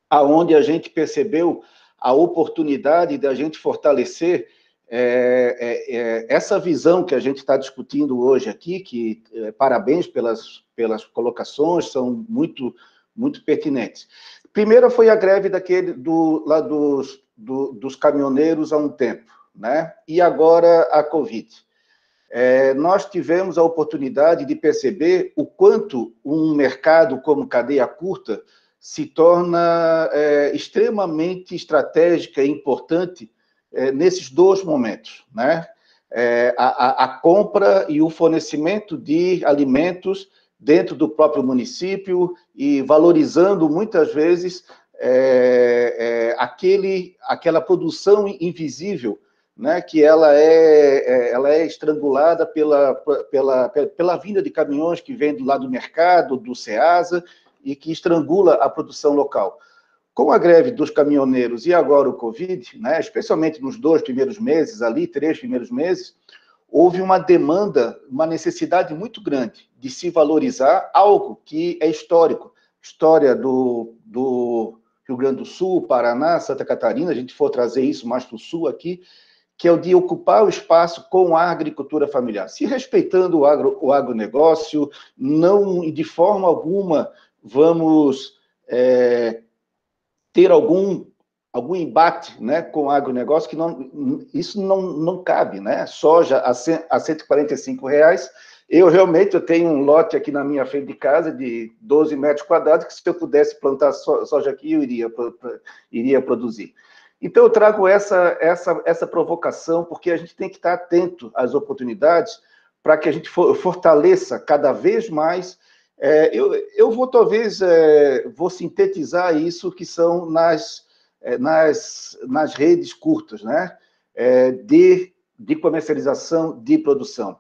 aonde a gente percebeu a oportunidade de a gente fortalecer é, é, é, essa visão que a gente está discutindo hoje aqui, que é, parabéns pelas, pelas colocações, são muito, muito pertinentes. Primeiro foi a greve daquele, do, lá dos, do, dos caminhoneiros há um tempo, né? e agora a Covid. É, nós tivemos a oportunidade de perceber o quanto um mercado como cadeia curta se torna é, extremamente estratégica e importante é, nesses dois momentos, né? É, a, a, compra e o fornecimento de alimentos dentro do próprio município e valorizando muitas vezes é, é, aquele, aquela produção invisível, né, que ela é, é ela é estrangulada pela, pela, pela vinda de caminhões que vêm do lado do mercado, do SEASA, e que estrangula a produção local. Com a greve dos caminhoneiros e agora o Covid, né, especialmente nos dois primeiros meses, ali, três primeiros meses, houve uma demanda, uma necessidade muito grande de se valorizar algo que é histórico. História do, do Rio Grande do Sul, Paraná, Santa Catarina, a gente for trazer isso mais para o sul aqui, que é o de ocupar o espaço com a agricultura familiar, se respeitando o, agro, o agronegócio, não de forma alguma vamos é, ter algum algum embate né, com o agronegócio, que não, isso não, não cabe, né? Soja a, a 145 reais. Eu realmente eu tenho um lote aqui na minha frente de casa de 12 metros quadrados, que se eu pudesse plantar soja aqui, eu iria, iria produzir. Então, eu trago essa, essa, essa provocação, porque a gente tem que estar atento às oportunidades para que a gente fortaleça cada vez mais é, eu, eu vou talvez é, vou sintetizar isso que são nas, é, nas, nas redes curtas, né? É, de, de comercialização de produção.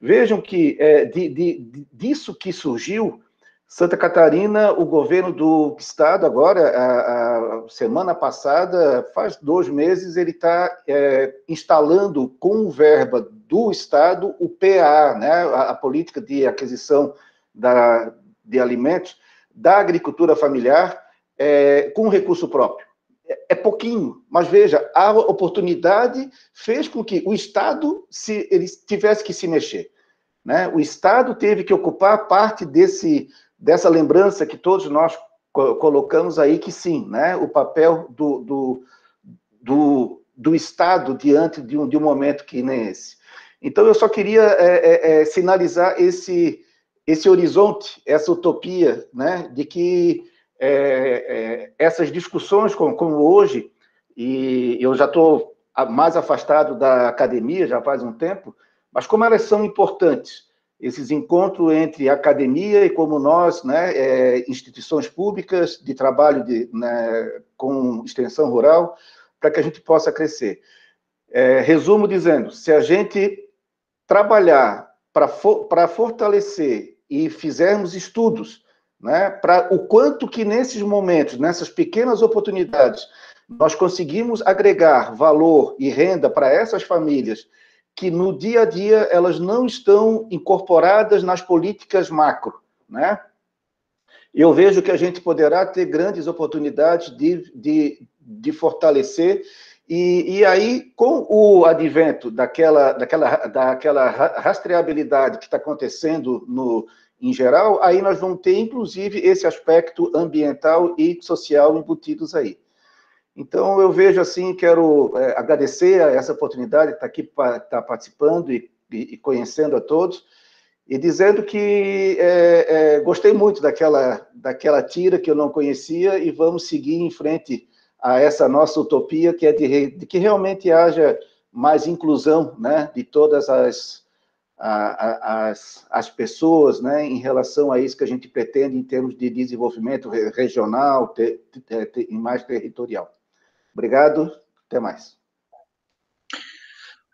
Vejam que é, de, de, disso que surgiu, Santa Catarina, o governo do estado, agora, a, a semana passada, faz dois meses, ele está é, instalando com verba do estado o PA, né, a, a política de aquisição da, de alimentos da agricultura familiar é, com recurso próprio. É, é, pouquinho, mas veja, a oportunidade fez com que o Estado se, ele tivesse que se mexer. Né? O Estado teve que ocupar parte desse, dessa lembrança que todos nós colocamos aí, que sim, né? o papel do, do, do, do Estado diante de um, de um momento que nem esse. Então, eu só queria é, é, é sinalizar esse, esse horizonte, essa utopia, né, de que é, é, essas discussões, como, como, hoje, e eu já estou mais afastado da academia, já faz um tempo, mas como elas são importantes, esses encontros entre academia e como nós, né, é, instituições públicas de trabalho de, né, com extensão rural, para que a gente possa crescer. É, resumo dizendo, se a gente trabalhar para for, fortalecer e fizermos estudos, né, para o quanto que nesses momentos, nessas pequenas oportunidades, nós conseguimos agregar valor e renda para essas famílias que no dia a dia elas não estão incorporadas nas políticas macro, né? Eu vejo que a gente poderá ter grandes oportunidades de, de, de fortalecer e, e, aí, com o advento daquela, daquela, daquela rastreabilidade que está acontecendo no, em geral, aí nós vamos ter, inclusive, esse aspecto ambiental e social embutidos aí. Então, eu vejo assim, quero é, agradecer a essa oportunidade de estar aqui, estar tá participando e, e, e, conhecendo a todos, e dizendo que é, é, gostei muito daquela, daquela tira que eu não conhecia e vamos seguir em frente a essa nossa utopia, que é de, de que realmente haja mais inclusão né, de todas as, a, as, as pessoas né, em relação a isso que a gente pretende em termos de desenvolvimento regional te, e mais territorial. Obrigado, até mais.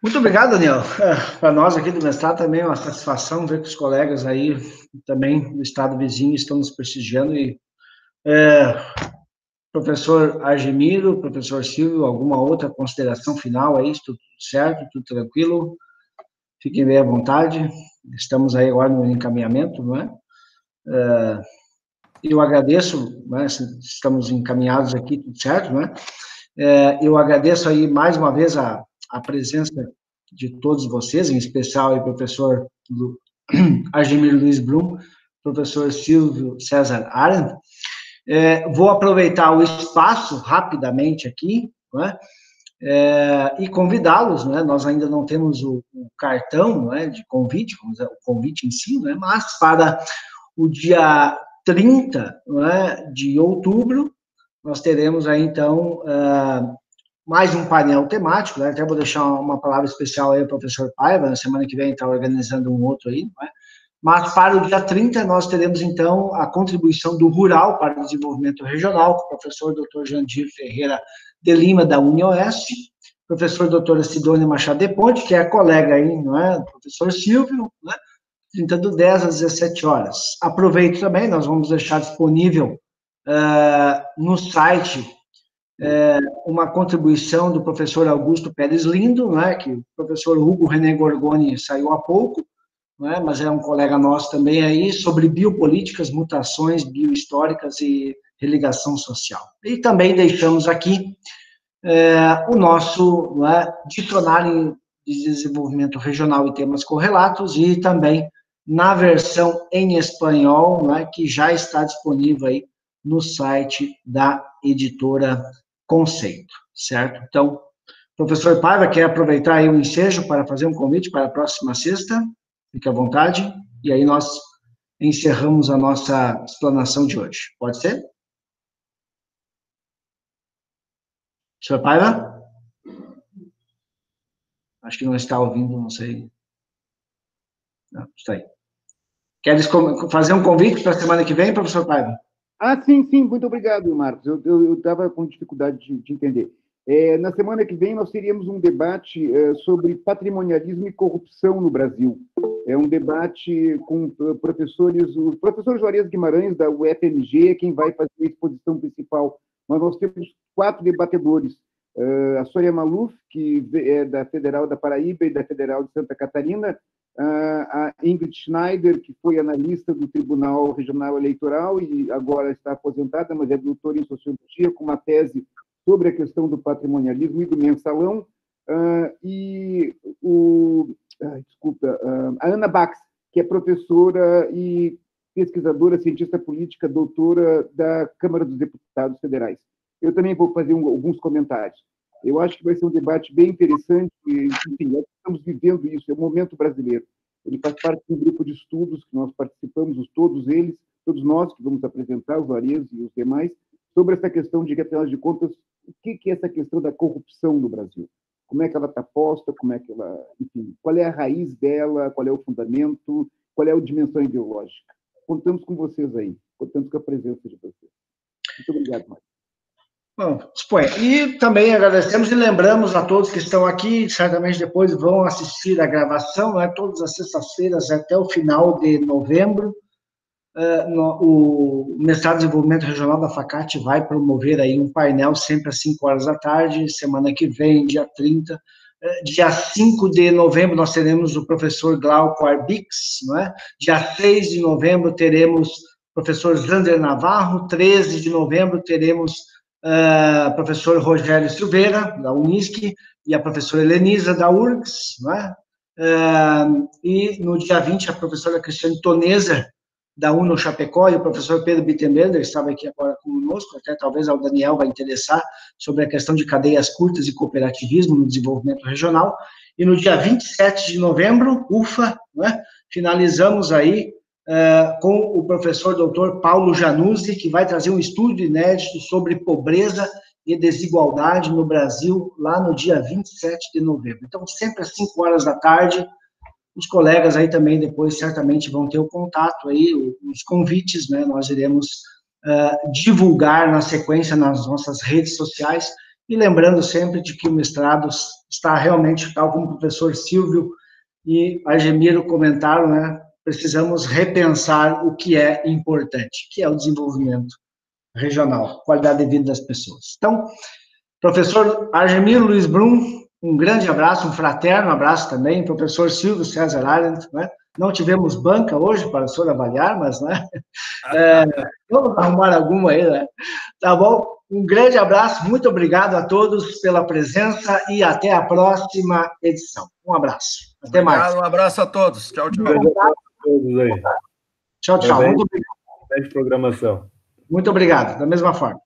Muito obrigado, Daniel. É, Para nós aqui do mestrado também é uma satisfação ver que os colegas aí também do estado vizinho estão nos prestigiando e é, professor Argemiro, professor Silvio, alguma outra consideração final aí? Tudo certo? Tudo tranquilo? Fiquem bem à vontade. Estamos aí agora no encaminhamento, não é? é eu agradeço, né, estamos encaminhados aqui, tudo certo, não é? É, eu agradeço aí mais uma vez a, a presença de todos vocês, em especial o professor Argemir Luiz Brum, professor Silvio César Arendt. É, vou aproveitar o espaço rapidamente aqui, né, é, e convidá-los, né, nós ainda não temos o, o cartão né, de convite, o convite em si, mas para o dia 30 né, de outubro, nós teremos aí, então, uh, mais um painel temático, né? até vou deixar uma palavra especial aí ao professor Paiva, na semana que vem está organizando um outro aí? Mas para o dia 30 nós teremos, então, a contribuição do Rural para o Desenvolvimento Regional, com o professor Dr. Jandir Ferreira de Lima, da UniOeste, professor doutora Sidônia Machado de Ponte, que é colega aí, não é, professor Silvio, né? 30 do 10 às 17 horas. Aproveito também, nós vamos deixar disponível uh, no site uh, uma contribuição do professor Augusto Pérez Lindo, né, que o professor Hugo René Gorgoni saiu há pouco, né, mas é um colega nosso também aí, sobre biopolíticas, mutações biohistóricas e religação social. E também deixamos aqui uh, o nosso né, dicionário de desenvolvimento regional e temas correlatos e também na versão em espanhol, né, que já está disponível aí no site da editora Conceito, certo? Então, professor Paiva, quer aproveitar aí o ensejo para fazer um convite para a próxima sexta? Fique à vontade, e aí nós encerramos a nossa explanação de hoje. Pode ser? Senhor Paiva? Acho que não está ouvindo, não sei. Não, está aí. Queres fazer um convite para a semana que vem, professor Paiva? Ah, sim, sim, muito obrigado, Marcos. Eu estava com dificuldade de, de entender. É, na semana que vem, nós teríamos um debate é, sobre patrimonialismo e corrupção no Brasil. É um debate com uh, professores, o professor Juarez Guimarães, da UFMG, é quem vai fazer a exposição principal. Mas nós temos quatro debatedores. Uh, a Sônia Maluf, que é da Federal da Paraíba e da Federal de Santa Catarina, a Ingrid Schneider, que foi analista do Tribunal Regional Eleitoral e agora está aposentada, mas é doutora em Sociologia, com uma tese sobre a questão do patrimonialismo e do mensalão, e o, desculpa, a Ana Bax, que é professora e pesquisadora, cientista política, doutora da Câmara dos Deputados Federais. Eu também vou fazer um, alguns comentários. Eu acho que vai ser um debate bem interessante, enfim, nós estamos vivendo isso, é o momento brasileiro. Ele faz parte de um grupo de estudos que nós participamos, todos eles, todos nós que vamos apresentar, os Arias e os demais, sobre essa questão de, afinal de contas, o que é essa questão da corrupção no Brasil? Como é que ela está posta? Como é que ela, enfim, qual é a raiz dela? Qual é o fundamento? qual é a dimensão ideológica. Contamos com vocês aí, contamos com a presença de vocês. Muito obrigado, Mário. Bom, dispõe. E também agradecemos e lembramos a todos que estão aqui, certamente depois vão assistir a gravação, né, todas as sextas-feiras até o final de novembro. Uh, no, o Mestrado de Desenvolvimento Regional da FACAT vai promover aí um painel sempre às 5 horas da tarde, semana que vem, dia 30. Uh, eh, dia 5 de novembro nós teremos o professor Glauco Arbix, não é? Dia 6 de novembro teremos o professor Zander Navarro, 13 de novembro teremos uh, professor Rogério Silveira, da Unisc, e a professora Helenisa, da URGS, né? Uh, e no dia 20, a professora Cristiane Toneza, da UNO Chapecó, e o professor Pedro Bittenberger estava aqui agora conosco, até talvez ao Daniel vai interessar, sobre a questão de cadeias curtas e cooperativismo no desenvolvimento regional. E no dia 27 de novembro, UFA, né, finalizamos aí uh, com o professor doutor Paulo Januzzi, que vai trazer um estudo inédito sobre pobreza e desigualdade no Brasil, lá no dia 27 de novembro. Então, sempre às 5 horas da tarde, os colegas aí também depois certamente vão ter o contato aí, os convites, né, nós iremos uh, divulgar na sequência nas nossas redes sociais, e lembrando sempre de que o mestrado está realmente, tal como o professor Silvio e Argemiro comentaram, né, precisamos repensar o que é importante, que é o desenvolvimento regional, qualidade de vida das pessoas. Então, professor Argemiro Luiz Brum, um grande abraço, um fraterno abraço também, professor Silvio César Arendt, né? Não tivemos banca hoje para o senhor avaliar, mas, né? É, vamos arrumar alguma aí, né? Tá bom? Um grande abraço, muito obrigado a todos pela presença e até a próxima edição. Um abraço. Até obrigado, mais. Um abraço a todos. Tchau, tchau todos aí. Tchau, tchau. Muito obrigado. programação. Muito obrigado, da mesma forma.